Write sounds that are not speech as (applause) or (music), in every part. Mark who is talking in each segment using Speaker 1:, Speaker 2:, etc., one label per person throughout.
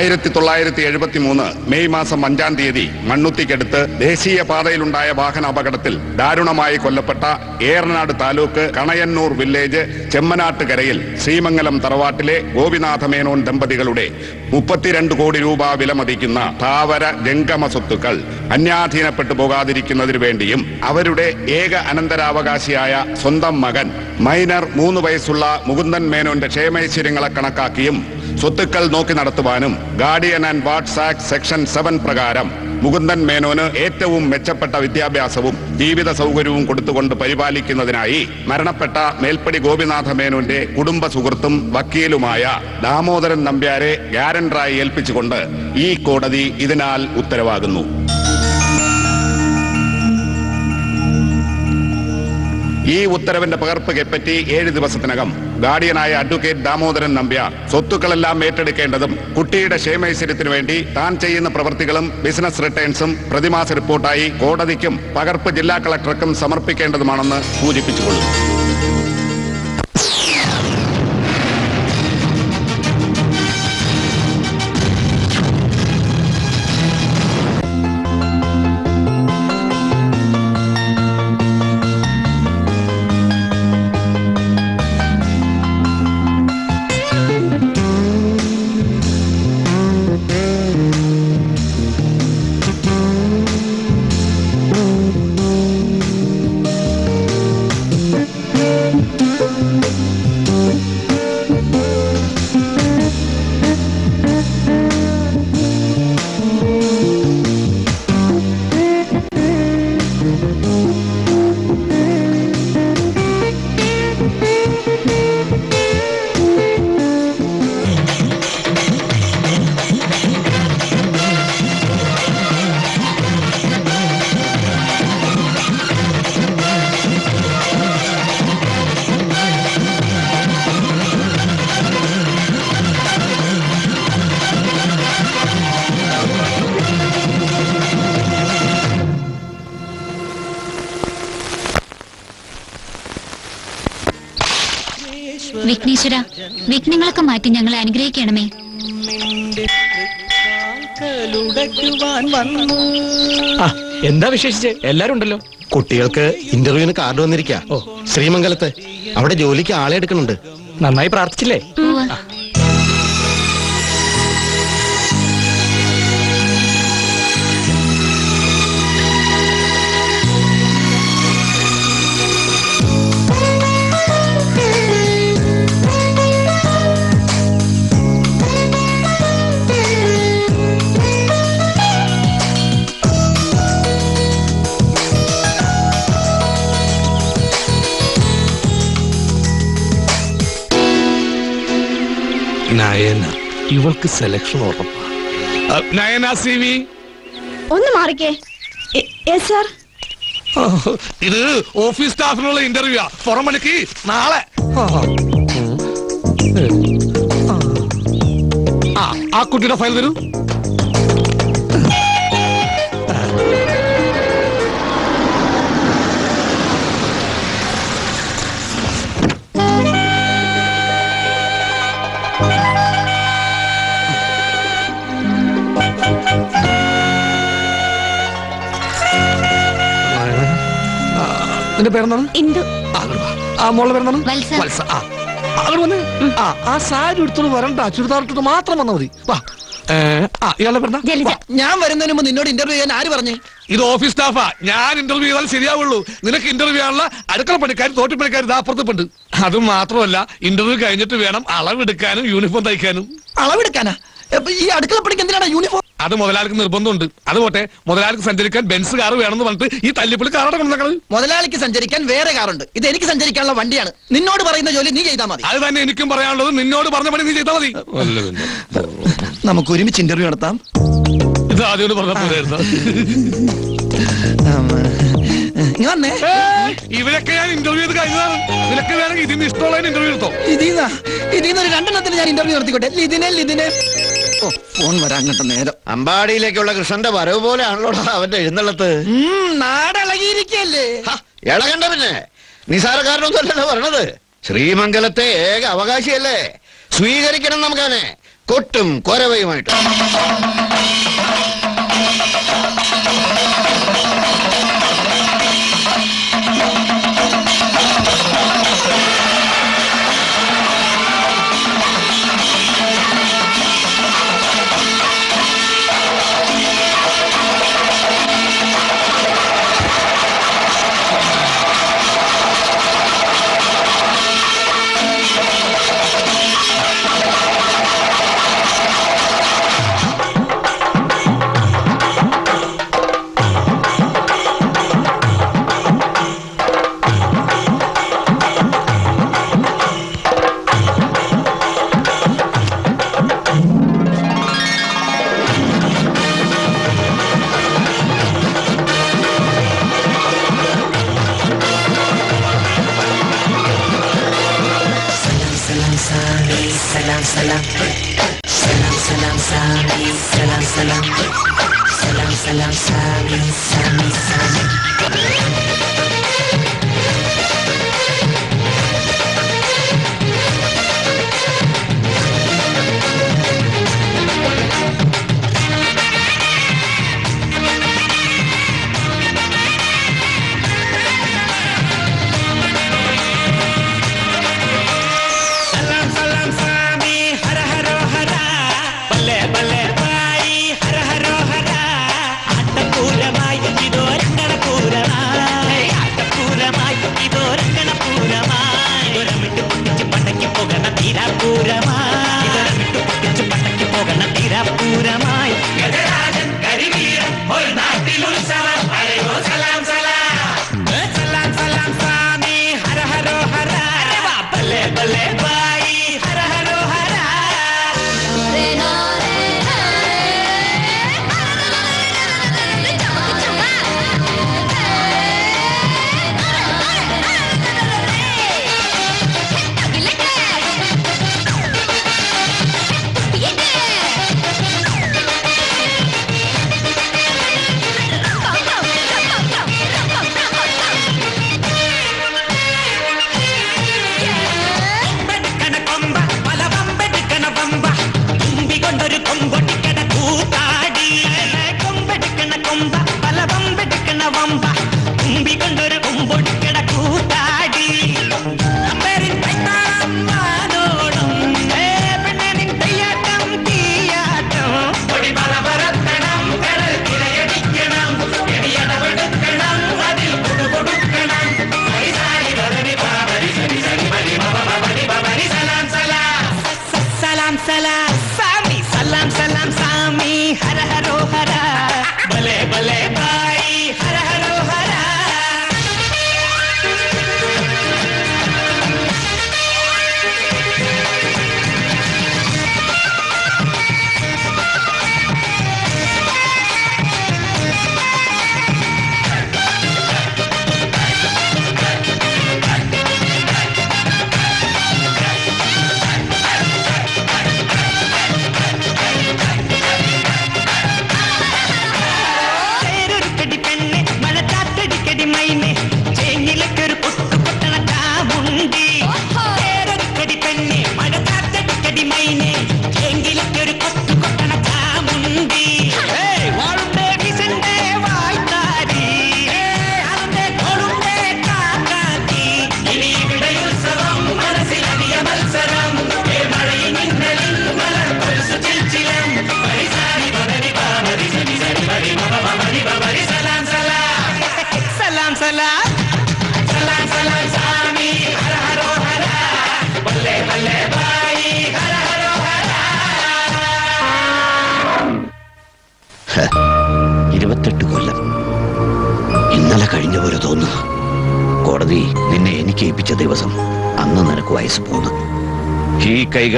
Speaker 1: ആയിരത്തി തൊള്ളായിരത്തി എഴുപത്തി മൂന്ന് മെയ് മാസം അഞ്ചാം തീയതി മണ്ണുത്തിക്കടുത്ത് ദേശീയ പാതയിലുണ്ടായ വാഹന അപകടത്തിൽ ദാരുണമായി കൊല്ലപ്പെട്ട ഏറനാട് താലൂക്ക് കണയന്നൂർ വില്ലേജ് ചെമ്മനാട്ടുകരയിൽ ശ്രീമംഗലം തറവാട്ടിലെ ഗോപിനാഥ മേനോൻ ദമ്പതികളുടെ മുപ്പത്തിരണ്ട് കോടി രൂപ വിലമതിക്കുന്ന താവര ജംഗമ സ്വത്തുക്കൾ അന്യാധീനപ്പെട്ടു പോകാതിരിക്കുന്നതിനു വേണ്ടിയും അവരുടെ ഏക അനന്തരാവകാശിയായ സ്വന്തം മകൻ മൈനർ മൂന്ന് വയസ്സുള്ള മുകുന്ദൻ മേനോന്റെ ക്ഷേമൈശ്വര്യങ്ങളെ കണക്കാക്കിയും സ്വത്തുക്കൾ നോക്കി നടത്തുവാനും guardian and wards act section seven പ്രകാരം മുകുന്ദൻ മേനോന് ഏറ്റവും മെച്ചപ്പെട്ട വിദ്യാഭ്യാസവും ജീവിത സൗകര്യവും കൊടുത്തുകൊണ്ട് പരിപാലിക്കുന്നതിനായി മരണപ്പെട്ട മേൽപ്പടി ഗോപിനാഥ മേനോന്റെ കുടുംബ സുഹൃത്തും വക്കീലുമായ ദാമോദരൻ നമ്പ്യാരെ ഗ്യാരണ്ടറായി ഏൽപ്പിച്ചുകൊണ്ട് ഈ കോടതി ഇതിനാൽ ഉത്തരവാകുന്നു. ഈ ഉത്തരവിന്റെ പകർപ്പ് കെപ്പറ്റി ഏഴ് ദിവസത്തിനകം ഗാർഡിയനായ അഡ്വക്കേറ്റ് ദാമോദരൻ നമ്പ്യാർ. സ്വത്തുക്കളെല്ലാം ഏറ്റെടുക്കേണ്ടതും കുട്ടിയുടെ ക്ഷേമൈശ്വര്യത്തിനു വേണ്ടി താൻ ചെയ്യുന്ന പ്രവൃത്തികളും ബിസിനസ് റിട്ടേൺസും പ്രതിമാസ റിപ്പോർട്ടായി കോടതിക്കും പകർപ്പ് ജില്ലാ കളക്ടർക്കും സമർപ്പിക്കേണ്ടതുമാണെന്ന് സൂചിപ്പിച്ചുകൊള്ളുന്നു.
Speaker 2: മാറ്റി ഞങ്ങളെ അനുഗ്രഹിക്കണമേ.
Speaker 3: എന്താ വിശേഷിച്ച്? എല്ലാരും ഉണ്ടല്ലോ.
Speaker 4: കുട്ടികൾക്ക് ഇന്റർവ്യൂവിന് കാർഡ് വന്നിരിക്കാ.
Speaker 3: ഓ.
Speaker 4: ശ്രീമംഗലത്ത്. അവിടെ ജോലിക്ക് ആളെ എടുക്കുന്നുണ്ട്.
Speaker 3: നന്നായി പ്രാർത്ഥിച്ചില്ലേ?
Speaker 5: നയന ഇവൾക്ക് സെലക്ഷൻ ഉറപ്പാ. നയന സി വി
Speaker 6: ഒന്ന് മാറിക്കേ. സാർ
Speaker 5: ഇത് ഓഫീസ് സ്റ്റാഫിനുള്ള ഇന്റർവ്യൂ പുറം മണിക്ക് നാളെ. ആ ആ കുട്ടിയുടെ ഫയൽ തരൂ. നിന്റെ പേരെന്താണ്?
Speaker 6: ഇന്ദു.
Speaker 5: ആ, മോളുടെ പേരെന്താണ്?
Speaker 2: വത്സ.
Speaker 5: ആ അങ്ങട് വന്നേ. ആ ആ സാരി എടുത്തോണ്ട് വരണ്ട ചുരിദാർ ഇട്ടിട്ട് മാത്രം വന്നാൽ മതി. വാ.
Speaker 7: ഞാൻ വരുന്നതിന് മുമ്പ് നിന്നോട് ഇന്റർവ്യൂ ചെയ്യാൻ ആര് പറഞ്ഞു?
Speaker 5: ഇത് ഓഫീസ് സ്റ്റാഫാ. ഞാൻ ഇന്റർവ്യൂ ചെയ്താൽ ശരിയാവുള്ളൂ. നിനക്ക് ഇന്റർവ്യൂ ആണല്ല അടുക്കള പണിക്കാർ തോട്ടിപ്പണിക്കാർ ഇത് അപ്പുറത്തുണ്ട്. അത് മാത്രമല്ല ഇന്റർവ്യൂ കഴിഞ്ഞിട്ട് വേണം അളവെടുക്കാനും യൂണിഫോം തയ്ക്കാനും.
Speaker 7: അളവെടുക്കാനാ? ഈ അടുക്കള പണിക്ക് എന്തിനാണ് യൂണിഫോം
Speaker 5: അത് മുതലാളിക്ക് നിർബന്ധമുണ്ട്. അത് പോട്ടെ മുതലാളിക്ക് സഞ്ചരിക്കാൻ ബെൻസ് കാർ വേണമെന്ന് പറഞ്ഞിട്ട് ഈ തല്ലിപ്പുള്ളി കാറോടെ കൊണ്ടുവന്നത്
Speaker 7: മുതലാളിക്ക് സഞ്ചരിക്കാൻ വേറെ കാറുണ്ട്. ഇത് എനിക്ക് സഞ്ചരിക്കാനുള്ള വണ്ടിയാണ്. നിന്നോട് പറയുന്ന ജോലി നീ ചെയ്താൽ മതി.
Speaker 5: അത് തന്നെ എനിക്കും പറയാനുള്ളത്. നിന്നോട് പറഞ്ഞ പണി നീ ചെയ്താൽ മതി.
Speaker 7: നമുക്ക് ഒരുമിച്ച് ഇന്റർവ്യൂ നടത്താം.
Speaker 5: ഇത് ആദ്യം പറഞ്ഞു ഇവരൊക്കെ ഞാൻ ഇന്റർവ്യൂ ചെയ്ത് കഴിഞ്ഞതാണ്. നിനക്ക് വേണമെങ്കിൽ ഇതിന് ഇഷ്ടമുള്ള ഇന്റർവ്യൂ എടുത്തോ.
Speaker 7: ഇതിന്നാ ഇതിന്ന് ഒരു രണ്ടെണ്ണത്തിന് ഞാൻ ഇന്റർവ്യൂ നടത്തിക്കോട്ടെ. ലിതിനെ ലിതിനെ. ഓ ഫോൺ വരാൻ കണ്ട നേരം.
Speaker 4: അമ്പാടിയിലേക്കുള്ള കൃഷ്ണന്റെ വരവ് പോലെ ആണല്ലോ അവന്റെ എഴുന്നള്ളത്ത്.
Speaker 7: നാടളകിയിരിക്കല്ലേ.
Speaker 4: ഇളകണ്ട പിന്നെ. നിസാരക്കാരനൊന്നുമല്ലല്ലോ പറഞ്ഞത് ശ്രീമംഗലത്തെ ഏക അവകാശിയല്ലേ. സ്വീകരിക്കണം നമുക്കവനെ.
Speaker 8: കൊട്ടും കൊരവയുമായിട്ട്. Sami, salam, salam, salam, salam, Sami, Sami, Sami.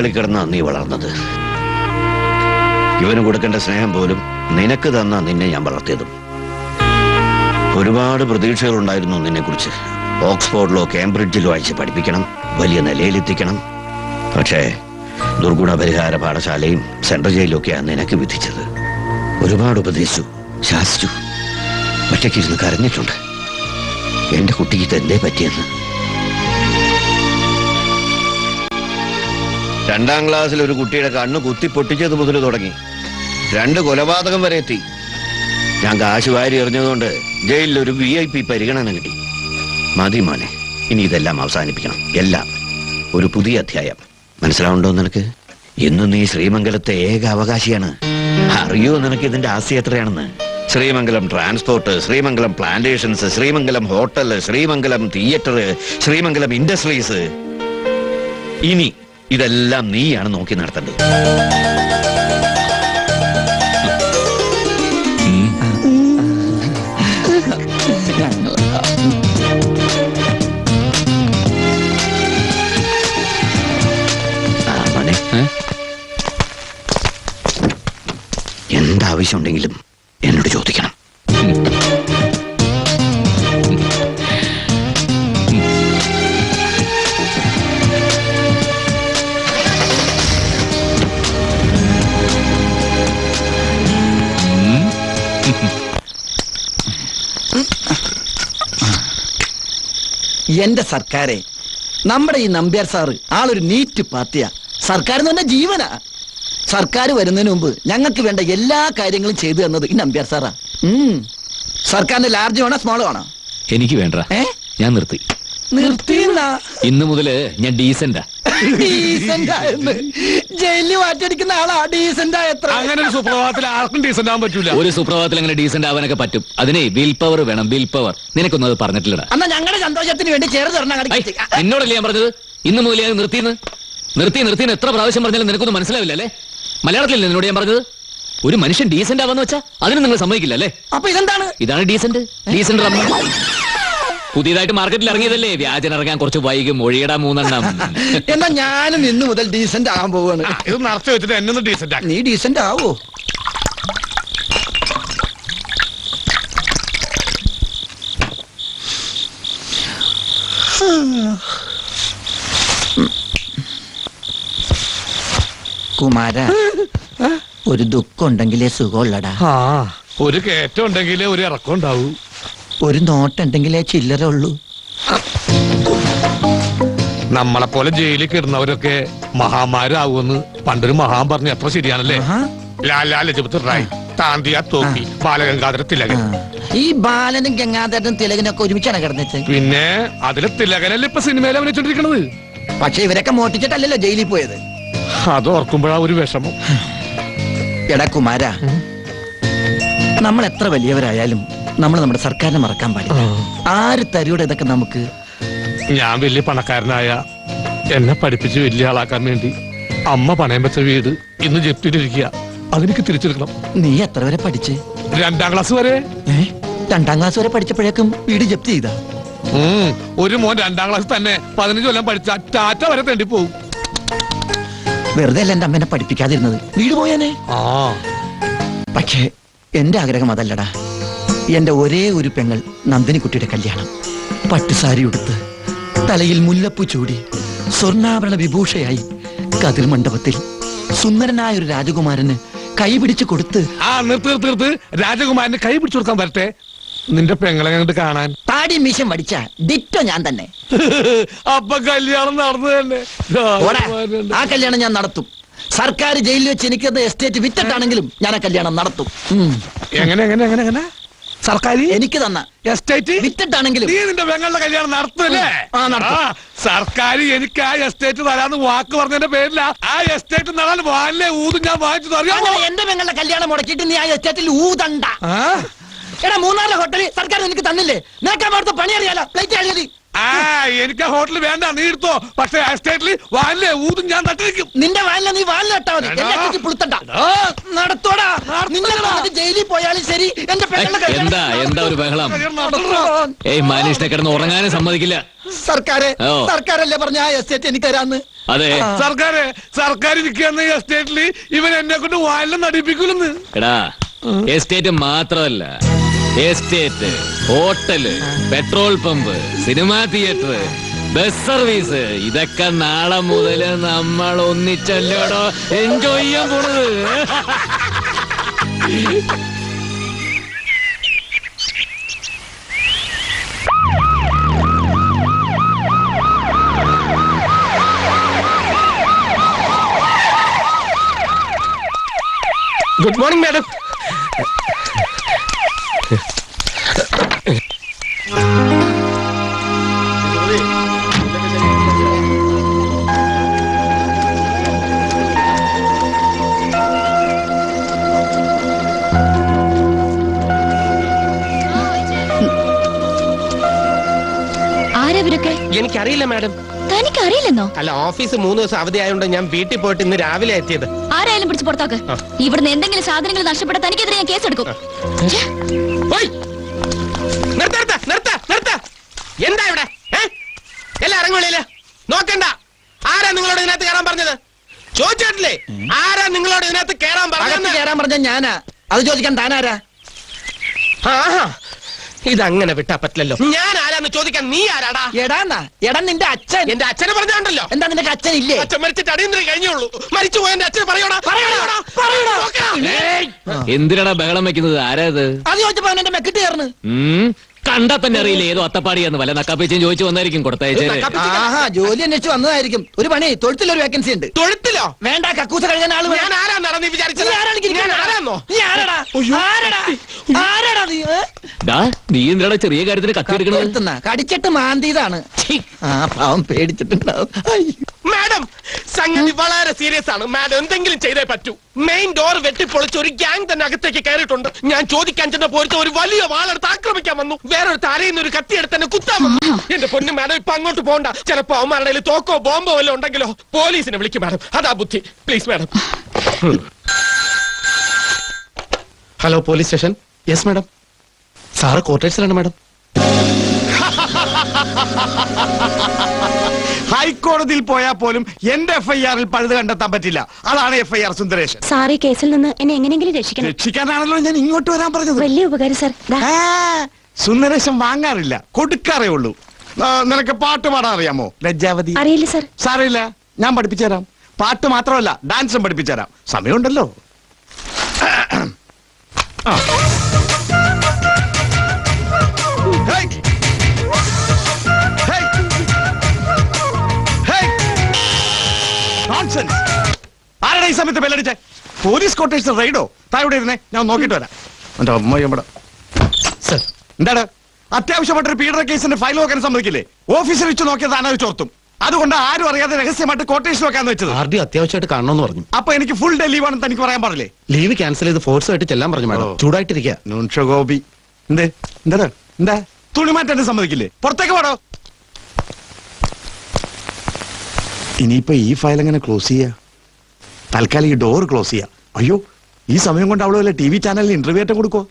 Speaker 8: കൈകളിൽ നീ വളർന്നത്. ഇവന് കൊടുക്കേണ്ട സ്നേഹം പോലും നിനക്ക് തന്ന നിന്നെ ഞാൻ വളർത്തിയതും. ഒരുപാട് പ്രതീക്ഷകൾ പ്രതീക്ഷകളുണ്ടായിരുന്നു നിന്നെക്കുറിച്ച്. ഓക്സ്ഫോർഡിലോ കേംബ്രിഡ്ജിലോ അയച്ച് പഠിപ്പിക്കണം വലിയ നിലയിലെത്തിക്കണം പക്ഷേ ദുർഗുണ പരിഹാര പാഠശാലയും സെൻട്രൽ ജയിലും ഒക്കെയാണ് നിനക്ക് വിധിച്ചത്. ഒരുപാട് ഉപദേശിച്ചു ശാസിച്ചു. ഒറ്റയ്ക്കിരുന്ന് കരഞ്ഞിട്ടുണ്ട്. എന്റെ കുട്ടിക്ക് ഇത് എന്തേ പറ്റിയെന്ന്?
Speaker 4: രണ്ടാം ക്ലാസ്സിൽ ഒരു കുട്ടിയുടെ കണ്ണ് കുത്തി പൊട്ടിച്ചത് മുതൽ തുടങ്ങി. രണ്ട് കൊലപാതകം വരെ എത്തി. ഞാൻ കാശ് വാരി എറിഞ്ഞതുകൊണ്ട് ജയിലിൽ ഒരു വി ഐ പി പരിഗണന കിട്ടി. മതി മോനെ ഇനി ഇതെല്ലാം അവസാനിപ്പിക്കണം. എല്ലാം. ഒരു പുതിയ അധ്യായം. മനസ്സിലാവുണ്ടോ നിനക്ക്? ഇന്ന് നീ ശ്രീമംഗലത്തെ ഏക അവകാശിയാണ്. അറിയോ നിനക്ക് ഇതിന്റെ ആസ്തി എത്രയാണെന്ന്? Srimangalam transport Srimangalam plantations Srimangalam hotel Srimangalam theatre Srimangalam industries. ഇനി ഇതെല്ലാം നീയാണ് നോക്കി നടത്തേണ്ടത്.
Speaker 7: എന്റെ സർക്കാരെ. നമ്മുടെ ഈ നമ്പ്യാർ സാറ് ആളൊരു നീറ്റ് പാർട്ടിയാ. സർക്കാർ എന്ന് പറഞ്ഞ ജീവനാ. സർക്കാർ വരുന്നതിന് മുമ്പ് ഞങ്ങൾക്ക് വേണ്ട എല്ലാ കാര്യങ്ങളും ചെയ്തു തന്നത് ഈ നമ്പ്യാർ സാറാ. സർക്കാരിന്റെ ലാർജ് വേണോ സ്മോൾ വേണോ
Speaker 9: എനിക്ക് വേണ്ട ഞാൻ നിർത്തി.
Speaker 7: നിർത്തി
Speaker 9: ഇന്ന് മുതൽ ഞാൻ ഡീസന്റാ
Speaker 7: ഡീസന്റ് ആയെന്ന്. ജയിലിൽ മാറ്റിയടിക്കുന്ന ആളാ. ഡീസന്റ് എത്ര?
Speaker 5: അങ്ങനെ ഒരു സുപ്രഭാതത്തിൽ ആർക്കും ഡീസന്റ് ആവാൻ പറ്റൂല.
Speaker 9: ഒരു സുപ്രഭാതത്തിൽ അങ്ങനെ ഡീസന്റ് ആവാനൊക്കെ പറ്റും. അതിനെ വിൽ പവർ വേണം. വിൽ പവർ നിനക്കൊന്നും അത് പറഞ്ഞിട്ടില്ലടാ.
Speaker 7: എന്നാ ഞങ്ങളുടെ സന്തോഷത്തിന് വേണ്ടി ചേർന്ന് തരണം
Speaker 9: നിന്നോടല്ലേ ഞാൻ പറഞ്ഞത്? ഇന്ന് മുതൽ ഞാൻ നിർത്തിന്ന്. നിർത്തി നിർത്തിന്ന് എത്ര പ്രാവശ്യം പറഞ്ഞാലും നിനക്കൊന്നും മനസ്സിലാവില്ല അല്ലേ? മലയാളത്തിലല്ലേ നിന്നോട് ഞാൻ പറഞ്ഞത്? ഒരു മനുഷ്യൻ ഡീസന്റ് ആവാന്ന് വെച്ചാ അതിന് നിങ്ങൾ സമ്മതിക്കില്ല അല്ലേ?
Speaker 7: അപ്പൊ ഇതെന്താണ്?
Speaker 9: ഇതാണ് ഡീസന്റ് ഡീസന്റ് പുതിയതായിട്ട് മാർക്കറ്റിൽ ഇറങ്ങിയതല്ലേ? വ്യാജൻ ഇറങ്ങാൻ കുറച്ച് വൈകും. ഒഴിയടാ മൂന്നെണ്ണം.
Speaker 7: എന്നാ ഞാനും ഇന്ന് മുതൽ ഡീസന്റ് ആകാൻ പോവാണ്.
Speaker 5: ഇത് നിറച്ച് വെച്ചിട്ട് എന്നെ ഡീസന്റ് ആക്കി.
Speaker 7: നീ ഡീസന്റ് ആവോ? കുമാര ഒരു ദുഃഖം ഉണ്ടെങ്കിലേ സുഖമുള്ളടാ.
Speaker 5: ആ. ഒരു കയറ്റം ഉണ്ടെങ്കിലേ ഒരു ഇറക്കം ഉണ്ടാവൂ.
Speaker 7: ഒരു നോട്ടുണ്ടെങ്കിലേ ചില്ലറ ഉള്ളൂ
Speaker 5: നമ്മളെ പോലെ ജയിലിൽ കിടന്നവരൊക്കെ മഹാമാരാവൂന്ന് പണ്ടൊരു മഹാൻ പറഞ്ഞു. എത്ര ശരിയാണല്ലേ. ലാലാ ലജപത് റായ് താന്തിയ തോക്കി ബാലഗംഗാധര തിലകൻ.
Speaker 7: ഈ ബാലനും ഗംഗാധരനും തിലകനൊക്കെ ഒരുമിച്ചാണ് കിടന്നത്
Speaker 5: പിന്നെ അതിലെ തിലകനല്ലേ ഇപ്പൊ സിനിമയിൽ അഭിനയിച്ചോണ്ടിരിക്കണത്?
Speaker 7: പക്ഷെ ഇവരൊക്കെ മോട്ടിച്ചിട്ടല്ലല്ലോ ജയിലിൽ പോയത്.
Speaker 5: അത് ഓർക്കുമ്പോഴാ ഒരു വിഷമം.
Speaker 7: എടാ കുമാര നമ്മൾ എത്ര വലിയവരായാലും നമ്മൾ നമ്മുടെ സർക്കാരിനെ മറക്കാൻ പാടില്ല. ആര് തരൂടെ ഇതൊക്കെ നമുക്ക്?
Speaker 5: ഞാൻ വലിയ പണക്കാരനായ എന്നെ പഠിപ്പിച്ച് വലിയ ആളാക്കാൻ വേണ്ടി അമ്മ പണയം വെച്ച വീട് ഇന്ന് ജപ്തിയിലിരിക്കുക. അതെനിക്ക് തിരിച്ചെടുക്കണം.
Speaker 7: നീ എത്ര വരെ പഠിച്ച്?
Speaker 5: രണ്ടാം ക്ലാസ് വരെ.
Speaker 7: രണ്ടാം ക്ലാസ് വരെ പഠിച്ചപ്പോഴേക്കും വീട് ജപ്തി ചെയ്ത?
Speaker 5: ഒരു മോൻ രണ്ടാം ക്ലാസ് തന്നെ പതിനഞ്ച് കൊല്ലം പഠിച്ച ടാറ്റ വരെ തേണ്ടി പോകും
Speaker 7: വെറുതെ അല്ല എന്റെ അമ്മേനെ പഠിപ്പിക്കാതിരുന്നത്. വീട് പോയാനേ? പക്ഷേ എന്റെ ആഗ്രഹം അതല്ലടാ. എന്റെ ഒരേ ഒരു പെങ്ങൾ നന്ദിനിക്കുട്ടിയുടെ കല്യാണം. പട്ടുസാരി ഉടുത്ത് തലയിൽ മുല്ലപ്പൂ ചൂടി സ്വർണാഭരണ വിഭൂഷയായി കതിർ മണ്ഡപത്തിൽ സുന്ദരനായ ഒരു രാജകുമാരന് കൈപിടിച്ചു കൊടുത്ത്
Speaker 5: ആ നിർത്ത് നിർത്ത് നിർത്ത്. രാജകുമാരന് കൈ പിടിച്ചു കൊടുക്കാൻ വരട്ടെ. നിന്റെ പെങ്ങളെ കണ്ട് കാണാൻ.
Speaker 7: താടി മീശം പഠിച്ച ഡിറ്റോ ഞാൻ തന്നെ.
Speaker 5: അപ്പൊ കല്യാണം നടന്നു തന്നെ. രാജകുമാരനുണ്ട്.
Speaker 7: ആ കല്യാണം ഞാൻ നടത്തും. സർക്കാർ ജയിലിൽ വെച്ച് എനിക്ക് എസ്റ്റേറ്റ് വിറ്റിട്ടാണെങ്കിലും ഞാൻ ആ കല്യാണം നടത്തും. ഉം.
Speaker 5: എങ്ങനെ എങ്ങനെ എങ്ങനെ എങ്ങനെ? സർക്കാർ
Speaker 7: എനിക്ക് തന്ന.
Speaker 5: എസ്റ്റേറ്റ്
Speaker 7: വിറ്റിട്ടാണെങ്കിലും
Speaker 5: നീ നിന്റെ പെങ്ങളുടെ കല്യാണം നടത്തല്ലേ
Speaker 7: ആ, നടത്തും.
Speaker 5: സർക്കാർ എനിക്ക് ആ എസ്റ്റേറ്റ് തരാന്ന് വാക്ക് പറഞ്ഞതിന്റെ പേരിലാ. ആ എസ്റ്റേറ്റ് നടാൻ വാലിലെ ഊതും ഞാൻ വാങ്ങിച്ചു അറിയാമോ?
Speaker 7: അങ്ങനെ എന്റെ പെങ്ങളുടെ കല്യാണം മുടക്കിയിട്ട് നീ ആ എസ്റ്റേറ്റിൽ ഊതണ്ട? എടാ മൂന്നാറിലെ ഹോട്ടലിൽ സർക്കാർ എനിക്ക് തന്നില്ലേ? നേക്കാൻ പണി അറിയാലോ? പ്ലേറ്റ് കഴിയതി
Speaker 5: ആ എനിക്ക് ഹോട്ടൽ വേണ്ട നീ എടുത്തോ. പക്ഷെ എസ്റ്റേറ്റിൽ വാനിലെ ഊതും ഞാൻ തട്ടിരിക്കും.
Speaker 7: നിന്റെ വാനില നീ വാലിൽ ഇട്ടാ മതി. എന്നെ കുറിച്ച് പുളുത്തണ്ട. നടത്തോടാ. നിന്നെ ജയിലിൽ പോയാലും ശരി. എന്റെ
Speaker 9: എന്താ എന്താ ഒരു ബഹളം. ഏയ് മനുഷ്യനെ കിടന്ന് ഉറങ്ങാനും സമ്മതിക്കില്ല.
Speaker 7: സർക്കാരെ സർക്കാരല്ലേ പറഞ്ഞ ആ എസ്റ്റേറ്റ് എനിക്ക് തരാന്ന്?
Speaker 9: അതെ.
Speaker 5: സർക്കാരെ സർക്കാർ ഇരിക്കുന്ന എസ്റ്റേറ്റിൽ ഇവൻ എന്നെ കൊണ്ട് വാനിലും നടിപ്പിക്കൂലെന്ന്.
Speaker 9: എടാ. എസ്റ്റേറ്റ് മാത്രമല്ല. Estate hotel petrol pump cinema theatre bus service. ഇതൊക്കെ നാളെ മുതൽ നമ്മൾ ഒന്നിച്ചല്ലോടോ? എൻജോയ് ചെയ്യാൻ പോണത്.
Speaker 10: ഗുഡ് മോർണിംഗ് മാഡം എനിക്കറിയില്ല മാഡം.
Speaker 2: തനിക്ക് അറിയില്ലെന്നോ
Speaker 10: അല്ല ഓഫീസ് മൂന്ന് ദിവസം അവധി ആയതുകൊണ്ട് ഞാൻ വീട്ടിൽ പോയിട്ട് ഇന്ന് രാവിലെ എത്തിയത്.
Speaker 2: ആരായാലും പിടിച്ച് പുറത്താക്ക്. ഇവിടുന്ന് എന്തെങ്കിലും സാധനങ്ങൾ നഷ്ടപ്പെട്ട തനിക്കെതിരെ ഞാൻ കേസെടുക്കും!
Speaker 10: നിർത്ത്, നിർത്ത്, നിർത്ത്. എന്താ ഇവിടെ? എല്ലാം ഇറങ്ങുള്ളില്ല നോക്കണ്ട. ആരാ നിങ്ങളോട് ഇതിനകത്ത് കയറാൻ പറഞ്ഞത്? ചോദിച്ചിട്ടില്ലേ? ആരാ നിങ്ങളോട് ഇതിനകത്ത് കയറാൻ പറഞ്ഞത്?
Speaker 7: കയറാൻ പറഞ്ഞ ഞാനാ. അത് ചോദിക്കാൻ താനാരാ?
Speaker 10: ആഹാ. ഇതങ്ങനെ വിട്ടാ പറ്റില്ലല്ലോ. ഞാൻ ആരാന്ന് ചോദിക്കാൻ നീ ആരാടാ?
Speaker 7: എടാന്നാ എടാ നിന്റെ അച്ഛൻ.
Speaker 10: എന്റെ അച്ഛനെ പറഞ്ഞാണ്ടല്ലോ.
Speaker 7: എന്താ നിന്റെ അച്ഛൻ ഇല്ലേ
Speaker 10: അച്ഛൻ മരിച്ചിട്ട് അടിയന്തരം കഴിഞ്ഞുള്ളൂ. മരിച്ചു പോയ എന്റെ അച്ഛൻ പറയണോ
Speaker 9: എന്തിനാടാ ബഹളം വെക്കുന്നത്? ആരാ ഇത്
Speaker 7: അത് ചോദിച്ചപ്പോ എന്റെ മെക്കിട്ട് കയറുന്നു.
Speaker 9: കണ്ടാ തന്നെ അറിയില്ല ഏതോ അത്തപ്പാടി എന്ന്. വല്ല നക്കാപ്പിച്ചും ചോദിച്ചു വന്നായിരിക്കും കൊടുത്തയച്ചേ.
Speaker 7: ആഹാ ജോലി അന്വേഷിച്ച് വന്നതായിരിക്കും. ഒരു പണി തൊഴുത്തിലൊരു വേക്കൻസി ഉണ്ട്.
Speaker 10: തൊഴുത്തിലോ?
Speaker 7: വേണ്ട കക്കൂസ കഴിഞ്ഞ ആൾ
Speaker 10: ഞാൻ ആരാന്നാണ് നീ വിചാരിച്ചത്?
Speaker 7: നീ ആരാണ്
Speaker 10: ഞാൻ ആരാന്നോ?
Speaker 7: നീ ആരാടാ? ആരാടാ? ആരാടാ നീ
Speaker 9: ഡാ നീ എന്തിനാടാ ചെറിയ കാര്യത്തിന് കത്തി എടുക്കണത്?
Speaker 7: കടിച്ചിട്ട് മാന്തിയതാണ്. ആ പാവം പേടിച്ചിട്ടുണ്ടാവും. അയ്യോ.
Speaker 10: മാഡം സംഗതി വളരെ സീരിയസ് ആണ്. മാഡം എന്തെങ്കിലും ചെയ്തേ പറ്റൂ. മെയിൻ ഡോർ വെട്ടിപ്പൊളിച്ച് ഒരു ഗ്യാങ് തന്നെ അകത്തേക്ക് കയറിയിട്ടുണ്ട്. ഞാൻ ചോദിക്കാൻ ചെന്ന പോലത്തെ ഒരു വലിയ വാളെടുത്ത് ആക്രമിക്കാൻ വന്നു. വേറൊരു തലയിൽ ഒരു കത്തി എടുത്ത് എന്നെ കുത്താൻ വന്നു. എന്റെ പൊന്നു മാഡം ഇപ്പൊ അങ്ങോട്ട് പോകണ്ട ചിലപ്പോ അവന്മാരുടെ തോക്കോ ബോംബോ വല്ലതും ഉണ്ടെങ്കിലോ പോലീസിനെ വിളിക്കും മാഡം. അതാ ബുദ്ധി. Please madam. Hello police station? Yes madam. Sir ക്വാർട്ടേഴ്സിലാണ് മാഡം. (laughs)
Speaker 11: ഹൈക്കോടതിയിൽ പോയാൽ പോലും എന്റെ എഫ്ഐആറിൽ ഐ ആറിൽ പഴുത് കണ്ടെത്താൻ പറ്റില്ല. അതാണ് FIR I R Sundaresan.
Speaker 6: Sir ഈ കേസിൽ നിന്ന് എന്നെ എങ്ങനെയെങ്കിലും രക്ഷിക്കണം.
Speaker 11: രക്ഷിക്കാനാണല്ലോ ഞാൻ ഇങ്ങോട്ട് വരാൻ പറഞ്ഞത്.
Speaker 6: വലിയ ഉപകാരം സാർ ദാ.
Speaker 11: ആ, സുന്ദരേശൻ വാങ്ങാറില്ല. കൊടുക്കാറേ ഉള്ളൂ. ആ, നിനക്ക് പാട്ട് പാടാൻ അറിയാമോ? ലജ്ജാവതി.
Speaker 6: അറിയില്ല സാർ
Speaker 11: സാറില്ല ഞാൻ പഠിപ്പിച്ചു തരാം. പാട്ട് മാത്രമല്ല ഡാൻസും പഠിപ്പിച്ചു തരാം. സമയമുണ്ടല്ലോ. ആ. ആരുടെ ഈ സമയത്ത് ബെല്ലടിച്ചേ? Police quarters റൈഡോ? താഴെ ഇരുന്നേ ഞാൻ നോക്കിട്ട് വരാം. എന്റെ അമ്മ ഇവിടെ എന്താണ്? അത്യാവശ്യമായിട്ടൊരു പീഡന കേസിന്റെ ഫയൽ നോക്കാൻ സമ്മതിക്കില്ലേ? ഓഫീസിൽ വെച്ച് നോക്കിയത് ചോർത്തും. അതുകൊണ്ട് ആരും അറിയാതെ രഹസ്യമായിട്ട് കോട്ടേഷൻ നോക്കാന്ന് വെച്ചത്.
Speaker 10: ആർഡി അത്യാവശ്യമായിട്ട് കാണണമെന്ന് പറഞ്ഞു.
Speaker 11: അപ്പൊ എനിക്ക് ഫുൾ ഡേ ലീവ് ആണെന്ന് തനിക്ക് പറയാൻ പാടില്ലേ?
Speaker 10: ലീവ് ക്യാൻസൽ ചെയ്ത് ഫോഴ്സ് ആയിട്ട് ചെല്ലാൻ പറഞ്ഞു മാഡം.
Speaker 11: ചൂടായിട്ടിരിക്കോപി
Speaker 10: ചൂടായിട്ടിരിക്കുക
Speaker 11: ഗോപി. എന്തേ? എന്താ എന്താ? തുണി മാറ്റാൻ സമ്മതിക്കില്ലേ? പുറത്തേക്ക് പാടോ. ഇനിയിപ്പോ ഈ ഫയൽ എങ്ങനെ ക്ലോസ് ചെയ്യാ? തൽക്കാലം ഈ ഡോർ ക്ലോസ് ചെയ്യാം. അയ്യോ ഈ സമയം കൊണ്ട് അവൾ വല്ല ടി വി ചാനലിൽ ഇന്റർവ്യൂ ആയിട്ട് കൊടുക്കോ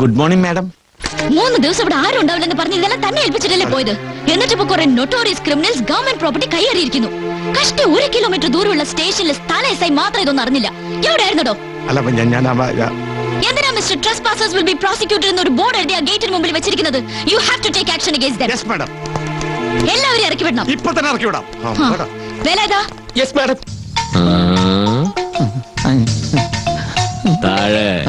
Speaker 11: ഗുഡ് മോർണിംഗ് മാഡം
Speaker 2: മൂന്ന് ദിവസം ഇവിടെ ആരും ഉണ്ടാവില്ലെന്ന് പറഞ്ഞ് ഇതെല്ലാം തന്നെ ഏൽപ്പിച്ചിട്ടല്ലേ പോയത്? എന്നിട്ട് ഇപ്പൊ കുറെ നൊട്ടോറിയസ് ക്രിമിനൽസ് ഗവൺമെന്റ് പ്രോപ്പർട്ടി കൈയേറിയിരിക്കുന്നു. കഷ്ടി ഒരു കിലോമീറ്റർ ദൂരമുള്ള സ്റ്റേഷനിലെ സ്ഥല എസ് ഐ മാത്രം ഇതൊന്നും അറിഞ്ഞില്ല.
Speaker 11: എവിടെയായിരുന്നോ
Speaker 2: എന്തിനാ mister trespassers will be prosecuted എന്നൊരു ബോർഡ് എഴുതിയ ഗേറ്റിന് മുമ്പിൽ വെച്ചിരിക്കുന്നത്? You have to take action against that
Speaker 11: yes madam
Speaker 2: എല്ലാവരും ഇറക്കി വിടണം.
Speaker 11: ഇപ്പൊ തന്നെ ഇറക്കി വിടാം.
Speaker 2: വില.
Speaker 10: യെസ് മാഡം
Speaker 9: താഴെ.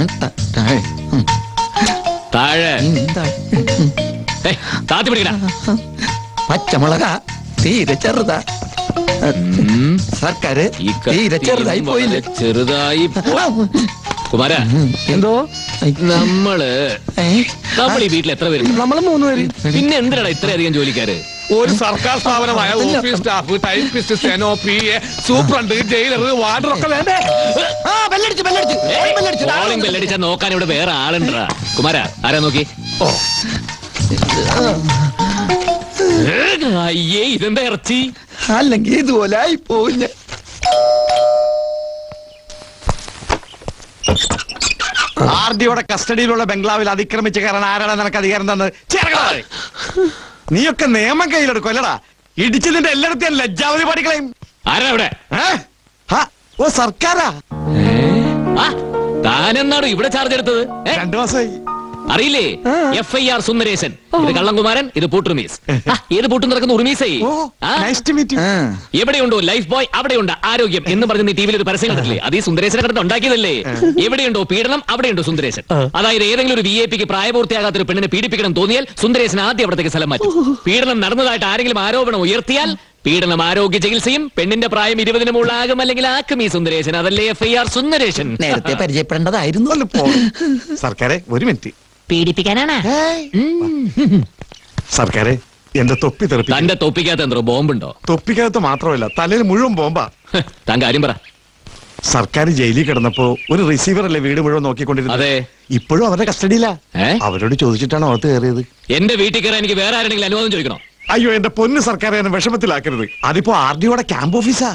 Speaker 7: താഴെ.
Speaker 9: താത്തി പിടിക്കടാ.
Speaker 7: പച്ചമുളക തീരെ ചെറുതാ. സർക്കാര് തീരെ ചെറുതായി പോയില്ലേ?
Speaker 9: ചെറുതായി പോ- കുമാര
Speaker 7: എന്തോ? നമ്മൾ?
Speaker 9: നമ്മൾ ഈ വീട്ടിൽ എത്ര പേര്
Speaker 7: നമ്മൾ മൂന്ന് പേര്.
Speaker 9: പിന്നെ എന്തിനാണ് ഇത്രയധികം ജോലിക്കാര്?
Speaker 5: ഒരു സർക്കാർ സ്ഥാപനമായ office staff typist steno P A superintendent jailer warder ഒക്കെ വേണ്ടേ
Speaker 7: ബെല്ലടിച്ചു
Speaker 9: നോക്കാൻ ഇവിടെ വേറെ ആളുണ്ടാ കുമാര ആരാ നോക്കി? ഓ. അയ്യേ ഇതെന്താ ഇറച്ചി?
Speaker 7: അല്ലെങ്കിൽ ഇതുപോലെ ആയി പോവില്ല
Speaker 11: ആർ ഡിയുടെ കസ്റ്റഡിയിലുള്ള ബംഗ്ലാവിൽ അതിക്രമിച്ച് കയറാൻ ആരാണ് നിനക്ക് അധികാരം തന്നത്? ചേർക്കണേ? നീയൊക്കെ നിയമം കയ്യിലെടുക്കും അല്ലടാ. ഇടിച്ചു നിന്റെ എല്ലായിടത്തും ലജ്ജാവതി പാടിക്കളയും.
Speaker 9: ആരാ ഇവിടെ?
Speaker 11: ഏ? ഹാ, ഓ സർക്കാരാ.
Speaker 9: ആ താനെന്നാണ് ഇവിടെ ചാർജ് എടുത്തത്? ഏ?
Speaker 11: രണ്ടു മാസമായി.
Speaker 9: അറിയില്ലേ? F I R Sundaresan. ഇത് കള്ളംകുമാരൻ ഇത് പൂട്ടുറുമീസ്. ആ, ഏത് പൂട്ടും നടക്കുന്ന ഉറുമീസേ?
Speaker 11: നൈസ് ടു മീറ്റ്
Speaker 9: എവിടെയുണ്ടോ ലൈഫ് ബോയ് അവിടെയുണ്ട്. ആരോഗ്യം എന്ന് പറഞ്ഞ് നീ ടിവിയിൽ ഒരു പരസ്യം കണ്ടിട്ടില്ലേ? അത് ഈ സുന്ദരേശനെ കണ്ടിട്ട് ഉണ്ടാക്കിയതല്ലേ? എവിടെയുണ്ടോ പീഡനം അവിടെയുണ്ടോ സുന്ദരേശൻ? അതായത് ഏതെങ്കിലും ഒരു വി ഐ പിക്ക് പ്രായപൂർത്തിയാകാത്ത ഒരു പെണ്ണിനെ പീഡിപ്പിക്കണം തോന്നിയാൽ സുന്ദരേശൻ ആദ്യം അവിടത്തേക്ക് സ്ഥലം മാറ്റും. പീഡനം നടന്നതായിട്ട് ആരെങ്കിലും ആരോപണം ഉയർത്തിയാൽ പീഡനം ആരോഗ്യ ചികിത്സയും പെണ്ണിന്റെ പ്രായം ഇരുപതിന് മുകളിലാകും അല്ലെങ്കിൽ ആക്കും ഈ സുന്ദരേശൻ. അതല്ലേ എഫ് ഐ ആർ സുന്ദരേശൻ.
Speaker 7: നേരത്തെ പരിചയപ്പെടേണ്ടതായിരുന്നു (laughs)
Speaker 11: സർക്കാരെ ഒരു മിനിറ്റ്.
Speaker 9: പീഡിപ്പിക്കാനാണ്
Speaker 11: സർക്കാരെ എന്റെ തൊപ്പി തെറിപ്പി
Speaker 9: തന്റെ തൊപ്പിക്കകത്ത് എന്തോ ബോംബുണ്ടോ?
Speaker 11: തൊപ്പിക്കകത്ത് മാത്രമല്ല തലയിൽ മുഴുവൻ ബോംബാ.
Speaker 9: താൻ കാര്യം പറ.
Speaker 11: സർക്കാർ ജയിലിൽ കിടന്നപ്പോ ഒരു റിസീവർ അല്ലേ വീട് മുഴുവൻ നോക്കിക്കൊണ്ടിരുന്നത്?
Speaker 9: അതെ.
Speaker 11: ഇപ്പോഴും അവരുടെ കസ്റ്റഡിയിലാ. അവരോട് ചോദിച്ചിട്ടാണ് അകത്ത് കയറിയത്.
Speaker 9: എന്റെ വീട്ടിൽ കയറാൻ എനിക്ക് വേറെ ആരെങ്കിലും അനുവാദം ചോദിക്കണോ?
Speaker 11: അയ്യോ എന്റെ പൊന്ന് സർക്കാർ എന്നെ വിഷമത്തിലാക്കരുത്. അതിപ്പോ ആർ ഡിയോടെ ക്യാമ്പ് ഓഫീസാ?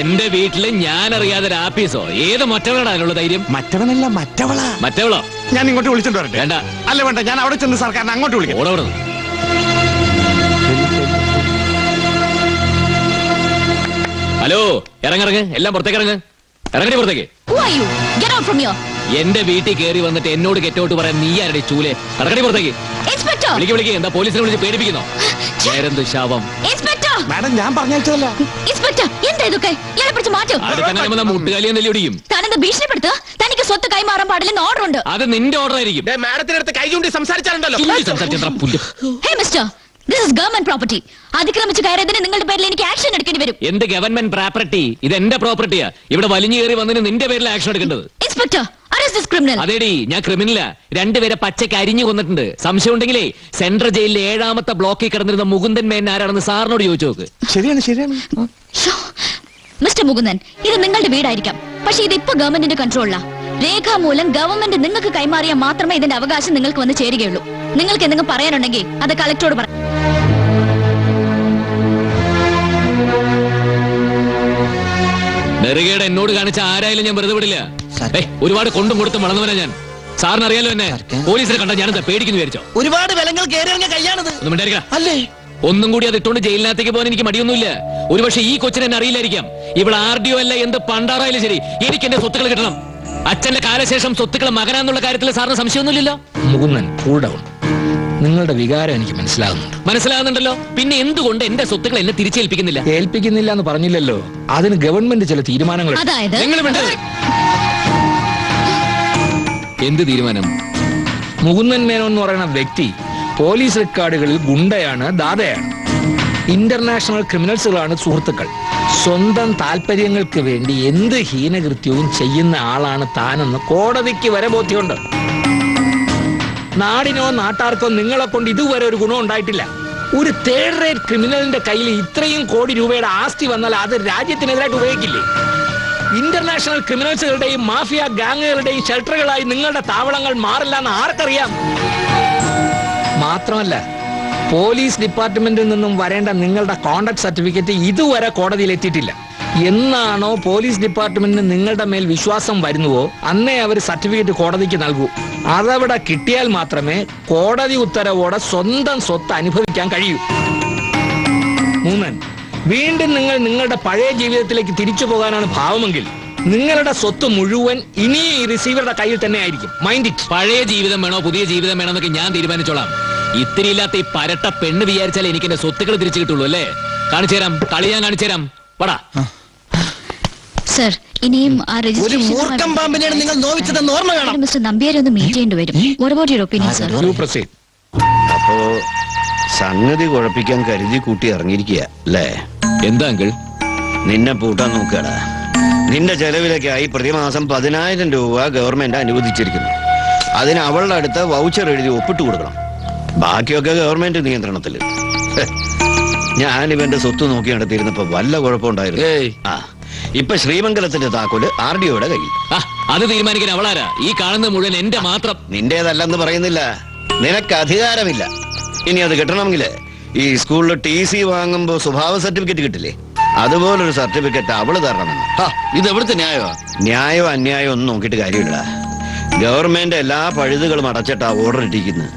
Speaker 9: എന്റെ വീട്ടിൽ ഞാൻ അറിയാതെ ഒരു ആപ്പീസോ ഏത് മറ്റവളാണ് അതിനുള്ള ധൈര്യം?
Speaker 11: മറ്റവനല്ല മറ്റവളാ.
Speaker 9: മറ്റവളോ?
Speaker 11: ഞാൻ ഇങ്ങോട്ട് വിളിച്ചോണ്ട് വരട്ടെ.
Speaker 9: വേണ്ട.
Speaker 11: അല്ല വേണ്ട ഞാൻ അവിടെ ചെന്ന് സർക്കാരിനെ അങ്ങോട്ട് വിളിക്കാം.
Speaker 9: ഓടെ അവിടെ ഹലോ ഇറങ്ങിറങ്ങ്. എല്ലാം പുറത്തേക്ക് ഇറങ്ങ്. ഇറങ്ങി പുറത്തേക്ക്.
Speaker 2: Who are you? Get out from
Speaker 9: എന്റെ വീട്ടിൽ കയറി വന്നിട്ട് എന്നോട് കെറ്റോട്ട് പറയാൻ നീ ആരുടെ ചൂലെ? ഇറങ്ങി പുറത്തേക്ക്! വിളിക്ക് വിളിക്ക്. എന്താ പോലീസിനെ വിളിച്ച് പേടിപ്പിക്കുന്നോ?
Speaker 2: Inspector!
Speaker 11: മാഡം ഞാൻ പറഞ്ഞയച്ചതല്ല.
Speaker 2: ഇൻസ്പെക്ടർ എന്താ ഇതൊക്കെ? ഇയാളെ പിടിച്ച് മാറ്റും? താനെന്താ ഭീഷണിപ്പെടുത്തുക തനിക്ക് സ്വത്ത് കൈമാറാൻ പാടില്ലെന്ന് ഓർഡർ ഉണ്ട്.
Speaker 9: അത് നിന്റെ ഓർഡർ ആയിരിക്കും.
Speaker 10: മാഡത്തിനടുത്ത് കൈ കൊണ്ട് സംസാരിച്ചാലുണ്ടല്ലോ.
Speaker 2: Hey mister this is government property അതിക്രമിച്ച് കയറിയതിന് നിങ്ങളുടെ പേരിൽ എനിക്ക് ആക്ഷൻ എടുക്കേണ്ടി വരും.
Speaker 9: എന്ത് ഗവൺമെന്റ് പ്രോപ്പർട്ടി ഇത് എന്റെ പ്രോപ്പർട്ടിയാ ഇവിടെ വലിഞ്ഞു കയറി വന്നതിന് നിന്റെ പേരിൽ ആക്ഷൻ എടുക്കേണ്ടത്.
Speaker 2: ഇൻസ്പെക്ടർ അറസ്റ്റ് ദിസ് ക്രിമിനൽ
Speaker 9: അതേടി ഞാൻ ക്രിമിനലാ രണ്ടുപേരെ പച്ചയ്ക്ക് അരിഞ്ഞു കൊന്നിട്ടുണ്ട്. സംശയം ഉണ്ടെങ്കിലേ സെൻട്രൽ ജയിലിലെ ഏഴാമത്തെ ബ്ലോക്കിൽ കിടന്നിരുന്ന മുകുന്ദൻ മേൻ ആരാണെന്ന് സാറിനോട് ചോദിച്ചു നോക്ക്.
Speaker 11: ശരിയാണ് ശരിയാണ്.
Speaker 2: മിസ്റ്റർ മുകുന്ദൻ ഇത് നിങ്ങളുടെ വീടായിരിക്കാം. പക്ഷെ ഇത് ഇപ്പൊ ഗവൺമെന്റിന്റെ കൺട്രോളിലാ രേഖാമൂലം ഗവൺമെന്റ് നിങ്ങൾക്ക് കൈമാറിയാൽ മാത്രമേ ഇതിന്റെ അവകാശം നിങ്ങൾക്ക് വന്ന് ചേരുകയുള്ളൂ. നിങ്ങൾക്ക് എന്തെങ്കിലും പറയാനുണ്ടെങ്കിൽ അത് കളക്ടറോട് പറ
Speaker 9: നെറുകയുടെ എന്നോട് കാണിച്ച ആരായാലും ഞാൻ വെറുതെ വിടില്ല. ഒരുപാട് കൊണ്ടും കൊടുത്തും വളർന്നവനാ ഞാൻ. സാറിന് അറിയാലോ എന്നെ പോലീസിനെ കണ്ട ഞാനെന്താ പേടിക്കുന്നു വിചാരിച്ചോ?
Speaker 7: ഒരുപാട് വിലങ്ങൾ അല്ലേ?
Speaker 9: ഒന്നും കൂടി അത് ഇട്ടുകൊണ്ട് ജയിലിനകത്തേക്ക് പോകാൻ എനിക്ക് മടിയൊന്നുമില്ല. ഒരുപക്ഷെ ഈ കൊച്ചിനെ എന്നെ അറിയില്ലായിരിക്കാം. ഇവിടെ ആർ ഡി ഒ അല്ല എന്ത് പണ്ടാറായാലും ശരി. എനിക്ക് എന്റെ സ്വത്തുക്കൾ കിട്ടണം. അച്ഛന്റെ കാലശേഷം സ്വത്തുക്കൾ മകനാന്നുള്ള കാര്യത്തിൽ സാറിന് സംശയമൊന്നുമില്ലല്ലോ?
Speaker 3: മുകുന്ദൻ കൂൾ ഡൗൺ നിങ്ങളുടെ വികാരം എനിക്ക് മനസ്സിലാകുന്നുണ്ട്.
Speaker 9: മനസ്സിലാകുന്നുണ്ടല്ലോ? പിന്നെ എന്തുകൊണ്ട് എന്റെ സ്വത്തുക്കൾ എന്നെ തിരിച്ചേൽപ്പിക്കുന്നില്ല?
Speaker 3: ഏൽപ്പിക്കുന്നില്ല എന്ന് പറഞ്ഞില്ലല്ലോ. അതിന് ഗവൺമെന്റ് ചില തീരുമാനങ്ങൾ
Speaker 2: അതായത്
Speaker 9: നിങ്ങൾ മിണ്ടരുത്. എന്ത് തീരുമാനം?
Speaker 3: മുകുന്ദൻ മേനോൻ എന്ന് പറയുന്ന വ്യക്തി പോലീസ് റെക്കോർഡുകളിൽ ഗുണ്ടയാണ് ദാതയാണ്. ഇന്റർനാഷണൽ ക്രിമിനൽസുകളാണ് സുഹൃത്തുക്കൾ. സ്വന്തം താല്പര്യങ്ങൾക്ക് വേണ്ടി എന്ത് ഹീനകൃത്യവും ചെയ്യുന്ന ആളാണ് താനെന്ന് കോടതിക്ക് വരെ ബോധ്യമുണ്ട്. നാടിനോ നാട്ടാർക്കോ നിങ്ങളെ കൊണ്ട് ഇതുവരെ ഒരു ഗുണം ഉണ്ടായിട്ടില്ല. ഒരു തേർഡ് റേറ്റ് ക്രിമിനലിന്റെ കയ്യിൽ ഇത്രയും കോടി രൂപയുടെ ആസ്തി വന്നാൽ അത് രാജ്യത്തിനെതിരായിട്ട് ഉപയോഗിക്കില്ലേ? ഇന്റർനാഷണൽ ക്രിമിനൽസുകളുടെയും മാഫിയ ഗാങ്ങുകളുടെയും ഷെൽട്ടറുകളായി നിങ്ങളുടെ താവളങ്ങൾ മാറില്ല എന്ന് ആർക്കറിയാം? മാത്രമല്ല പോലീസ് ഡിപ്പാർട്ട്മെന്റിൽ നിന്നും വരേണ്ട നിങ്ങളുടെ കോണ്ടാക്ട് സർട്ടിഫിക്കറ്റ് ഇതുവരെ കോടതിയിൽ എത്തിയിട്ടില്ല എന്നാണോ പോലീസ് ഡിപ്പാർട്ട്മെന്റിന് നിങ്ങളുടെ മേൽ വിശ്വാസം വരുന്നുവോ? അന്നേ അവർ സർട്ടിഫിക്കറ്റ് കോടതിക്ക് നൽകൂ. അതവിടെ കിട്ടിയാൽ മാത്രമേ കോടതി ഉത്തരവോടെ സ്വന്തം സ്വത്ത് അനുഭവിക്കാൻ കഴിയൂ. മൂന്നൻ വീണ്ടും നിങ്ങൾ നിങ്ങളുടെ പഴയ ജീവിതത്തിലേക്ക് തിരിച്ചു പോകാനാണ് ഭാവമെങ്കിൽ നിങ്ങളുടെ സ്വത്ത് മുഴുവൻ ഇനിയും ഈ റിസീവറുടെ കയ്യിൽ തന്നെ ആയിരിക്കും. മൈൻഡ് ഇറ്റ്
Speaker 9: പഴയ ജീവിതം വേണോ പുതിയ ജീവിതം വേണോ എന്നൊക്കെ ഞാൻ തീരുമാനിച്ചോളാം. ഇത്തിരി ഇല്ലാത്ത ഈ പരട്ട പെണ്ണ് വിചാരിച്ചാലേ എനിക്ക് എന്റെ സ്വത്തുക്കൾ തിരിച്ചു കിട്ടുള്ളൂ അല്ലേ? കാണിച്ചു തരാം കളി ഞാൻ കാണിച്ചു തരാം. പടാ
Speaker 2: സർ ഇനിയും ആ
Speaker 7: ഒരു
Speaker 2: registration
Speaker 7: മൂർഖം പാമ്പിനെയാണ് നിങ്ങൾ നോവിച്ചതെന്ന് ഓർമ്മ വേണം
Speaker 2: മിസ്റ്റർ നമ്പ്യാരെ ഒന്ന് മീറ്റ് ചെയ്യേണ്ടി വരും. What about your opinion sir
Speaker 4: അപ്പോ സംഗതി കുഴപ്പിക്കാൻ കരുതി കൂട്ടി ഇറങ്ങിയിരിക്കുക അല്ലേ?
Speaker 9: എന്താ അങ്കിൾ
Speaker 4: നിന്നെ പൂട്ടാൻ നോക്കുകടാ. നിന്റെ ചെലവിലേക്കായി പ്രതിമാസം പതിനായിരം രൂപ ഗവൺമെന്റ് അനുവദിച്ചിരിക്കുന്നു. അതിന് അവളുടെ അടുത്ത് വൗച്ചർ എഴുതി ഒപ്പിട്ട് കൊടുക്കണം. ബാക്കിയൊക്കെ ഗവൺമെന്റ് നിയന്ത്രണത്തിൽ ഞാൻ ഇവന്റെ സ്വത്ത് നോക്കി നടത്തിയിരുന്നപ്പോ വല്ല കുഴപ്പമുണ്ടായിരുന്നു. ആ ഇപ്പൊ ശ്രീമംഗലത്തിന്റെ താക്കോൽ ആർ ഡി ഒയുടെ
Speaker 9: കയ്യിൽ. അത് തീരുമാനിക്കാൻ അവളാരാ? ഈ കാണുന്ന മുഴുവൻ എന്റെ മാത്രം.
Speaker 4: നിന്റേതല്ലെന്ന് പറയുന്നില്ല. നിനക്ക് അധികാരമില്ല. ഇനി അത് കിട്ടണമെങ്കിൽ ഈ സ്കൂളിൽ ടി സി വാങ്ങുമ്പോ സ്വഭാവ സർട്ടിഫിക്കറ്റ് കിട്ടില്ലേ? അതുപോലൊരു സർട്ടിഫിക്കറ്റ് അവൾ തരണമെന്ന്. ഇത് എവിടുത്തെ ന്യായോ ന്യായോ അന്യായോ ഒന്നും നോക്കിയിട്ട് കാര്യമില്ല ഗവൺമെന്റ് എല്ലാ പഴുതുകളും അടച്ചിട്ടാ ഓർഡർ ഇട്ടിരിക്കുന്നത്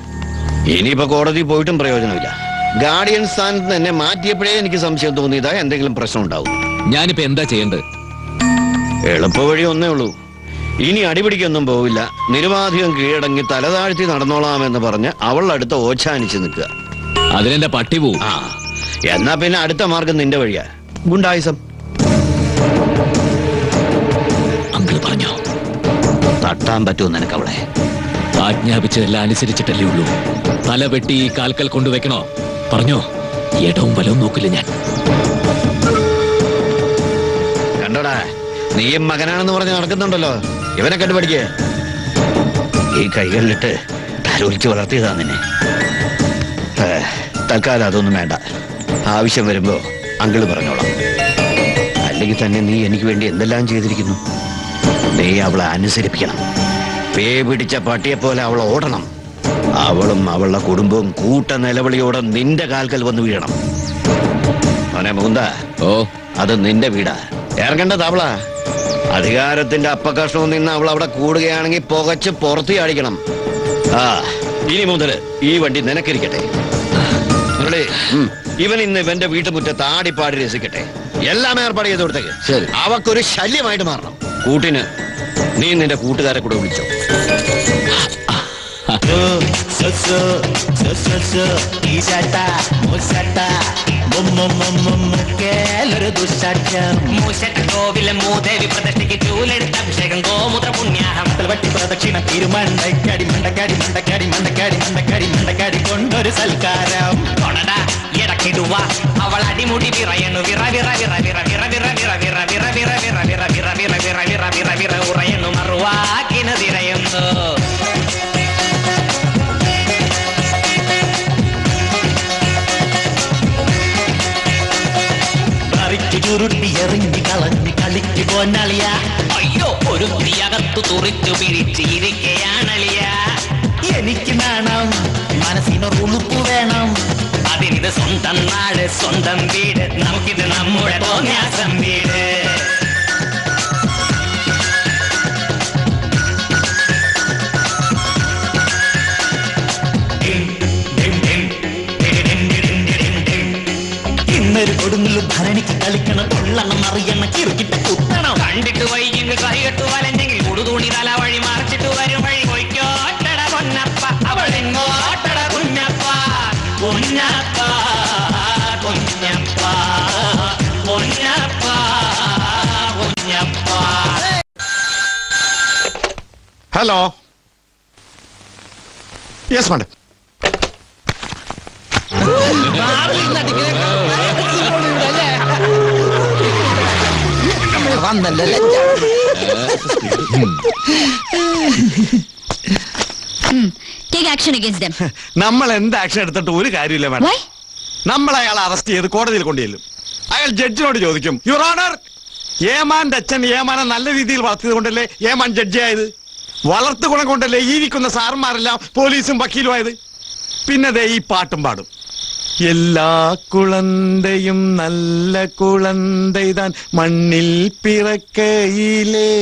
Speaker 4: ഇനിയിപ്പോ കോടതി പോയിട്ടും പ്രയോജനമില്ല. ഗാർഡിയൻ സ്ഥാനത്ത് എന്നെ മാറ്റിയപ്പോഴേ എനിക്ക് സംശയം തോന്നിയതാ എന്തെങ്കിലും പ്രശ്നം ഉണ്ടാവും.
Speaker 9: ഞാനിപ്പോ എന്താ ചെയ്യേണ്ടത്?
Speaker 4: എളുപ്പ വഴി ഒന്നേ ഉള്ളൂ. ഇനി അടിപിടിക്കൊന്നും പോവില്ല. നിരുപാധികം കീഴടങ്ങി തലതാഴ്ത്തി നടന്നോളാമെന്ന് പറഞ്ഞ് അവൾ അടുത്ത ഓച്ഛാനിച്ച് നിൽക്കുക.
Speaker 9: അതിനെന്റെ പട്ടി പോവും?
Speaker 4: ആ എന്നാ പിന്നെ അടുത്ത മാർഗം നിന്റെ വഴിയാ. ഗുണ്ടായുസം.
Speaker 9: അങ്കിൾ പറഞ്ഞോ?
Speaker 4: തട്ടാൻ പറ്റുമെന്ന് എനിക്ക് അവളെ?
Speaker 9: ആജ്ഞാപിച്ചതെല്ലാം അനുസരിച്ചിട്ടല്ലേ ഉള്ളൂ. തല വെട്ടി കാൽക്കൽ കൊണ്ടുവെക്കണോ പറഞ്ഞോ. ഇടവും വലവും നോക്കില്ല ഞാൻ.
Speaker 4: കണ്ടോടാ നീയും മകനാണെന്ന് പറഞ്ഞ് നടക്കുന്നുണ്ടല്ലോ. ഇവനെ കണ്ടു പഠിക്കേ ഈ കൈകളിലിട്ട് തലോലിച്ച് വളർത്തിയതാ നിന്നെ. തൽക്കാലം അതൊന്നും വേണ്ട. ആവശ്യം വരുമ്പോ അങ്കിൾ പറഞ്ഞോളാം. അല്ലെങ്കിൽ തന്നെ നീ എനിക്ക് വേണ്ടി എന്തെല്ലാം ചെയ്തിരിക്കുന്നു? നീ അവളെ അനുസരിപ്പിക്കണം. പേ പിടിച്ച പട്ടിയെ പോലെ അവൾ ഓടണം. അവളും അവളുടെ കുടുംബവും കൂട്ട നിലവിളിയോടെ നിന്റെ കാൽക്കൽ വന്ന് വീഴണം. അവനെ മുകുന്ദ
Speaker 9: ഓ.
Speaker 4: അത് നിന്റെ വീടാ. ഇറങ്ങേണ്ടത് താവള അധികാരത്തിന്റെ അപ്പകഷ്ണവും നിന്ന് അവൾ അവിടെ കൂടുകയാണെങ്കിൽ പുകച്ച് പുറത്തു ചാടിക്കണം. ആ ഇനി മുതൽ ഈ വണ്ടി നിനക്കിരിക്കട്ടെ. മുരളി, ഇവൻ ഇന്ന് ഇവന്റെ വീട്ടുമുറ്റത്ത് ആടിപ്പാടി രസിക്കട്ടെ. എല്ലാം ഏർപ്പാട് ചെയ്ത് കൊടുത്തേക്ക്. അവക്കൊരു ശല്യമായിട്ട് മാറണം. കൂട്ടിന് നീ നിന്റെ കൂട്ടുകാരെ കൂടെ വിളിച്ചോ.
Speaker 8: മൂശട്ടക്കോവിലെ മൂദേവി പ്രതിഷ്ഠയ്ക്ക് ചൂലെടുത്ത അഭിഷേകം ഗോമുദ്ര പുണ്യാഹം
Speaker 12: വട്ടി പ്രദക്ഷിണ തിരുമണ്ടക്കടി മണ്ടക്കാടി മണ്ടക്കാടി മണ്ടക്കാടി മണ്ടക്കാടി മണ്ടക്കാടി കൊണ്ടൊരു സൽക്കാരം
Speaker 8: കൊണട ഇടക്കിടുവ അവൾ അടിമുടി വിറയണു വിറ വിറ വിറ വിറ വിറ വിറ വിറ വിറ വിറ വിറ വിറ വിറ വിറ വിറ വിറ വിറ വിറ വിറ ഉറയണു മറുവാക്കിന്
Speaker 12: ചുരുട്ടി എറിഞ്ഞു കളഞ്ഞു കളിക്ക് പോന്നളിയ.
Speaker 8: അയ്യോ ഒരു തീയകത്തു തുറിച്ചു പിരിച്ചിരിക്കയാണളിയ.
Speaker 12: എനിക്ക് നാണം മനസ്സിനൊരു ഉളുപ്പ് വേണം.
Speaker 8: അതിനിത് സ്വന്തം നാട് സ്വന്തം വീട് നമുക്കിത് നമ്മുടെ തോന്യാസം വീട്.
Speaker 12: കൊള്ളണം അറിയണം കുത്തണം.
Speaker 8: കണ്ടിട്ട് വൈകിട്ട് കൈകെട്ടു വലഞ്ഞെങ്കിൽ ഉടുതൂണി തല വഴി മറിച്ചിട്ട് വരും വഴി കൊയ്ക്കോട്ടട പൊന്നപ്പ അവളിങ്ങോട്ടട കുഞ്ഞപ്പ Kunjappa Kunjappa Kunjappa Kunjappa
Speaker 11: hello yes madam
Speaker 7: വന്നല്ലോ ലജ്ജ.
Speaker 2: ടേക്ക് ആക്ഷൻ അഗേൻസ്റ്റ് ദം
Speaker 11: നമ്മൾ എന്ത് ആക്ഷൻ എടുത്തിട്ട് ഒരു കാര്യമില്ല മാഡം. നമ്മൾ അയാളെ അറസ്റ്റ് ചെയ്ത് കോടതിയിൽ കൊണ്ടുചെല്ലും. അയാൾ ജഡ്ജിനോട് ചോദിക്കും യുവർ ഓണർ ഏമാന്റെ അച്ഛൻ ഏമാനെ നല്ല രീതിയിൽ വളർത്തിയത് കൊണ്ടല്ലേ ഏമാൻ ജഡ്ജിയായത് വളർത്തു ഗുണം കൊണ്ടല്ലേ ഈ ഇരിക്കുന്ന സാറന്മാരെല്ലാം പോലീസും വക്കീലുമായത്? പിന്നെ ദേ ഈ പാട്ടും പാടും. എല്ലാ കുളന്തയും നല്ല കുളന്തൈതാൻ മണ്ണിൽ പിറക്കയിലേ.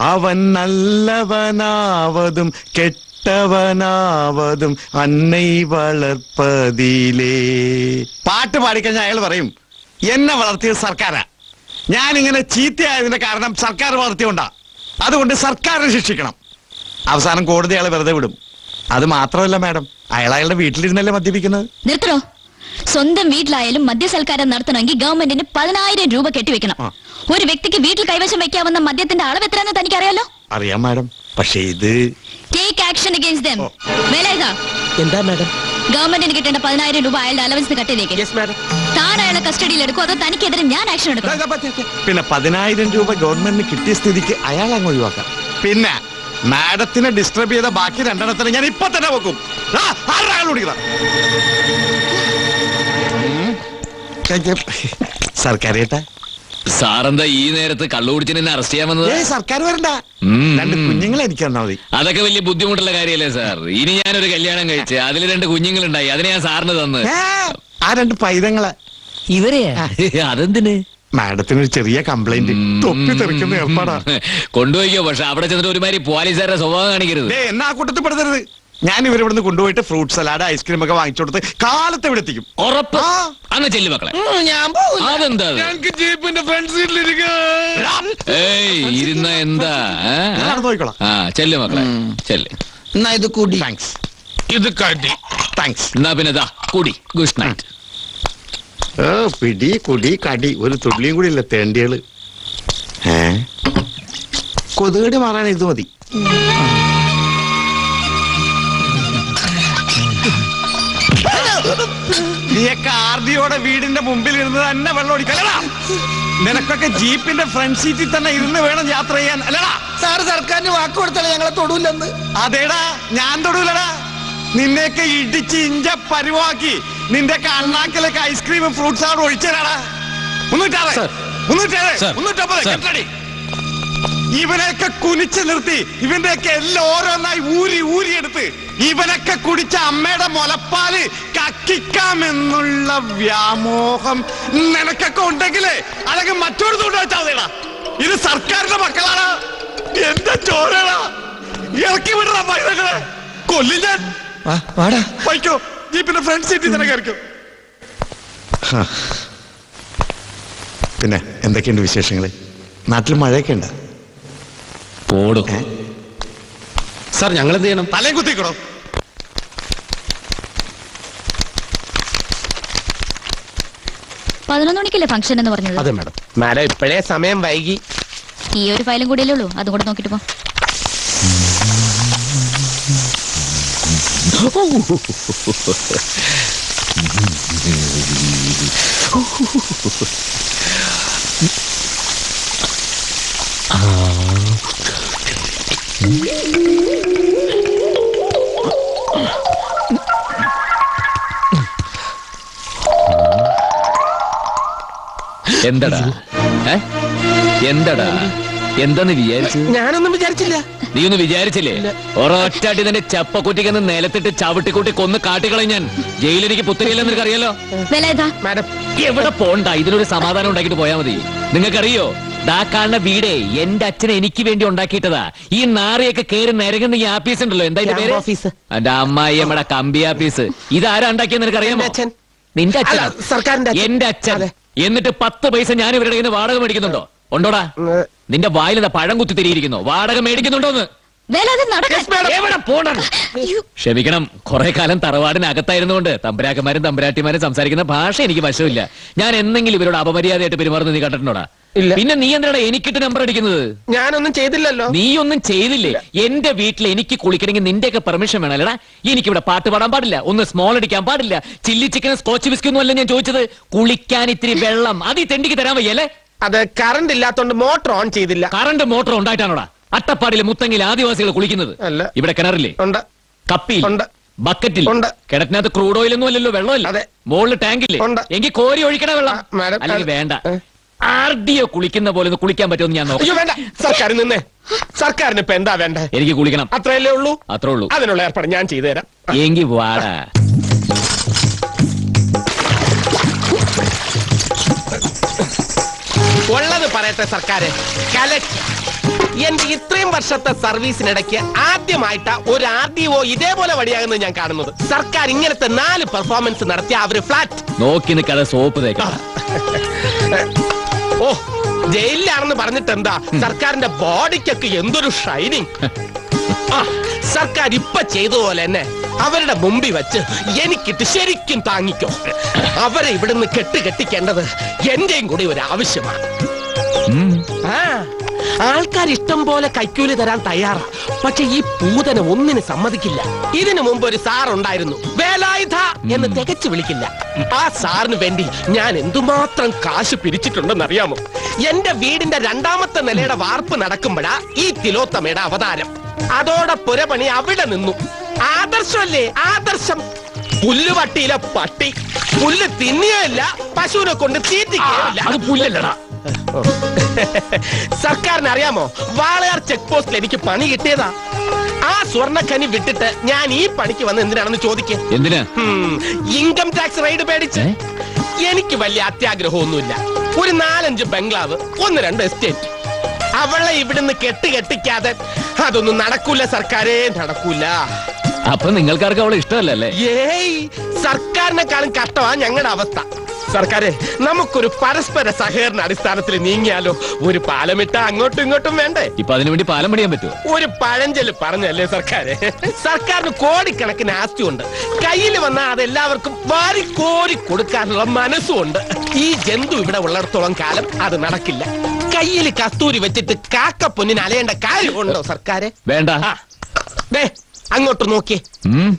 Speaker 11: അവൻ നല്ലവനാവതും കെട്ടവനാവതും അന്നൈ വളർപ്പതിലേ. പാട്ട് പാടിക്കഴിഞ്ഞാൽ അയാൾ പറയും എന്നെ വളർത്തിയത് സർക്കാരാ. ഞാൻ ഇങ്ങനെ ചീത്തയായതിന്റെ കാരണം സർക്കാർ വളർത്തിയോണ്ടാ. അതുകൊണ്ട് സർക്കാരിനെ ശിക്ഷിക്കണം. അവസാനം കോടതി അയാളെ വെറുതെ വിടും. അത് മാത്രമല്ല മാഡം. അയാൾ അയാളുടെ വീട്ടിലിരുന്നല്ലേ മദ്യപിക്കുന്നത്?
Speaker 2: നിർത്തണോ? സ്വന്തം വീട്ടിലായാലും മദ്യസൽക്കാരം നടത്തണമെങ്കിൽ ഗവൺമെന്റിന് പതിനായിരം രൂപ കെട്ടിവെക്കണം. ഒരു വ്യക്തിക്ക് വീട്ടിൽ കൈവശം വെക്കാവുന്ന മദ്യത്തിന്റെ അളവ് എത്രയാണെന്ന് തനിക്കറിയാലോ?
Speaker 11: അറിയാം മാഡം. പക്ഷേ ഇത്
Speaker 2: take action against them Velayudha
Speaker 10: എന്താ മാഡം?
Speaker 2: ഗവൺമെന്റിന് കിട്ടേണ്ട പതിനായിരം രൂപ അയാളുടെ അലവൻസ് കട്ടിലേക്ക് താൻ അയാളെ കസ്റ്റഡിയിൽ എടുക്കും അതോ തനിക്കെതിരെ ഞാൻ ആക്ഷൻ എടുക്കും
Speaker 11: പിന്നെ പതിനായിരം രൂപ ഗവൺമെന്റിന് കിട്ടിയ സ്ഥിതിക്ക് അയാൾ അങ്ങ് ഒഴിവാക്കാം. പിന്നെ മാഡത്തിനെ ഡിസ്റ്റർബ് ചെയ്ത ബാക്കി രണ്ടെണ്ണത്തിന് ഞാൻ ഇപ്പൊ തന്നെ വെക്കും. കേട്ടാ
Speaker 9: സാറെന്താ ഈ നേരത്ത് കള്ളുകുടിച്ചിന് എന്നെ അറസ്റ്റ് ചെയ്യാൻ വന്നത്?
Speaker 11: ഏ സർക്കാർ വരണ്ട. രണ്ട് കുഞ്ഞുങ്ങളെ എനിക്ക് തന്നാ മതി.
Speaker 9: അതൊക്കെ വലിയ ബുദ്ധിമുട്ടുള്ള കാര്യല്ലേ സാർ ഇനി ഞാനൊരു കല്യാണം കഴിച്ച് അതിൽ രണ്ട് കുഞ്ഞുങ്ങളുണ്ടായി അതിനെ ഞാൻ സാറിന് തന്നു.
Speaker 11: ആ രണ്ട് പൈതങ്ങളെ.
Speaker 9: ഇവരെയാ? (laughs) അതെന്തിന്?
Speaker 11: മാഡത്തിന് ഒരു ചെറിയ കംപ്ലൈന്റ് തൊപ്പി തെറിക്കുന്ന ഏർപ്പാടാ.
Speaker 9: കൊണ്ടുപോയിക്കോ പക്ഷെ അവിടെ ചെന്നിട്ട് ഒരുമാതിരി പോലീസുകാരുടെ സ്വഭാവം കാണിക്കരുത്.
Speaker 11: ദേ, എന്നാ കൂട്ടത്തിൽ പെടുത്തരുത് ഞാൻ ഇവരെ നിന്ന് കൊണ്ടുപോയിട്ട് ഫ്രൂട്ട് സലാഡ് ഐസ്ക്രീം ഒക്കെ വാങ്ങിച്ചു കൊടുത്ത് കാലത്ത് ഇവിടെ എത്തിക്കും.
Speaker 9: ഉറപ്പ്.
Speaker 11: ആ.
Speaker 9: അന്ന് ചെല്ലു മക്കളെ.
Speaker 10: ഞാൻ
Speaker 9: അതെന്താ
Speaker 5: ജീപ്പിന്റെ ഫ്രണ്ട് സീറ്റിലിരിക്കാം
Speaker 9: ഏയ് ഇരുന്ന എന്താ?
Speaker 11: നോക്കിക്കോളാം.
Speaker 9: ആ ചെല്ലു മക്കളെ. ചെല്ല്.
Speaker 7: എന്നാ ഇത് കൂടി.
Speaker 11: താങ്ക്സ്
Speaker 5: ഇത് കടി.
Speaker 11: താങ്ക്സ്
Speaker 9: എന്നാ പിന്നെ കൂടി. ഗുഡ് നൈറ്റ്
Speaker 11: പിടി കുടി കടി. ഒരു തുള്ളിയും കൂടി ഇല്ല തേണ്ടികൾ. ഏ? കൊതുകടി മാറാൻ ഇത് മതി. നീയൊക്കെ ആർ വീടിന്റെ മുമ്പിൽ ഇരുന്ന് തന്നെ വെള്ളം ഓടിക്കാൻ നിനക്കൊക്കെ ജീപ്പിന്റെ ഫ്രണ്ട് സീറ്റിൽ തന്നെ ഇരുന്ന് വേണം യാത്ര ചെയ്യാൻ. അല്ലടാ
Speaker 7: സാർ സർക്കാരിന് വാക്ക് കൊടുത്തല്ലേ ഞങ്ങളെ തൊടൂല്ലെന്ന്
Speaker 11: അതേടാ ഞാൻ തൊടൂലടാ. നിന്നെയൊക്കെ ഇടിച്ച് ഇഞ്ച പരുവാക്കി നിന്റെ അണ്ണാക്കിലൊക്കെ ഐസ്ക്രീമും ഫ്രൂട്ട്സ് ആണ് ഒഴിച്ചതാടാ മുന്നൂറ്റാറ് മുന്നൂറ്റാറ്
Speaker 9: സർ.
Speaker 11: മുന്നൂറ്റമ്പത്.
Speaker 9: സർ.
Speaker 11: കെട്ടടി ഇവനെയൊക്കെ കുനിച്ച് നിർത്തി. ഇവന്റെയൊക്കെ എല്ലാം ഓരോന്നായി ഊരി ഊരിയെടുത്ത് ഇവനൊക്കെ കുടിച്ച അമ്മയുടെ മുലപ്പാൽ കക്കിക്കാമെന്നുള്ള വ്യാമോഹം നിനക്കൊക്കെ ഉണ്ടെങ്കിലേ അല്ലെങ്കിൽ മറ്റൊരു തൂണ്ട് വെച്ചാൽ മതിടാ ഇത് സർക്കാരിന്റെ മക്കളാണ് എന്റെ ചോരടാ. ഇറക്കി വിടാ പൈതങ്ങളെ
Speaker 7: കൊല്ലില്ല
Speaker 11: വയ്ക്കോ ജീപ്പിന്റെ ഫ്രണ്ട് സീറ്റിൽ തന്നെ കയറിക്കും? പിന്നെ എന്തൊക്കെയുണ്ട് വിശേഷങ്ങൾ? നാട്ടിൽ മഴയൊക്കെ ഉണ്ട്?
Speaker 9: പോടും. സാർ ഞങ്ങൾ എന്ത് ചെയ്യണം?
Speaker 11: തലയും കുത്തിക്കണോ
Speaker 2: പതിനൊന്ന് മണിക്കല്ലേ ഫംഗ്ഷൻ എന്ന് പറഞ്ഞത്?
Speaker 10: അതെ മാഡം. മാഡം ഇപ്പോഴേ സമയം വൈകി.
Speaker 2: ഈ ഒരു ഫയലും കൂടിയല്ലേ ഉള്ളൂ. അതും കൂടെ നോക്കിട്ട് പോ.
Speaker 9: എന്തടാ? എന്തടാ? എന്താന്ന് വിചാരിച്ചു?
Speaker 10: ഞാനൊന്നും വിചാരിച്ചില്ല.
Speaker 9: നീ ഒന്ന് വിചാരിച്ചില്ലേ? ഒരൊറ്റാട്ടി നിന്റെ ചപ്പക്കുറ്റിക്കെന്ന് നിലത്തിട്ട് ചവിട്ടിക്കൂട്ടി കൊന്ന് കാട്ടിക്കളഞ്ഞാൻ ജയിലെനിക്ക് പുത്തരിയില്ലെന്ന് നിനക്ക്
Speaker 2: അറിയാലോ
Speaker 10: മാഡം.
Speaker 9: എവിടെ പോണ്ട? ഇതിനൊരു സമാധാനം ഉണ്ടാക്കിട്ട് പോയാ മതി. നിങ്ങൾക്കറിയോ? ദാ കാണുന്ന വീടേ എന്റെ അച്ഛൻ എനിക്ക് വേണ്ടി ഉണ്ടാക്കിയിട്ടതാ. ഈ നാറിയൊക്കെ കേറി നിരങ്ങുന്ന ഈ ആപ്പീസ് ഉണ്ടല്ലോ എന്താ പേര്?
Speaker 10: ഓഫീസ്.
Speaker 9: എന്റെ അമ്മായി അമ്മയുടെ കമ്പി ആപ്പീസ്. ഇതാരാ ഉണ്ടാക്കിയെന്ന് നിനക്കറിയാമോ. നിന്റെ അച്ഛൻ
Speaker 10: സർക്കാരിന്റെ അച്ഛൻ.
Speaker 9: എന്റെ അച്ഛൻ. എന്നിട്ട് പത്ത് പൈസ ഞാൻ ഇവരുടെ കയ്യിൽ നിന്ന് വാടക മേടിക്കുന്നുണ്ടോ? ഉണ്ടോടാ? നിന്റെ വായിൽ നിന്ന് പഴം കുത്തി തിരിയിരിക്കുന്നു വാടക മേടിക്കുന്നുണ്ടോന്ന്? ക്ഷമിക്കണം കുറെ കാലം തറവാടിനകത്തായിരുന്നുകൊണ്ട് തമ്പരാക്കന്മാരും തമ്പരാട്ടിമാരും സംസാരിക്കുന്ന ഭാഷ എനിക്ക് വശമില്ല. ഞാൻ എന്തെങ്കിലും ഇവരോട് അപമര്യാദയായിട്ട് പെരുമാറുന്നത് നീ കണ്ടിട്ടുണ്ടോടാ?
Speaker 10: ഇല്ല.
Speaker 9: പിന്നെ നീ എന്തിനാണ് എനിക്കിട്ട് നമ്പർ അടിക്കുന്നത്?
Speaker 10: ഞാനൊന്നും ചെയ്തില്ലല്ലോ.
Speaker 9: നീ ഒന്നും ചെയ്തില്ലേ? എന്റെ വീട്ടിൽ എനിക്ക് കുളിക്കണമെങ്കിൽ നിന്റെയൊക്കെ പെർമിഷൻ വേണമല്ലടാ? എനിക്കിവിടെ പാട്ട് പാടാൻ പാടില്ല. ഒന്ന് സ്മോൾ അടിക്കാൻ പാടില്ല. ചില്ലി ചിക്കൻ സ്കോച്ച് ബിസ്ക്കൊന്നും ഒന്നും അല്ല ഞാൻ ചോദിച്ചത്. കുളിക്കാൻ ഇത്തിരി വെള്ളം. അത് ഈ തെണ്ടിക്ക് തരാൻ വയ്യല്ലേ?
Speaker 10: അത് കറണ്ട് ഇല്ലാത്തോണ്ട് മോട്ടർ ഓൺ ചെയ്തില്ല.
Speaker 9: കറണ്ട് മോട്ടോർ ഉണ്ടായിട്ടാണോടാ? അട്ടപ്പാടിയിലെ മുത്തങ്ങിൽ ആദിവാസികൾ കുളിക്കുന്നത്.
Speaker 10: അല്ല.
Speaker 9: ഇവിടെ കിണറില്ലേ?
Speaker 10: ഉണ്ട്.
Speaker 9: കപ്പി
Speaker 10: ഉണ്ട്.
Speaker 9: ബക്കറ്റിൽ
Speaker 10: ഉണ്ട്.
Speaker 9: കിണറ്റിനകത്ത് ക്രൂഡ് ഓയിൽ ഒന്നും അല്ലല്ലോ വെള്ളമല്ല.
Speaker 10: അതെ.
Speaker 9: മുകളിൽ ടാങ്കില്ലേ?
Speaker 10: ഉണ്ട്.
Speaker 9: എങ്കിൽ കോരി ഒഴിക്കണ വെള്ളം.
Speaker 10: മാഡം,
Speaker 9: അല്ലെങ്കിൽ വേണ്ട.
Speaker 10: ഏ?
Speaker 9: ആർ ഡി ഒ കുളിക്കുന്ന പോലെ ഒന്ന് കുളിക്കാൻ പറ്റുമെന്ന് ഞാൻ
Speaker 10: അയ്യോ
Speaker 9: നോക്കാം
Speaker 10: വേണ്ട. സർക്കാർ നിന്നേ. സർക്കാരിന് ഇപ്പൊ എന്താ വേണ്ടേ?
Speaker 9: എനിക്ക് കുളിക്കണം.
Speaker 10: അത്രയല്ലേ ഉള്ളൂ?
Speaker 9: അത്രേ ഉള്ളൂ.
Speaker 10: അതിനുള്ള ഏർപ്പാട് ഞാൻ ചെയ്തു തരാം.
Speaker 9: എങ്കി വാടാ.
Speaker 10: ഉള്ളത് പറയട്ടെ സർക്കാർ കലക്ട് എന്റെ ഇത്രയും വർഷത്തെ സർവീസിനിടയ്ക്ക് ആദ്യമായിട്ടാ ഒരു ആർ ഡി ഒ ഇതേപോലെ വഴിയാകുന്നത് ഞാൻ കാണുന്നത്. സർക്കാർ ഇങ്ങനത്തെ നാല് പെർഫോമൻസ് നടത്തിയ അവർ ഫ്ലാറ്റ്
Speaker 9: നോക്കി നിൽക്കാതെ സോപ്പ്
Speaker 10: ഓ ജയിലിലാണെന്ന് പറഞ്ഞിട്ട് എന്താ സർക്കാരിന്റെ ബോഡിക്കൊക്കെ എന്തൊരു ഷൈനിങ് സർക്കാർ ഇപ്പൊ ചെയ്ത പോലെ തന്നെ. അവരുടെ മുമ്പിൽ വെച്ച് എനിക്കിട്ട് ശരിക്കും താങ്ങിക്കോ. അവരെ ഇവിടുന്ന് കെട്ട് കെട്ടിക്കേണ്ടത് എന്റെയും കൂടി ഒരു ആവശ്യമാണ്. ആ ആൾക്കാർ ഇഷ്ടം പോലെ കൈക്കൂലി തരാൻ തയ്യാറാ. പക്ഷെ ഈ പൂതന ഒന്നിന് സമ്മതിക്കില്ല. ഇതിനു മുമ്പ് ഒരു സാർ ഉണ്ടായിരുന്നു. വേലായുധ എന്ന് തികച്ചു വിളിക്കില്ല. ആ സാറിന് വേണ്ടി ഞാൻ എന്തുമാത്രം കാശ് പിരിച്ചിട്ടുണ്ടെന്ന് അറിയാമോ എന്റെ വീടിന്റെ രണ്ടാമത്തെ നിലയുടെ വാർപ്പ് നടക്കുമ്പോഴാ ഈ തിലോത്തമയുടെ അവതാരം. അതോടെ പുരപണി അവിടെ നിന്നു. ആദർശമല്ലേ? ആദർശം. പുല്ലുവട്ടിയിലെ പട്ടി. പുല്ല് തിന്നിയല്ല പശുവിനെ കൊണ്ട് തീറ്റിക്കുകയില്ല
Speaker 9: അത് പുല്ലല്ലടാ.
Speaker 10: സർക്കാരിന് അറിയാമോ വാളയാർ ചെക്ക് പോസ്റ്റിൽ എനിക്ക് പണി കിട്ടിയതാ. ആ സ്വർണഖനി വിട്ടിട്ട് ഞാൻ ഈ പണിക്ക് വന്ന് എന്തിനാണെന്ന് ചോദിക്കേ.
Speaker 9: എന്തിനാ?
Speaker 10: ഇൻകം ടാക്സ് റൈഡ് പേടിച്ച്. എനിക്ക് വലിയ അത്യാഗ്രഹമൊന്നുമില്ല. ഒരു നാലഞ്ച് ബംഗ്ലാവ് ഒന്ന് രണ്ട് എസ്റ്റേറ്റ് അവളെ ഇവിടുന്ന് കെട്ട് കെട്ടിക്കാതെ അതൊന്നും നടക്കൂല സർക്കാരേ നടക്കൂല.
Speaker 9: അപ്പൊ നിങ്ങൾക്കാർക്ക് അവളെ ഇഷ്ടമല്ലല്ലേ?
Speaker 10: ഏയ് സർക്കാരിനെക്കാളും കഷ്ടമാ ഞങ്ങളുടെ അവസ്ഥ. സർക്കാരെ നമുക്കൊരു പരസ്പര സഹകരണ അടിസ്ഥാനത്തിൽ നീങ്ങിയാലോ ഒരു പാലമിട്ട അങ്ങോട്ടും ഇങ്ങോട്ടും വേണ്ടേ?
Speaker 9: ഇപ്പൊ അതിനു വേണ്ടി പാലം പണിയാൻ പറ്റുമോ
Speaker 10: ഒരു പഴഞ്ചൽ പറഞ്ഞല്ലേ സർക്കാരെ? സർക്കാരിന് കോടിക്കണക്കിന് ആസ്തിയുണ്ട്. കയ്യിൽ വന്നാൽ അതെല്ലാവർക്കും വാരി വാരിക്കോരി കൊടുക്കാനുള്ള മനസ്സുമുണ്ട് ഈ ജന്തു ഇവിടെ ഉള്ളിടത്തോളം കാലം അത് നടക്കില്ല. കയ്യിൽ കസ്തൂരി വെച്ചിട്ട് കാക്ക പൊന്നിന് അലയേണ്ട കാര്യമുണ്ടോ സർക്കാര്?
Speaker 9: വേണ്ട.
Speaker 10: ദേ അങ്ങോട്ട് നോക്കിയേ
Speaker 9: ഉം.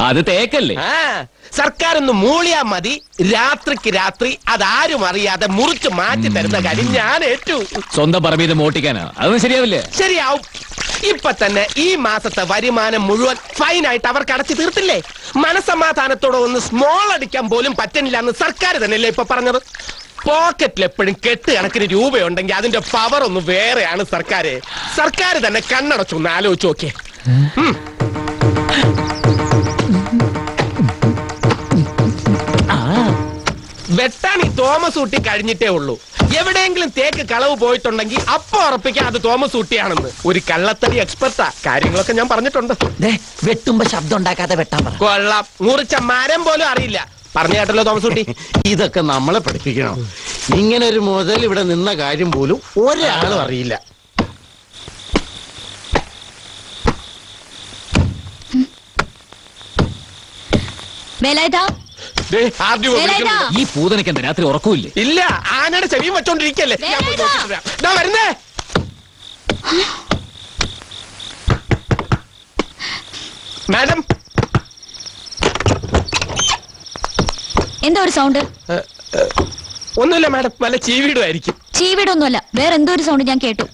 Speaker 9: അത് തേക്കല്ലേ?
Speaker 10: ആ സർക്കാർ ഒന്ന് മൂളിയാ മതി. രാത്രിക്ക് രാത്രി അതാരും അറിയാതെ മുറിച്ച് മാറ്റി തരുന്ന കാര്യം ഞാൻ ഏറ്റു.
Speaker 9: സ്വന്തം പറമ്പീത് മോട്ടിക്കാനാ. അതൊന്നും ശരിയാവില്ലേ?
Speaker 10: ശരിയാവും. ഇപ്പൊ തന്നെ ഈ മാസത്തെ വരുമാനം മുഴുവൻ ഫൈനായിട്ട് അവർക്ക് അടച്ചു തീർത്തില്ലേ? മനസമാധാനത്തോടെ ഒന്ന് സ്മോൾ അടിക്കാൻ പോലും പറ്റുന്നില്ല എന്ന് സർക്കാർ തന്നെയല്ലേ ഇപ്പൊ പറഞ്ഞത്? പോക്കറ്റിൽ എപ്പോഴും കെട്ട് കണക്കിന് രൂപയുണ്ടെങ്കിൽ അതിന്റെ പവർ ഒന്ന് വേറെയാണ് സർക്കാർ സർക്കാർ തന്നെ കണ്ണടച്ചു കണ്ണടച്ചൊന്ന് ആലോചിച്ച് നോക്കിയേ. വെട്ടാൻ ഈ തോമസ് ഊട്ടി കഴിഞ്ഞിട്ടേ ഉള്ളൂ. എവിടെയെങ്കിലും തേക്ക് കളവ് പോയിട്ടുണ്ടെങ്കിൽ അപ്പൊ ഉറപ്പിക്കാം അത് തോമസ് ഊട്ടിയാണെന്ന്. ഒരു കള്ളത്തടി എക്സ്പെർട്ടാ കാര്യങ്ങളൊക്കെ ഞാൻ പറഞ്ഞിട്ടുണ്ട്.
Speaker 7: വെട്ടുമ്പോ ശബ്ദം ഉണ്ടാക്കാതെ വെട്ടാൻ പറ.
Speaker 10: കൊള്ളാം. മുറിച്ച മരം പോലും അറിയില്ല. പറഞ്ഞു കേട്ടല്ലോ തോമസ് ഊട്ടി? (laughs)
Speaker 13: ഇതൊക്കെ നമ്മളെ പഠിപ്പിക്കണം. ഇങ്ങനെ ഒരു മുതൽ ഇവിടെ നിന്ന കാര്യം പോലും ഒരാളും അറിയില്ല.
Speaker 2: വേലായുധ
Speaker 9: ഈ പൂതനയ്ക്ക് എന്താ രാത്രി ഉറക്കൂല്ലേ?
Speaker 10: ഇല്ല ആനയുടെ ചെവിയും വെച്ചോണ്ടിരിക്കല്ലേ. ഞാൻ പോയി നോക്കിയിട്ട് വരാം. ദാ വരുന്നേ! മാഡം!
Speaker 2: എന്താ ഒരു സൗണ്ട്?
Speaker 10: ഒന്നുമില്ല മാഡം വല്ല ചീവീടും ആയിരിക്കും.
Speaker 2: ചീവിടൊന്നുമല്ല വേറെ എന്തോ ഒരു സൗണ്ട് ഞാൻ കേട്ടു.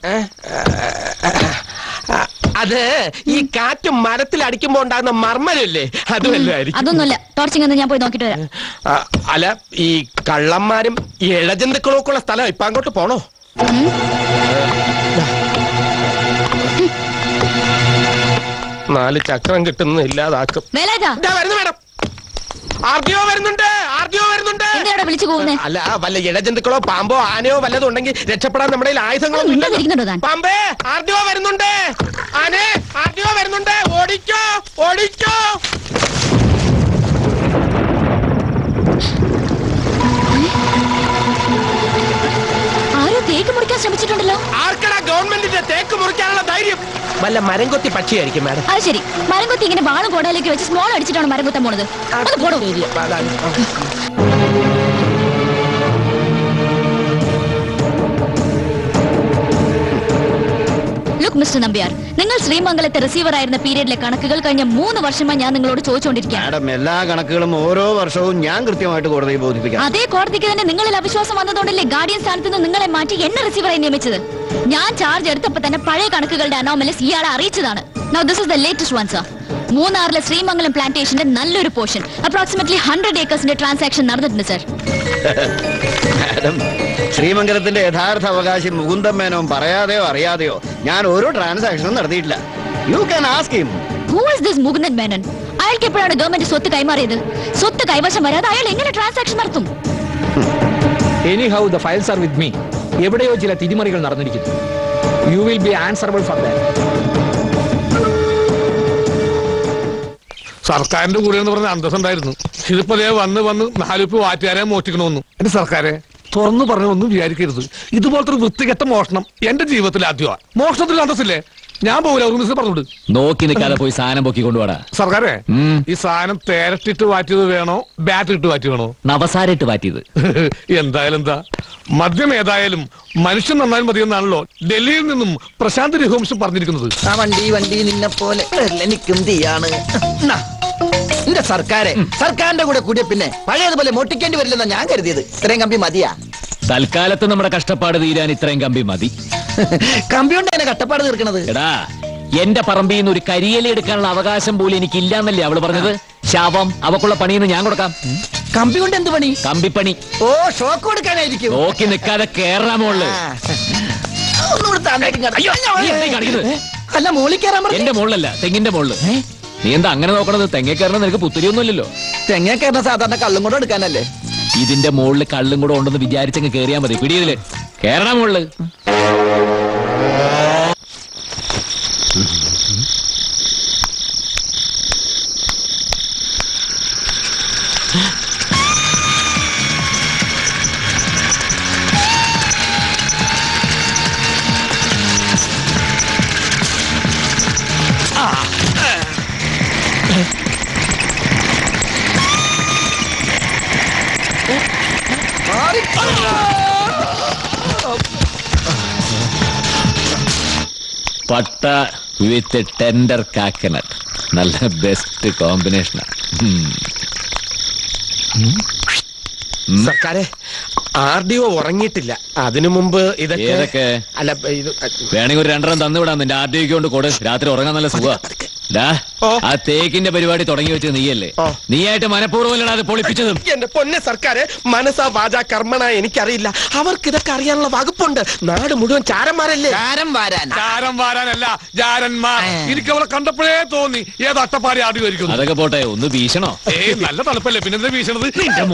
Speaker 10: അത് ഈ കാറ്റ് മരത്തിൽ അടിക്കുമ്പോ ഉണ്ടാകുന്ന മർമ്മലല്ലേ അത് വല്ലതും
Speaker 2: അതൊന്നുമല്ല. ടോർച്ചിങ് ഞാൻ പോയി നോക്കിട്ട് വരാം.
Speaker 10: അല്ല ഈ കള്ളന്മാരും ഇഴജന്തുക്കളും ഒക്കെ ഉള്ള സ്ഥലം ഇപ്പൊ അങ്ങോട്ട് പോണോ? നാല് ചക്രം കിട്ടുന്ന ഇല്ലാതാക്കും. വരുന്നു മേഡം. ആർഡിയോ വരുന്നുണ്ട്.
Speaker 2: വിളിച്ചു പോകുന്നേ
Speaker 10: അല്ല വല്ല ഇഴജന്തുക്കളോ പാമ്പോ ആനയോ വല്ലതും ഉണ്ടെങ്കിൽ രക്ഷപ്പെടാൻ നമ്മുടെ ആയുധങ്ങളൊന്നും? പാമ്പേ ആർഡിയോ വരുന്നുണ്ട്. ആനേ ആർഡിയോ വരുന്നുണ്ട്. ഓടിക്കോ ഓടിക്കോ.
Speaker 2: ആരോ തേക്ക് മുറിക്കാൻ ശ്രമിച്ചിട്ടുണ്ടല്ലോ?
Speaker 10: ആർക്കടാ ഗവൺമെന്റിന്റെ തേക്ക് മുറിക്കാനുള്ള ധൈര്യം? വല്ല മരം കൊത്തി പക്ഷിയായിരിക്കും മാഡം.
Speaker 2: അത് ശരി. മരം കൊത്തി ഇങ്ങനെ വാളും കോടാലേക്ക് വെച്ച് സ്മോൾ അടിച്ചിട്ടാണ് മരം കൊത്താൻ പോണത്. അത് പോടോ. ലുക്ക് മിസ്റ്റർ നമ്പ്യാർ നിങ്ങൾ ശ്രീമംഗലത്തെ റിസീവർ ആയിരുന്ന പീരീഡിലെ കണക്കുകൾ കഴിഞ്ഞ മൂന്ന് വർഷമായി ഞാൻ നിങ്ങളോട് ചോദിച്ചുകൊണ്ടിരിക്കുകയാണ്
Speaker 4: എല്ലാ കണക്കുകളും ഓരോ വർഷവും ഞാൻ കൃത്യമായിട്ട് കോടതിയിൽ ബോധിപ്പിക്കാം.
Speaker 2: അതേ കോടതിക്ക് തന്നെ നിങ്ങളിൽ അവിശ്വാസം വന്നതുകൊണ്ടല്ലേ ഗാർഡിയൻ സ്ഥാനത്ത് നിന്ന് നിങ്ങളെ മാറ്റി എന്നെ റിസീവറായി നിയമിച്ചത്? ഞാൻ ചാർജ് എടുത്തപ്പോൾ തന്നെ പഴയ കണക്കുകളുടെ അനോമലസ് ഇയാളെ അറിയിച്ചതാണ്. Now this is the latest one sir മൂന്നാറിലെ ശ്രീമംഗലം പ്ലാന്റേഷന്റെ നല്ലൊരു പോർഷൻ അപ്രോക്സിമേറ്റ്ലി ഹൺഡ്രഡ് ഏക്കേഴ്സിന്റെ ട്രാൻസാക്ഷൻ നടന്നിട്ടുണ്ട് സർ (laughs)
Speaker 4: ശ്രീമംഗലത്തിന്റെ യഥാർത്ഥ അവകാശി മുകുന്ദൻ മേനോൻ പറയാതെയോ അറിയാതെയോ ഞാൻ ഒരു ട്രാൻസാക്ഷനും നടത്തിയിട്ടില്ല. You can ask him
Speaker 2: who is this Mukundan Menon? അയാൾക്ക് എപ്പോഴാണ് ഗവൺമെന്റ് സ്വത്ത് കൈമാറിയത്? സ്വത്ത് കൈവശം വരാതെ അയാൾ എങ്ങനെ ട്രാൻസാക്ഷൻ നടത്തും?
Speaker 3: Anyhow the files are with me എവിടെയോ ചില തിരിമറികൾ നടന്നിരിക്കുന്നു. You will be answerable for that
Speaker 5: സർക്കാരിന്റെ കൂടെ എന്ന് പറഞ്ഞ അന്തസ്സുണ്ടായിരുന്നു. ഇതിപ്പോ ദേ വന്ന് വന്ന് നാലുപ്പ് വാറ്റുകാരെ മോഷ്ടിക്കണമെന്നു എന്റെ സർക്കാരെ തുറന്നു പറഞ്ഞൊന്നും വിചാരിക്കരുത്. ഇതുപോലത്തെ ഒരു വൃത്തികെട്ട മോഷണം എന്റെ ജീവിതത്തിൽ ആദ്യമാ. മോഷണത്തിൽ അന്തസ്സില്ലേ? ഞാൻ പോകില്ല ഒരു മിസ് പറഞ്ഞോട്
Speaker 9: നോക്കി നിൽക്കാതെ പോയി സാധനം പൊക്കി കൊണ്ടുപോടാ
Speaker 5: സർക്കാരെ. ഈ സാധനം തേരട്ടിട്ട് വാറ്റിയത് വേണോ? ബാറ്റ് ഇട്ട് വാറ്റി വേണോ?
Speaker 9: നവസാരിട്ട് മാറ്റിയത് (laughs)
Speaker 5: എന്തായാലും എന്താ? മദ്യം ഏതായാലും മനുഷ്യൻ നന്നായാലും മതിയെന്നാണല്ലോ ഡൽഹിയിൽ നിന്നും പ്രശാന്ത് രഘുവംശം പറഞ്ഞിരിക്കുന്നത്.
Speaker 7: ആ വണ്ടി വണ്ടി നിന്നെ പോലെ നിൽക്കും തീയാണ്. എന്റെ സർക്കാരെ സർക്കാരിന്റെ കൂടെ കൂടിയ പിന്നെ പഴയതുപോലെ മോട്ടിക്കേണ്ടി വരില്ലെന്നാ ഞാൻ കരുതിയത്. ഇത്രയും കമ്പി മതിയാ.
Speaker 9: തൽക്കാലത്ത് നമ്മുടെ കഷ്ടപ്പാട് തീരാൻ ഇത്രയും കമ്പി മതി.
Speaker 7: കമ്പി കൊണ്ട് എന്നെ കഷ്ടപ്പാട് തീർക്കണത്?
Speaker 9: എടാ എന്റെ പറമ്പിൽ നിന്ന് ഒരു കരിയല എടുക്കാനുള്ള അവകാശം പോലും എനിക്ക് ഇല്ലാന്നല്ലേ അവൾ പറഞ്ഞത്? ശാപം അവക്കുള്ള പണിയെന്ന് ഞാൻ കൊടുക്കാം.
Speaker 7: കമ്പി കൊണ്ട് എന്ത് പണി?
Speaker 9: കമ്പിപ്പണി.
Speaker 7: ഓ ഷോക്ക് കൊടുക്കാനായിരിക്കും.
Speaker 9: നോക്കി നിൽക്കാതെ കേറാ മോൾ?
Speaker 7: അല്ല മോളിൽ കയറാൻ പറഞ്ഞു
Speaker 9: എന്റെ മോളിലല്ല തെങ്ങിന്റെ മുകളിൽ നീ എന്താ അങ്ങനെ നോക്കണത്? തെങ്ങേക്കാരന് നിനക്ക് പുത്തിരിയൊന്നുമില്ലല്ലോ.
Speaker 7: തെങ്ങ കയറുന്ന സാധാരണ കള്ളും കൂടെ എടുക്കാനല്ലേ?
Speaker 9: ഇതിന്റെ മുകളിൽ കള്ളും കൂടെ ഉണ്ടെന്ന് വിചാരിച്ചങ്ങ് കേറിയാ മതി. പിടിയതിൽ കേരള മുകളിൽ. പട്ട വിത്ത് ടെൻഡർ കാക്കനട്ട് നല്ല ബെസ്റ്റ് കോമ്പിനേഷനാണ്
Speaker 10: സർക്കാരെ ആർ ഡി ഒ ഉറങ്ങിയിട്ടില്ല. അതിനു മുമ്പ് ഇതൊക്കെ? അല്ല ഇത്
Speaker 9: വേണമെങ്കിൽ ഒരു രണ്ടെണ്ണം തന്നുവിടാം. നിന്റെ ഒക്കെ കൊണ്ട് കൊടു രാത്രി ഉറങ്ങാൻ നല്ല സുഖ ആ. തേക്കിന്റെ പരിപാടി തുടങ്ങി വെച്ചത് നീയല്ലേ? നീയായിട്ട് മനഃപൂർവമല്ലടാ അത് പൊളിപ്പിച്ചതും.
Speaker 10: എന്റെ പൊന്നെ സർക്കാര് മനസ്സാ വാച കർമ്മണ എനിക്കറിയില്ല. അവർക്ക് ഇതൊക്കെ അറിയാനുള്ള വകുപ്പുണ്ട്. നാട് മുഴുവൻ ചാരന്മാരല്ലേ?
Speaker 7: ചാരം വാരാൻ
Speaker 5: ചാരം വാരാനല്ല ജാരന്മാർ. എനിക്ക് അവളെ കണ്ടപ്പോഴേ തോന്നി ഏത് അട്ടപ്പാടി ആടി വരിക്കുന്നു
Speaker 9: അതൊക്കെ പോട്ടെ ഒന്ന്
Speaker 5: ഭീഷണോ? നല്ല തണുപ്പല്ലേ പിന്നെ ഭീഷണത്?
Speaker 9: നിന്റെ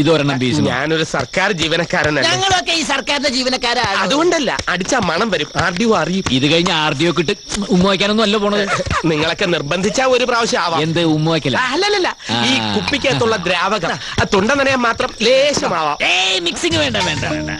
Speaker 9: ഇതൊരെണ്ണം വീശണം
Speaker 10: ഞാനൊരു സർക്കാർ ജീവനക്കാരനല്ല.
Speaker 7: ഞങ്ങളൊക്കെ ഈ സർക്കാരിന്റെ ജീവനക്കാരാണ്
Speaker 10: അതുകൊണ്ടല്ല അടിച്ചാ മണം വരും. ആർ ഡി ഒ അറിയും.
Speaker 9: ഇത് കഴിഞ്ഞ ആർ ഡി ഒ കിട്ട് ഉമ്മ വയ്ക്കാനൊന്നും അല്ല പോണത്.
Speaker 10: നിങ്ങളൊക്കെ നിർബന്ധിച്ച ഒരു പ്രാവശ്യം ആവാം.
Speaker 9: എന്ത്
Speaker 10: അല്ലല്ല. ഈ കുപ്പിക്കകത്തുള്ള ദ്രാവകം ആ. തൊണ്ട നനയാൻ മാത്രം ലേശമാവാം.
Speaker 9: ഏയ് മിക്സിങ് വേണ്ട വേണ്ട വേണ്ട.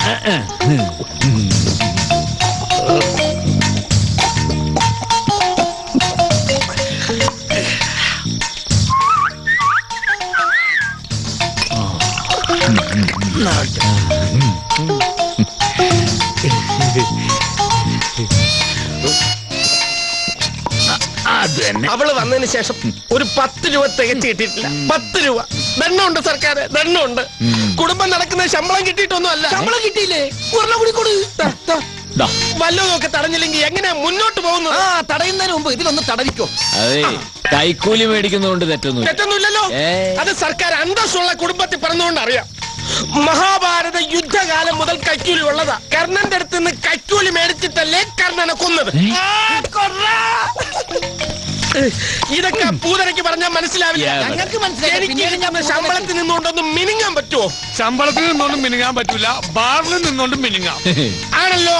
Speaker 10: അവൾ വന്നതിന് ശേഷം ഒരു പത്ത് രൂപ തികച്ചു കിട്ടിയിട്ടില്ല. പത്ത് രൂപ. ദണ്ണുണ്ട് സർക്കാർ ദണ്ണുണ്ട് കുടുംബം നടക്കുന്ന ശമ്പളം കിട്ടിയിട്ടൊന്നും അല്ല ശമ്പളം കിട്ടിയില്ലേ? ഒരെണ്ണം കൂടി കൊടു.
Speaker 9: വല്ലതൊക്കെ
Speaker 10: വല്ലതും തടഞ്ഞില്ലെങ്കിൽ എങ്ങനെയാ മുന്നോട്ട് പോകുന്നത്?
Speaker 7: ആ തടയുന്നതിന് മുമ്പ് ഇതിലൊന്ന് തടവിക്കോ.
Speaker 9: അതെ കൈക്കൂലി മേടിക്കുന്നതുകൊണ്ട് തെറ്റൊന്നും
Speaker 10: തെറ്റൊന്നുമില്ലല്ലോ. അത് സർക്കാർ അന്തസ്സുള്ള കുടുംബത്തിൽ പറഞ്ഞുകൊണ്ട് അറിയാം. മഹാഭാരത യുദ്ധകാലം മുതൽ കൈക്കൂലി ഉള്ളതാ. കർണന്റെ അടുത്ത് നിന്ന് കൈക്കൂലി മേടിച്ചിട്ടല്ലേ കർണനെ കൊന്നത്. ഇതൊക്കെ പൂതനയ്ക്ക് പറഞ്ഞാൽ മനസ്സിലാവില്ല.
Speaker 7: ഞങ്ങൾക്ക് മനസ്സിലായി.
Speaker 10: ശമ്പളത്തിൽ നിന്നുകൊണ്ടൊന്നും മിനിങ്ങാൻ പറ്റുമോ?
Speaker 5: ശമ്പളത്തിൽ നിന്നോണ്ടും മിനുങ്ങാൻ പറ്റൂല. ബാറിൽ നിന്നോണ്ടും മിനുങ്ങാം. (laughs)
Speaker 10: ആണല്ലോ.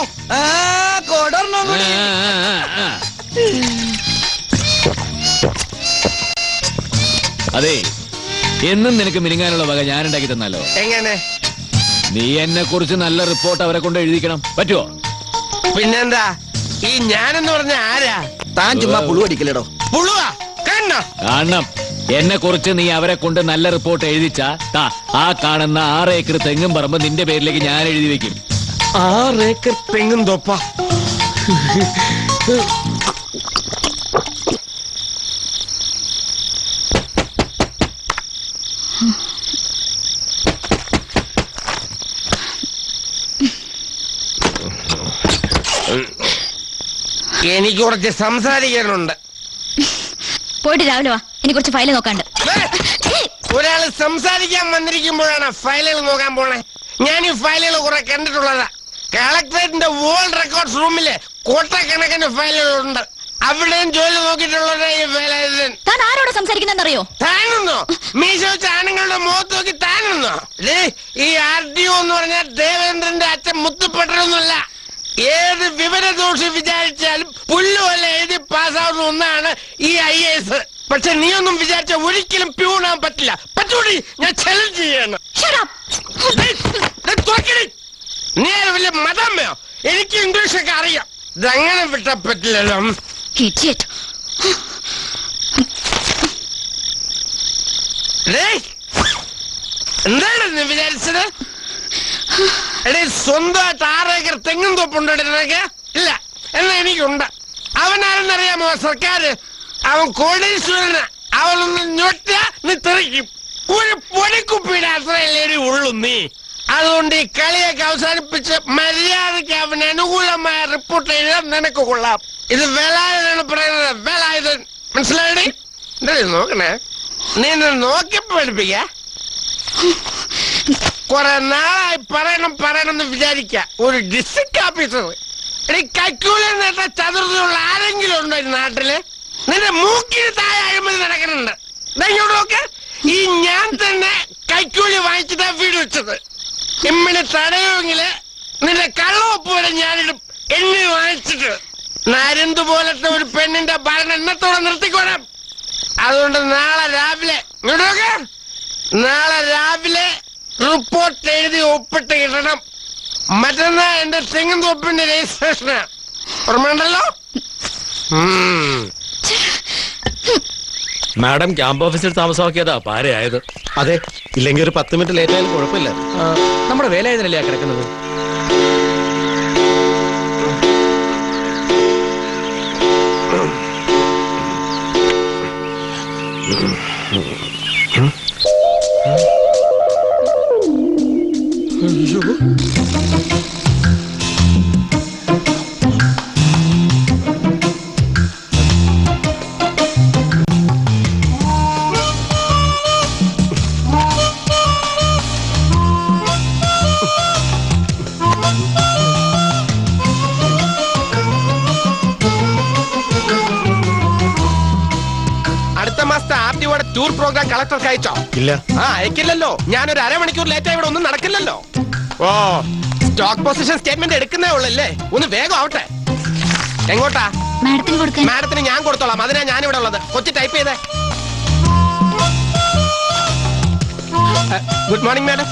Speaker 9: അതെ എന്നും നിനക്ക് മിനിങ്ങാനുള്ള വക ഞാൻ ഉണ്ടാക്കി തന്നാലോ?
Speaker 10: എങ്ങനെ?
Speaker 9: നീ എന്നെ കുറിച്ച് നല്ല റിപ്പോർട്ട് അവരെ കൊണ്ട് എഴുതിക്കണം. പറ്റുമോ
Speaker 10: പിന്നെന്താ? ഈ ഞാനെന്ന് പറഞ്ഞ ആരാ?
Speaker 7: താൻ ചുമ്മാ പുളു അടിക്കലടോ
Speaker 10: പുളുവാ? കണ്ണ?
Speaker 9: കാണണം. എന്നെ കുറിച്ച് നീ അവരെ കൊണ്ട് നല്ല റിപ്പോർട്ട് എഴുതിച്ചാ താ ആ കാണുന്ന ആറ് ഏക്കർ തെങ്ങും പറമ്പ് നിന്റെ പേരിലേക്ക് ഞാൻ എഴുതി വെക്കും.
Speaker 10: ആറ് ഏക്കർ തെങ്ങും തൊപ്പ. എനിക്ക് കുറച്ച് സംസാരിക്കാനുണ്ട്.
Speaker 2: പോയിട്ട് രാവിലെ വാ. എനിക്ക് കുറച്ച് ഫയൽ നോക്കാണ്ട്.
Speaker 10: ഒരാൾ സംസാരിക്കാൻ വന്നിരിക്കുമ്പോഴാണ് ഫയലുകൾ നോക്കാൻ പോണേ. ഞാൻ ഈ ഫയലുകൾ കുറെ കണ്ടിട്ടുള്ളതാ. കളക്ടറേറ്റിന്റെ വേൾഡ് റെക്കോർഡ്സ് റൂമിൽ കോട്ടക്കണക്കിന് ഫയലുകളുണ്ട്. അവിടെയും ജോലി നോക്കിയിട്ടുള്ള ഈ വേലായുധൻ
Speaker 2: താൻ ആരോട് സംസാരിക്കുന്നെന്നറിയോ
Speaker 10: താനെന്നോ? മീശ വെച്ച ആണുങ്ങളുടെ മുഖത്ത് നോക്കി താനൊന്നോ? ഈ ആർ ഡി ഒ എന്ന് പറഞ്ഞാൽ ദേവേന്ദ്രന്റെ അച്ഛൻ മുത്തുപ്പെട്ടതൊന്നുമല്ല ഏത് വിവരദോഷി വിചാരിച്ചാലും പുല്ലുവല്ല എഴുതി പാസ്സാവുന്ന ഒന്നാണ് ഈ ഐ എസ് പക്ഷെ നീ ഒന്നും വിചാരിച്ച ഒരിക്കലും പ്യൂണാൻ പറ്റില്ല. പറ്റൂടി ഞാൻ ചലഞ്ച് ചെയ്യാണ്. നീ വലിയ മതമ്മയോ എനിക്ക് ഇംഗ്ലീഷൊക്കെ അറിയാം. ഇതങ്ങനെ വിട്ടാ പറ്റില്ലല്ലോ. എന്താണ് നീ വിചാരിച്ചത്? സ്വന്തമായിട്ട് ആറേക്കർ തെങ്ങും തോപ്പുണ്ടോ ഇല്ല. എന്നാ എനിക്കുണ്ട്. അവനാരെന്നറിയാമോ? സർക്കാർ അവൻ കോടീശ്വരന്. അവനൊന്ന് ഞൊട്ട നീ തെറിക്കും. ഒരു പൊടിക്കുപ്പിയുടെ അത്രയല്ലേ ഉള്ളു നീ? അതുകൊണ്ട് ഈ കളിയൊക്കെ അവസാനിപ്പിച്ച് മര്യാദയ്ക്ക് അവന് അനുകൂലമായ റിപ്പോർട്ട് എഴുതാൻ നിനക്ക് കൊള്ളാം. ഇത് വേലായുധനാണ് പറയുന്നത്. വേലായുധൻ. മനസ്സിലായടി എന്താ നോക്കണേ? നീ നോക്കി പഠിപ്പിക്ക? കുറെ നാളായി പറയണം പറയണം എന്ന് വിചാരിക്ക. ഒരു ഡിസ്ട്രിക്ട് ഓഫീസർ എടി കൈക്കൂലി നേട്ട ചതുർത്ഥിയുള്ള ആരെങ്കിലും ഉണ്ടോ ഈ നാട്ടിൽ? നിന്റെ മൂക്കിന് താഴെ അഴിമതി നടക്കുന്നുണ്ട്. നോക്ക്. ഈ ഞാൻ തന്നെ കൈക്കൂലി വാങ്ങിച്ചിട്ടാ വീട് വെച്ചത്. ഇമ്മിനെ തടയുമെങ്കിൽ നിന്റെ കള്ളവപ്പ് വരെ ഞാനിടും. എണ്ണി വാങ്ങിച്ചിട്ട്. നരുന്ത് പോലത്തെ ഒരു പെണ്ണിന്റെ ഭരണം എണ്ണത്തോടെ നിർത്തിക്കോണം. അതുകൊണ്ട് നാളെ രാവിലെ ഇങ്ങോട്ട് നോക്ക്. നാളെ രാവിലെ റിപ്പോർട്ട് എഴുതി ഒപ്പിട്ട് ഇടണം. മറ്റന്നാ എന്റെ തെങ്ങും തോപ്പിന്റെ രജിസ്ട്രേഷന്. ഓർമ്മയുണ്ടല്ലോ?
Speaker 14: മാഡം ക്യാമ്പ് ഓഫീസിൽ താമസമാക്കിയതാ പാരയായത്.
Speaker 13: അതെ ഇല്ലെങ്കിൽ ഒരു പത്ത് മിനിറ്റ് ലേറ്റ് ആയാലും കുഴപ്പമില്ല.
Speaker 14: നമ്മുടെ വേല ആ കിടക്കുന്നത്?
Speaker 10: അടുത്ത ടൂർ പ്രോഗ്രാം കളക്ടർക്ക് അയച്ചോ?
Speaker 11: ഇല്ല.
Speaker 10: ആ അയക്കില്ലല്ലോ. ഞാനൊരു അരമണിക്കൂർ ലേറ്റ് ആയി ഇവിടെ ഒന്നും നടക്കില്ലല്ലോ. ഓ. സ്റ്റോക്ക് പൊസിഷൻ സ്റ്റേറ്റ്മെന്റ് എടുക്കുന്നേ ഉള്ളല്ലേ? ഒന്ന് വേഗം ആവട്ടെ. എങ്ങോട്ടാ?
Speaker 2: മാഡത്തിന്
Speaker 10: ഞാൻ കൊടുത്തോളാം. അതിനാ ഞാൻ ഇവിടെ ഉള്ളത്. കൊച്ചി ടൈപ്പ് ചെയ്തേ. Good morning madam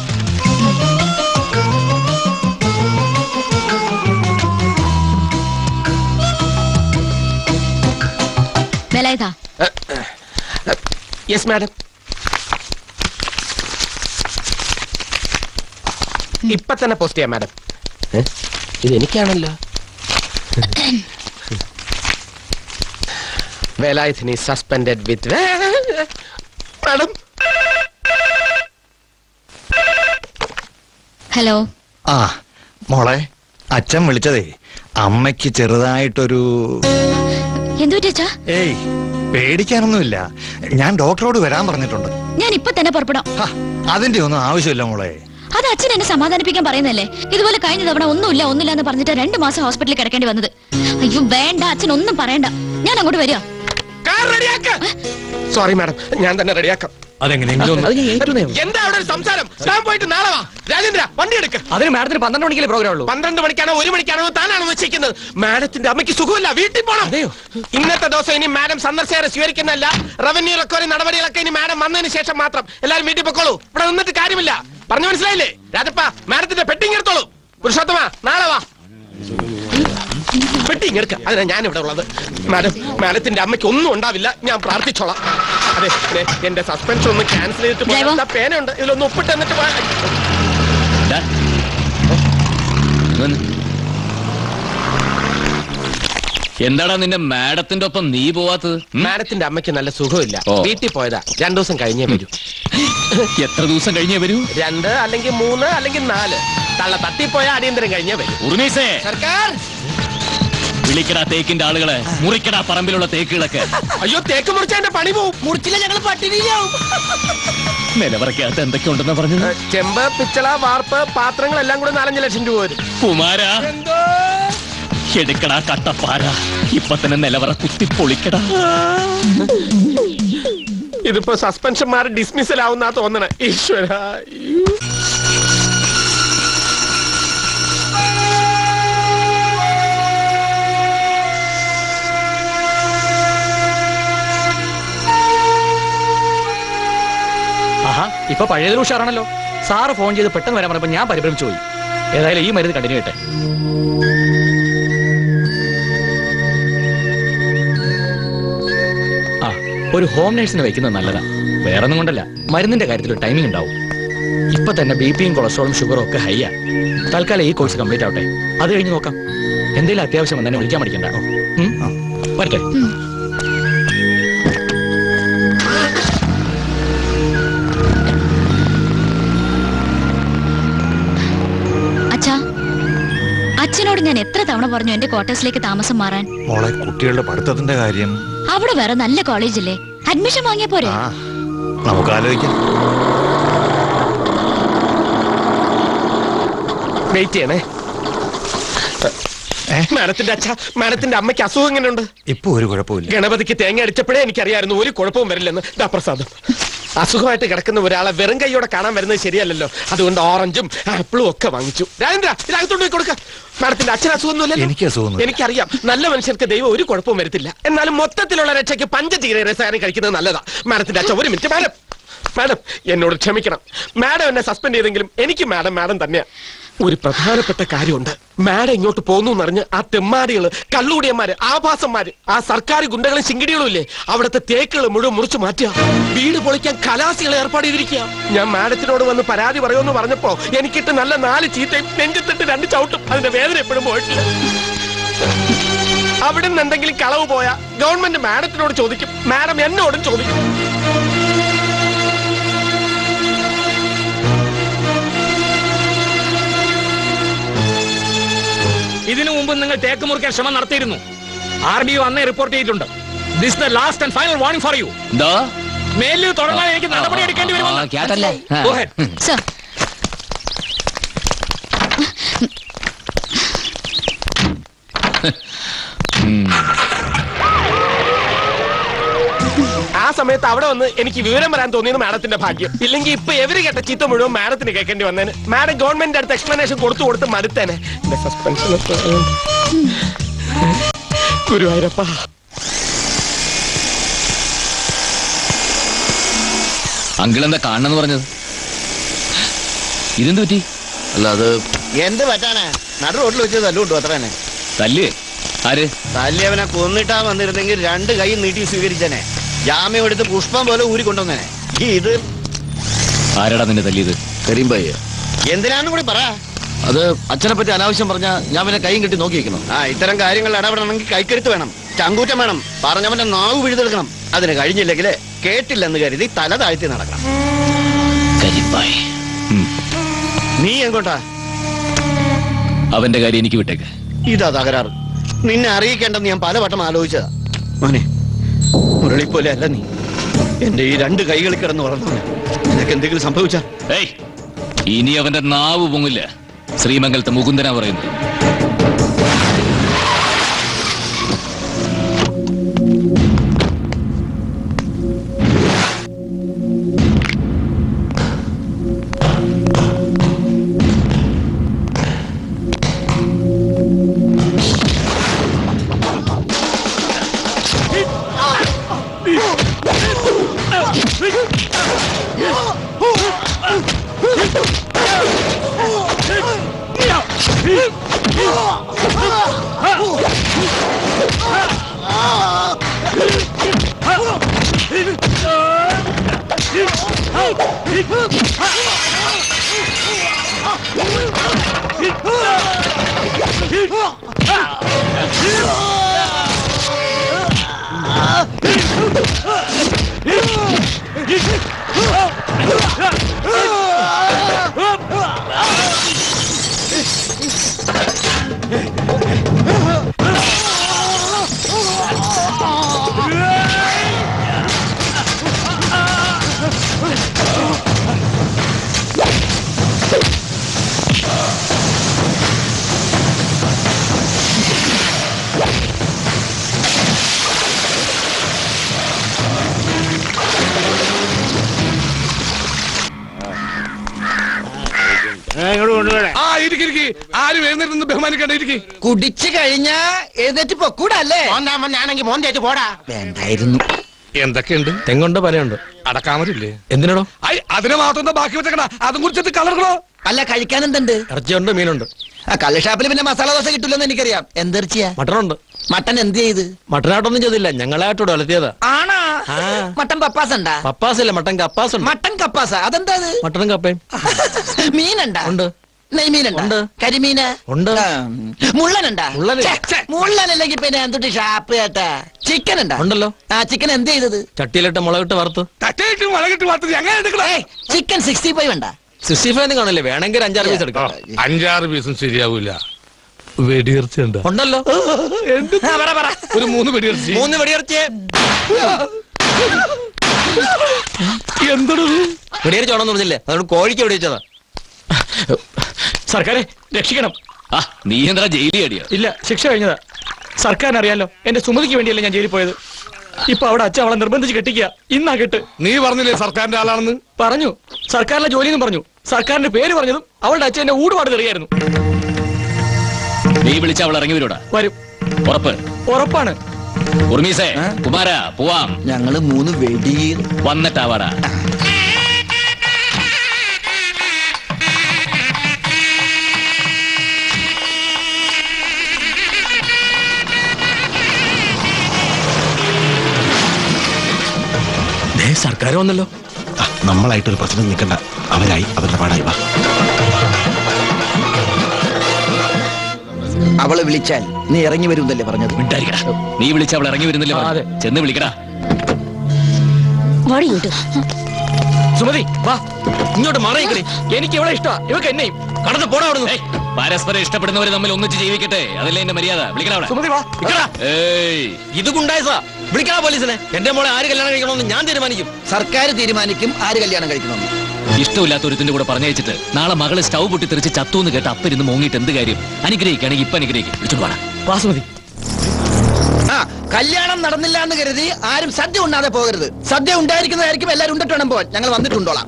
Speaker 2: Velayudha
Speaker 10: yes madam ഇപ്പൊ തന്നെ പോസ്റ്റ് ചെയ്യാം മാഡം ഇത് എനിക്കാണല്ലോ. വേലായുധിനി സസ്പെൻഡഡ് വിത്ത് മാഡം
Speaker 2: ഹലോ.
Speaker 11: ആ മോളെ അച്ഛൻ വിളിച്ചതേ. അമ്മയ്ക്ക് ചെറുതായിട്ടൊരു
Speaker 2: എന്തു
Speaker 11: ഏയ് പേടിക്കാനൊന്നുമില്ല. ഞാൻ ഡോക്ടറോട് വരാൻ പറഞ്ഞിട്ടുണ്ട്.
Speaker 2: ഞാൻ ഇപ്പൊ തന്നെ പുറപ്പെടാം.
Speaker 11: അതിന്റെ ഒന്നും ആവശ്യമില്ല മോളെ.
Speaker 2: അത് അച്ഛൻ എന്നെ സമാധാനിപ്പിക്കാൻ പറയുന്നല്ലേ ഇതുപോലെ കഴിഞ്ഞ തവണ ഒന്നുമില്ല ഒന്നുമില്ല എന്ന് പറഞ്ഞിട്ട് രണ്ടു മാസം ഹോസ്പിറ്റലിൽ കിടക്കേണ്ടി വന്നത്. അയ്യോ വേണ്ട അച്ഛൻ ഒന്നും പറയണ്ട. ഞാൻ അങ്ങോട്ട് വരിക
Speaker 10: സോറി മാഡം ഞാൻ തന്നെ റെഡിയാക്കാം എന്താ അവിടെ സംസാരം? താൻ പോയിട്ട് നാളെ വാ. രാജേന്ദ്ര വണ്ടി എടുക്ക.
Speaker 14: അതിന് മാഡത്തിന് പന്ത്രണ്ട് മണിക്കല്ലേ പ്രോഗ്രാം ഉള്ളൂ.
Speaker 10: പന്ത്രണ്ട് മണിക്കാണോ ഒരു മണിക്കാണോ താനാണ് നിശ്ചയിക്കുന്നത് മാഡത്തിന്റെ അമ്മയ്ക്ക് സുഖമില്ല വീട്ടിൽ പോണം. ഇന്നത്തെ ദിവസം ഇനി മാഡം സന്ദർശകരെ സ്വീകരിക്കുന്നല്ല റവന്യൂ റിക്കവറി നടപടികളൊക്കെ ഇനി മാഡം വന്നതിന് ശേഷം മാത്രം. എല്ലാവരും വീട്ടിൽ പൊക്കോളൂ. ഇവിടെ നിന്നിട്ട് കാര്യമില്ല. പറഞ്ഞു മനസ്സിലായില്ലേ? രാജപ്പ മാഡത്തിന്റെ പെട്ടിങ് എടുത്തോളൂ. പുരുഷോത്തമ നാളെ വാ. പെട്ടിങ് ഇങ്ങനെ അതിനാ ഞാൻ ഇവിടെ ഉള്ളത്. മാഡം മാഡത്തിന്റെ അമ്മയ്ക്ക് ഒന്നും ഉണ്ടാവില്ല. ഞാൻ പ്രാർത്ഥിച്ചോളാം. അതെ ദേ, എന്റെ സസ്പെൻഷൻ ഒന്ന് ക്യാൻസൽ ചെയ്തിട്ട് പോകാൻ ദാ പേനയുണ്ട്? ഇതിലൊന്ന് ഒപ്പിട്ട് എന്നിട്ട്
Speaker 9: എന്താടാ നിന്റെ മാഡത്തിന്റെ ഒപ്പം നീ പോവാത്തത്?
Speaker 10: മാഡത്തിന്റെ അമ്മയ്ക്ക് നല്ല സുഖമില്ല. വീട്ടിൽ പോയതാ. രണ്ടു ദിവസം കഴിഞ്ഞേ വരൂ.
Speaker 9: എത്ര ദിവസം കഴിഞ്ഞേ വരൂ?
Speaker 10: രണ്ട് അല്ലെങ്കിൽ മൂന്ന് അല്ലെങ്കിൽ നാല്. തള്ള തട്ടിപ്പോയ അടിയന്തരം കഴിഞ്ഞേ വരൂ.
Speaker 9: ഉറുമീസേ.
Speaker 10: സർക്കാർ!
Speaker 9: വിളിക്കടാ തേക്കിന്റെ ആളുകളെ. മുറിക്കടാ പറമ്പിലുള്ള തേക്കുകളൊക്കെ.
Speaker 10: അയ്യോ തേക്ക് മുറിച്ച എന്റെ പണി പോവും. മുറിച്ചില്ല ഞങ്ങൾ പട്ടിണിയാവും
Speaker 9: നിലവറക്കകത്ത് എന്തൊക്കെയുണ്ടെന്ന് പറഞ്ഞു
Speaker 10: ചെമ്പ് പിച്ചള വാർപ്പ് പാത്രങ്ങളെല്ലാം കൂടെ നാലഞ്ച് ലക്ഷം രൂപ വരും.
Speaker 9: കുമാര. എടുക്കടാ കട്ടപ്പാര. ഇപ്പൊ തന്നെ നിലവറ കുത്തി പൊളിക്കടാ.
Speaker 10: ഇതിപ്പോ സസ്പെൻഷൻ മാറി ഡിസ്മിസൽ ആവുന്നാ തോന്നണേ. ഈശ്വര.
Speaker 14: ഇപ്പൊ പഴയതിൽ ഉഷാറാണല്ലോ. സാറ് ഫോൺ ചെയ്ത് പെട്ടെന്ന് വരാൻ പറഞ്ഞപ്പോ ഞാൻ പരിഭ്രമിച്ചു പോയി. ഏതായാലും ഈ മരുന്ന് കണ്ടിന്യൂ ചെയ്യട്ടെ ആ ഒരു ഹോം നേഴ്സിനെ വെക്കുന്നത് നല്ലതാ. വേറെ ഒന്നും കൊണ്ടല്ല. മരുന്നിന്റെ കാര്യത്തിൽ ഒരു ടൈമിംഗ് ഉണ്ടാവും. ഇപ്പൊ തന്നെ ബി പിയും കൊളസ്ട്രോളും ഷുഗറും ഒക്കെ ഹൈയാ തൽക്കാലം ഈ കോഴ്സ് കംപ്ലീറ്റ് ആവട്ടെ. അത് കഴിഞ്ഞ് നോക്കാം. എന്തെങ്കിലും അത്യാവശ്യം വന്നെ വിളിക്കാൻ പഠിക്കണ്ടോ? വരട്ടെ.
Speaker 2: തവണ പറഞ്ഞു എന്റെ ക്വാർട്ടേഴ്സിലേക്ക് താമസം മാറാൻ.
Speaker 11: മോളെ കുട്ടികളുടെ പഠിത്തത്തിന്റെ കാര്യം.
Speaker 2: അവിടെ വേറെ നല്ല കോളേജില്ലേ അഡ്മിഷൻ വാങ്ങിയ പോരെ?
Speaker 11: നമുക്ക് ആലോചിക്കാം.
Speaker 10: വെയിറ്റ് ചെയ്യണേ. മാഡത്തിന്റെ അച്ഛ മാഡത്തിന്റെ അമ്മയ്ക്ക് അസുഖം എങ്ങനെയുണ്ട്?
Speaker 11: ഇപ്പൊ ഒരു കുഴപ്പമില്ല
Speaker 10: ഗണപതിക്ക് തേങ്ങ അടിച്ചപ്പോഴേ എനിക്കറിയായിരുന്നു ഒരു കുഴപ്പവും വരില്ലെന്ന്. ദാ പ്രസാദം. അസുഖമായിട്ട് കിടക്കുന്ന ഒരാളെ വെറും കൈയോടെ കാണാൻ വരുന്നത് ശരിയല്ലല്ലോ. അതുകൊണ്ട് ഓറഞ്ചും ആപ്പിളും ഒക്കെ വാങ്ങിച്ചു. രാജേന്ദ്ര ഇതിനകത്തോട്ട് പോയി കൊടുക്ക. മാഡത്തിന്റെ അച്ഛൻ അസുഖമൊന്നുമില്ല
Speaker 11: എനിക്ക് അസുഖം
Speaker 10: എനിക്കറിയാം. നല്ല മനുഷ്യർക്ക് ദൈവം ഒരു കുഴപ്പവും വരുത്തില്ല. എന്നാലും മൊത്തത്തിലുള്ള രക്ഷയ്ക്ക് പഞ്ചജീര രസായനം കഴിക്കുന്നത് നല്ലതാ. മാഡത്തിന്റെ അച്ഛൻ ഒരു മിനിറ്റ് മാഡം. മാഡം എന്നോട് ക്ഷമിക്കണം. മാഡം എന്നെ സസ്പെൻഡ് ചെയ്തെങ്കിലും എനിക്ക് മാഡം മാഡം തന്നെയാ. ഒരു പ്രധാനപ്പെട്ട കാര്യമുണ്ട്. മാഡം ഇങ്ങോട്ട് പോന്നു എന്നറിഞ്ഞ് ആ തെമ്മാടികൾ കള്ളുകൂടിയന്മാര് ആഭാസന്മാര് ആ സർക്കാർ ഗുണ്ടകളും ചിങ്കിടികളും ഇല്ലേ? അവിടുത്തെ തേക്കുകൾ മുഴുവൻ മുറിച്ചു മാറ്റുക. വീട് പൊളിക്കാൻ കലാസികൾ ഏർപ്പാട് ചെയ്തിരിക്കുക. ഞാൻ മാഡത്തിനോട് വന്ന് പരാതി പറയുമെന്ന് പറഞ്ഞപ്പോ എനിക്കിട്ട് നല്ല നാല് ചീത്തയും നെഞ്ചത്തിട്ട് രണ്ട് ചവിട്ടും അതിന്റെ വേദന എപ്പോഴും പോയിട്ടില്ല. അവിടെ നിന്ന് എന്തെങ്കിലും കളവ് പോയാ ഗവൺമെന്റ് മാഡത്തിനോട് ചോദിക്കും. മാഡം എന്നോടും ചോദിക്കും.
Speaker 3: മുമ്പ് നിങ്ങൾ തേക്ക് മുറിക്കാൻ ശ്രമം നടത്തിയിരുന്നു. ആർ ഡി ഒ അന്നേ റിപ്പോർട്ട് ചെയ്തിട്ടുണ്ട്. This the last and final warning for you മേലിൽ തുടർന്നാൽ എനിക്ക് നടപടി എടുക്കേണ്ടി. വരുമെന്ന്.
Speaker 2: സർ
Speaker 10: ആ സമയത്ത് അവിടെ വന്ന് എനിക്ക് വിവരം വരാൻ തോന്നിയത് മാഡത്തിന്റെ ഭാഗ്യം. ഇല്ലെങ്കിൽ ഇപ്പൊ എവര് കേട്ട ചീത്ത മുഴുവൻ മാഡത്തിന് കേൾക്കേണ്ടി വന്നേന്. മാഡം ഗവൺമെന്റ് അടുത്ത് എക്സ്പ്ലനേഷൻ കൊടുത്തു കൊടുത്ത് മടുത്തേനെ. എന്റെ സസ്പെൻഷൻ ഗുരുവായൂരപ്പ.
Speaker 9: അങ്കിൾ എന്താ കാണണെന്ന് പറഞ്ഞത്? ഇതെന്ത് പറ്റി?
Speaker 4: അല്ല അത് എന്ത് പറ്റാനാ? നടു റോട്ടിൽ വെച്ച് തല്ലുണ്ടോ അത്ര തന്നെ
Speaker 9: തല്ലേ? ആര്?
Speaker 4: തല്ലി അവനെ കൊന്നിട്ടാ വന്നിരുന്നെങ്കിൽ രണ്ട് കൈ നീട്ടി സ്വീകരിച്ചനെ. ജാമ്യം എടുത്ത് പുഷ്പം പോലെ ഊരി കൊണ്ടുവന്നേനെ. ഇത്
Speaker 9: ആരാടാ നിന്നെ തല്ലിയത്?
Speaker 4: കരീംബായി എന്തിനാന്ന് കൂടി പറ.
Speaker 7: അത് അച്ഛനെ പറ്റി അനാവശ്യം പറഞ്ഞ ഞാൻ പിന്നെ കൈയും കെട്ടി നോക്കിയിരിക്കണം
Speaker 4: ആ ഇത്തരം കാര്യങ്ങൾ ഇടപെടണമെങ്കിൽ കൈക്കരുത്ത് വേണം ചങ്കൂറ്റം വേണം. പറഞ്ഞവന്റെ നാവ് പിഴുതെടുക്കണം. അതിന് കഴിഞ്ഞില്ലെങ്കിൽ കേട്ടില്ലെന്ന് കരുതി തല താഴ്ത്തി നടക്കണം.
Speaker 9: കരിമ്പായി
Speaker 4: നീ എങ്ങോട്ടാ?
Speaker 9: അവന്റെ കാര്യം എനിക്ക് വിട്ടേക്ക്.
Speaker 4: ഇതാ തകരാറ്. നിന്നെ അറിയിക്കേണ്ടെന്ന് ഞാൻ പലവട്ടം ആലോചിച്ചതാ. മോനെ മുരളി പോലെ അല്ല നീ. എന്റെ ഈ രണ്ട് കൈകളിൽ കിടന്ന് വളർന്നു നിനക്ക് എന്തെങ്കിലും സംഭവിച്ചാ?
Speaker 9: ഏയ് ഇനി അവന്റെ നാവ് പൊങ്ങില്ല. ശ്രീമംഗലത്തെ മുകുന്ദനാ പറയുന്നത്
Speaker 5: ആ ആരും എഴുന്നേറ്റ് ബഹുമാനിക്കണ്ട ഇരിക്കി
Speaker 7: കുടിച്ചു കഴിഞ്ഞാ എഴുന്നേറ്റ് പൊക്കൂടല്ലേ?
Speaker 10: ഞാനെങ്കിൽ തേച്ച് പോടാ.
Speaker 7: വേണ്ടായിരുന്നു.
Speaker 5: എന്തൊക്കെയുണ്ട്?
Speaker 14: തെങ്ങുണ്ട് പലയുണ്ട്
Speaker 5: അടക്കാമരില്ലേ
Speaker 14: എന്തിനാടോ?
Speaker 5: ഐ അതിനെ മാത്രം ബാക്കി വെച്ചേക്കണ അതും കുറിച്ചിട്ട് കളറുകളോ
Speaker 7: അല്ല കഴിക്കാൻ എന്തുണ്ട്?
Speaker 14: ഇറച്ചിയുണ്ട് മീനുണ്ട്.
Speaker 7: ആ കള്ള് ഷാപ്പിൽ പിന്നെ മസാല ദോശ കിട്ടില്ലെന്ന് എനിക്കറിയാം. എന്തിറച്ചിയാ
Speaker 14: മട്ടനുണ്ട്
Speaker 7: മട്ടൻ എന്ത് ചെയ്ത്?
Speaker 14: മട്ടനായിട്ടൊന്നും ചെയ്തില്ല. ഞങ്ങളായിട്ടോട് വളർത്തിയതാ
Speaker 7: ആണാ? മട്ടൻ പപ്പാസ് ഉണ്ടാ?
Speaker 14: പപ്പാസ് ഇല്ല മട്ടൻ കപ്പാസ്
Speaker 7: മട്ടൻ കപ്പാസ? അതെന്താ അത്
Speaker 14: മട്ടനും കപ്പയും.
Speaker 7: മീനുണ്ടാ?
Speaker 14: ഉണ്ട്.
Speaker 7: നെയ്മീനുണ്ട്. കരിമീന്.
Speaker 14: ഉണ്ട്.
Speaker 7: മുള്ളനുണ്ടാ.
Speaker 14: മുള്ളന്.
Speaker 7: മുള്ളനല്ലെങ്കിൽ പിന്നെ എന്തുട്ടി ഷാപ്പ് കേട്ടാ? ചിക്കൻ ഉണ്ടാ
Speaker 14: ഉണ്ടല്ലോ.
Speaker 7: ആ ചിക്കൻ എന്ത് ചെയ്തത്?
Speaker 14: ചട്ടിയിലിട്ട് മുളകിട്ട് വറുത്ത്.
Speaker 5: തട്ടയിട്ട് മുളകിട്ട് വറുത്തത് എങ്ങനെ എടുക്കണേ?
Speaker 7: ചിക്കൻ സിക്സ്റ്റി ഫൈവ് ഉണ്ടാ.
Speaker 14: സിക്സ്റ്റി ഫൈവ് കാണില്ലേ വേണമെങ്കിൽ അഞ്ചാറ് പീസ് എടുക്കാം.
Speaker 5: അഞ്ചാറ് പീസും ശരിയാവൂല. വെടിയിറച്ചുണ്ട്
Speaker 14: ഉണ്ടല്ലോ.
Speaker 7: ആ, പറ, പറ.
Speaker 5: ഒരു മൂന്ന് വെടിയർച്ച
Speaker 14: മൂന്ന് വെടിയർച്ച
Speaker 5: എന്താണ്
Speaker 14: വെടിയിറച്ചി ഉണ്ടെന്ന് പറഞ്ഞില്ലേ? അതുകൊണ്ട് കോഴിക്ക് വെടിവെച്ചതാ സർക്കാരെ രക്ഷിക്കണം.
Speaker 9: ആ നീ എന്താ ജയിലിൽ അടിയോ?
Speaker 14: ഇല്ല ശിക്ഷ കഴിഞ്ഞതാ. സർക്കാരിന് അറിയാലോ എന്റെ സുമതിക്ക് വേണ്ടിയല്ലേ ഞാൻ ജയിലിൽ പോയത്. ഇപ്പൊ അവിടെ അച്ഛൻ അവളെ നിർബന്ധിച്ച് കെട്ടിക്കുക. ഇന്നാ കെട്ട്.
Speaker 5: നീ പറഞ്ഞില്ലേ സർക്കാരിന്റെ ആളാണെന്ന്?
Speaker 14: പറഞ്ഞു. സർക്കാരിലെ ജോലി എന്ന് പറഞ്ഞു. സർക്കാരിന്റെ പേര് പറഞ്ഞതും അവളുടെ അച്ഛൻ എന്നെ ഊടുപാട് തെറിയായിരുന്നു.
Speaker 9: നീ വിളിച്ച അവൾ ഇറങ്ങി വരൂടാ
Speaker 14: വരും.
Speaker 9: ഉറപ്പ്.
Speaker 14: ഉറപ്പാണ്.
Speaker 9: ഉർമീസേ കുമാര പോവാം.
Speaker 7: ഞങ്ങൾ മൂന്ന് വെടി
Speaker 9: വന്നിട്ടാവാടാ.
Speaker 14: സർക്കാർ വന്നല്ലോ.
Speaker 11: നമ്മളായിട്ടൊരു പ്രശ്നം നിൽക്കണ്ട. അവരായി അവരുടെ പാടായി വാ.
Speaker 7: അവളെ വിളിച്ചാൽ നീ ഇറങ്ങി വരുന്നല്ലേ പറഞ്ഞത്?
Speaker 9: മിണ്ടായിരിക്കടാ. നീ വിളിച്ച അവൾ ഇറങ്ങി വരുന്നില്ല ചെന്ന് വിളിക്കടാ.
Speaker 6: വാടി ഇങ്ങോട്ട്.
Speaker 15: സുമതി വാ. ഇങ്ങോട്ട് മാറിയിക്കണേ എനിക്ക് ഇവിടെ ഇഷ്ടാ. ഇവക്ക് എന്നെയും. കടന്ന് പോടാ അവിടുന്ന്.
Speaker 12: പരസ്പരം ഇഷ്ടപ്പെടുന്നവര് തമ്മിൽ ഒന്നിച്ച് ജീവിക്കട്ടെ. അതല്ലേ എന്റെ മര്യാദ? വിളിക്കണ
Speaker 15: സുമതി വാ.
Speaker 12: ഏയ്.
Speaker 15: ഇത് ഗുണ്ടായസാ വിളിക്കണ പോലീസിനെ. എന്റെ മോളെ ആര് കല്യാണം കഴിക്കണമെന്ന് ഞാൻ തീരുമാനിക്കും.
Speaker 7: സർക്കാർ തീരുമാനിക്കും ആര് കല്യാണം കഴിക്കണമെന്ന്.
Speaker 12: ഇഷ്ടമില്ലാത്ത ഒരുത്തിന്റെ കൂടെ പറഞ്ഞയച്ചിട്ട് നാളെ മകൾ സ്റ്റൗ പൊട്ടി തെറിച്ച് ചത്തു എന്ന് കേട്ട് അപ്പരുന്ന് മോങ്ങിയിട്ട് എന്ത് കാര്യം? അനുഗ്രഹിക്കുകയാണെങ്കിൽ ഇപ്പൊ അനുഗ്രഹിക്കും. വിളിച്ചോണ്ട്
Speaker 15: വാസുമതി
Speaker 7: ആ കല്യാണം നടന്നില്ല എന്ന് കരുതി ആരും സദ്യ ഉണ്ടാതെ പോകരുത്. സദ്യ ഉണ്ടായിരിക്കുന്നതായിരിക്കും എല്ലാരും ഉണ്ടിട്ട് വേണം പോവാൻ. ഞങ്ങൾ വന്നിട്ടുണ്ടോളാം.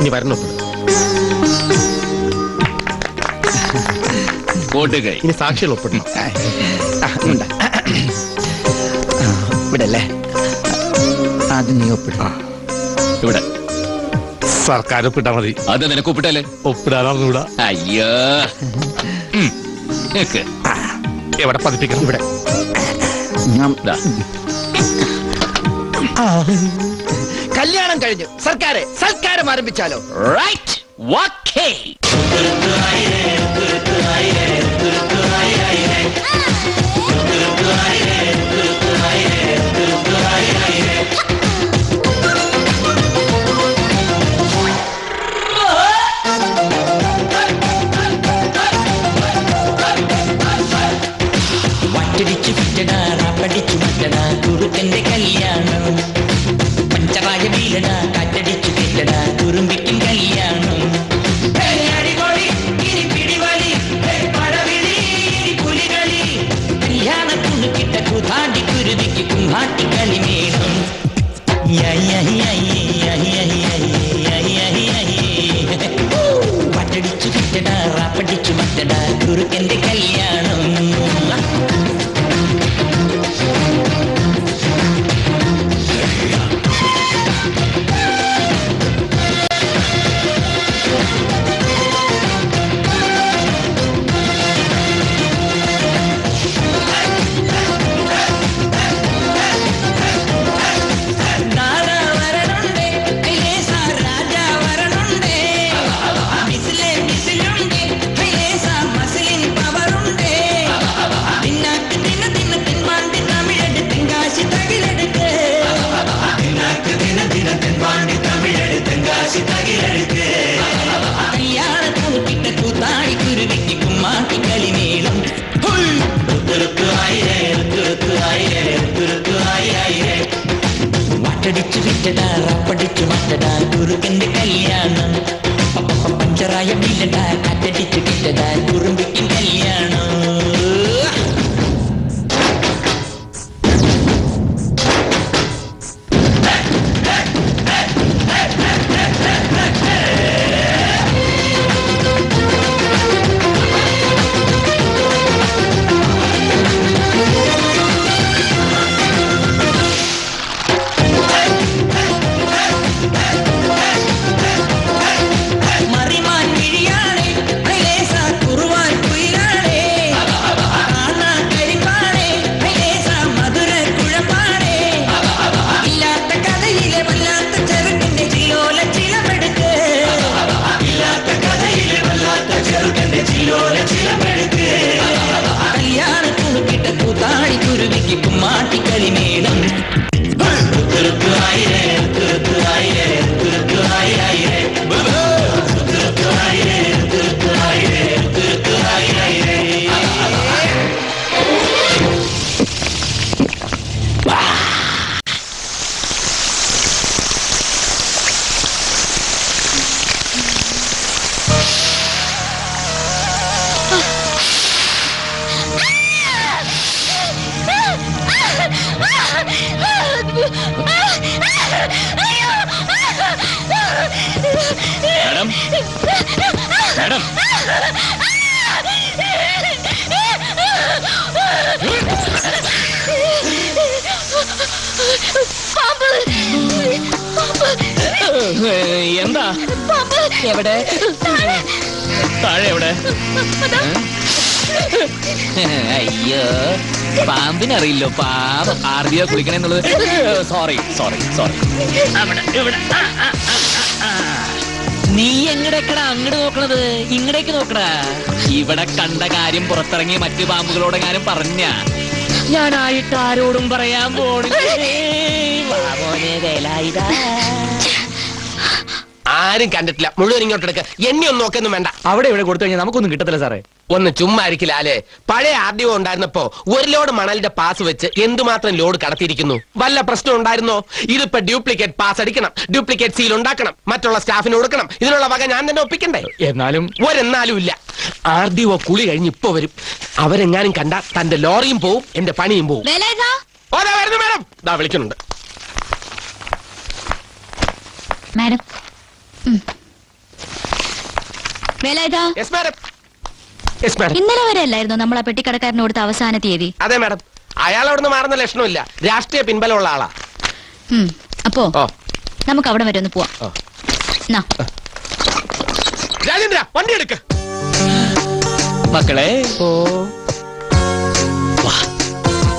Speaker 10: ഇനി വരണം
Speaker 12: കോട്ടുകൈ
Speaker 10: ഇനി സാക്ഷികൾ ഒപ്പിടണം.
Speaker 7: ഇവിടെ അല്ലേ അത് നീ ഒപ്പിടണം.
Speaker 12: ഇവിടെ.
Speaker 5: സർക്കാർ ഒപ്പിട്ടാ മതി.
Speaker 12: അത് നിനക്ക് ഒപ്പിട്ടല്ലേ
Speaker 5: ഒപ്പിടാനറിഞ്ഞൂടാ.
Speaker 12: അയ്യോ.
Speaker 5: എവിടെ പതിപ്പിക്കണം? ഇവിടെ.
Speaker 7: കല്യാണം കഴിഞ്ഞു. സർക്കാരെ സൽക്കാരം ആരംഭിച്ചാലോ.
Speaker 12: റൈറ്റ് ഓക്കേ
Speaker 9: ആരോടും പറയാൻ പോണില്ല? വാ മോനെ വേലായുധാ.
Speaker 10: ആരും കണ്ടിട്ടില്ല. മുഴുവൻ ഇങ്ങോട്ടെടുക്ക. എന്നെ ഒന്നും നോക്കൊന്നും വേണ്ട.
Speaker 14: അവിടെ ഇവിടെ കൊടുത്തു കഴിഞ്ഞാൽ നമുക്കൊന്നും കിട്ടത്തില്ല സാറേ.
Speaker 10: ഒന്ന് ചുമ്മാ ആയിരിക്കില്ല അല്ലേ? പഴയ ആർ ഡി ഒ ഉണ്ടായിരുന്നപ്പോ ഒരു ലോഡ് മണലിന്റെ പാസ് വെച്ച് എന്തുമാത്രം ലോഡ് കടത്തിയിരിക്കുന്നു? വല്ല പ്രശ്നം ഉണ്ടായിരുന്നോ? ഇതിപ്പോ ഡ്യൂപ്ലിക്കേറ്റ് പാസ് അടിക്കണം ഡ്യൂപ്ലിക്കേറ്റ് സീൽ ഉണ്ടാക്കണം മറ്റുള്ള സ്റ്റാഫിന് കൊടുക്കണം. ഇതിനുള്ള വക ഞാൻ തന്നെ ഒപ്പിക്കണ്ടേ?
Speaker 14: എന്നാലും
Speaker 10: ഒരെന്നാലും ഇല്ല. ആർ ഡി ഒ കുളി കഴിഞ്ഞ് ഇപ്പൊ വരും. അവരെങ്ങാനും കണ്ട തന്റെ ലോറിയും പോവും എന്റെ പണിയും പോവും. വരുന്നു മാഡം. ദാ വിളിക്കുന്നുണ്ട്. Yes madam.
Speaker 2: ഇന്നലെ വരെ അല്ലായിരുന്നു നമ്മൾ ആ പെട്ടിക്കടക്കാരന് കൊടുത്ത അവസാന തീയതി?
Speaker 10: അതെ മാഡം അയാൾ അവിടുന്ന് മാറുന്ന ലക്ഷണമില്ല. രാഷ്ട്രീയ പിൻബലമുള്ള ആളാ.
Speaker 2: അപ്പോ നമുക്ക് അവിടെ വരെ ഒന്ന് പോവാം. നാ.
Speaker 10: രാജേന്ദ്ര വണ്ടി എടുക്ക.
Speaker 9: മക്കളെ. ഓ.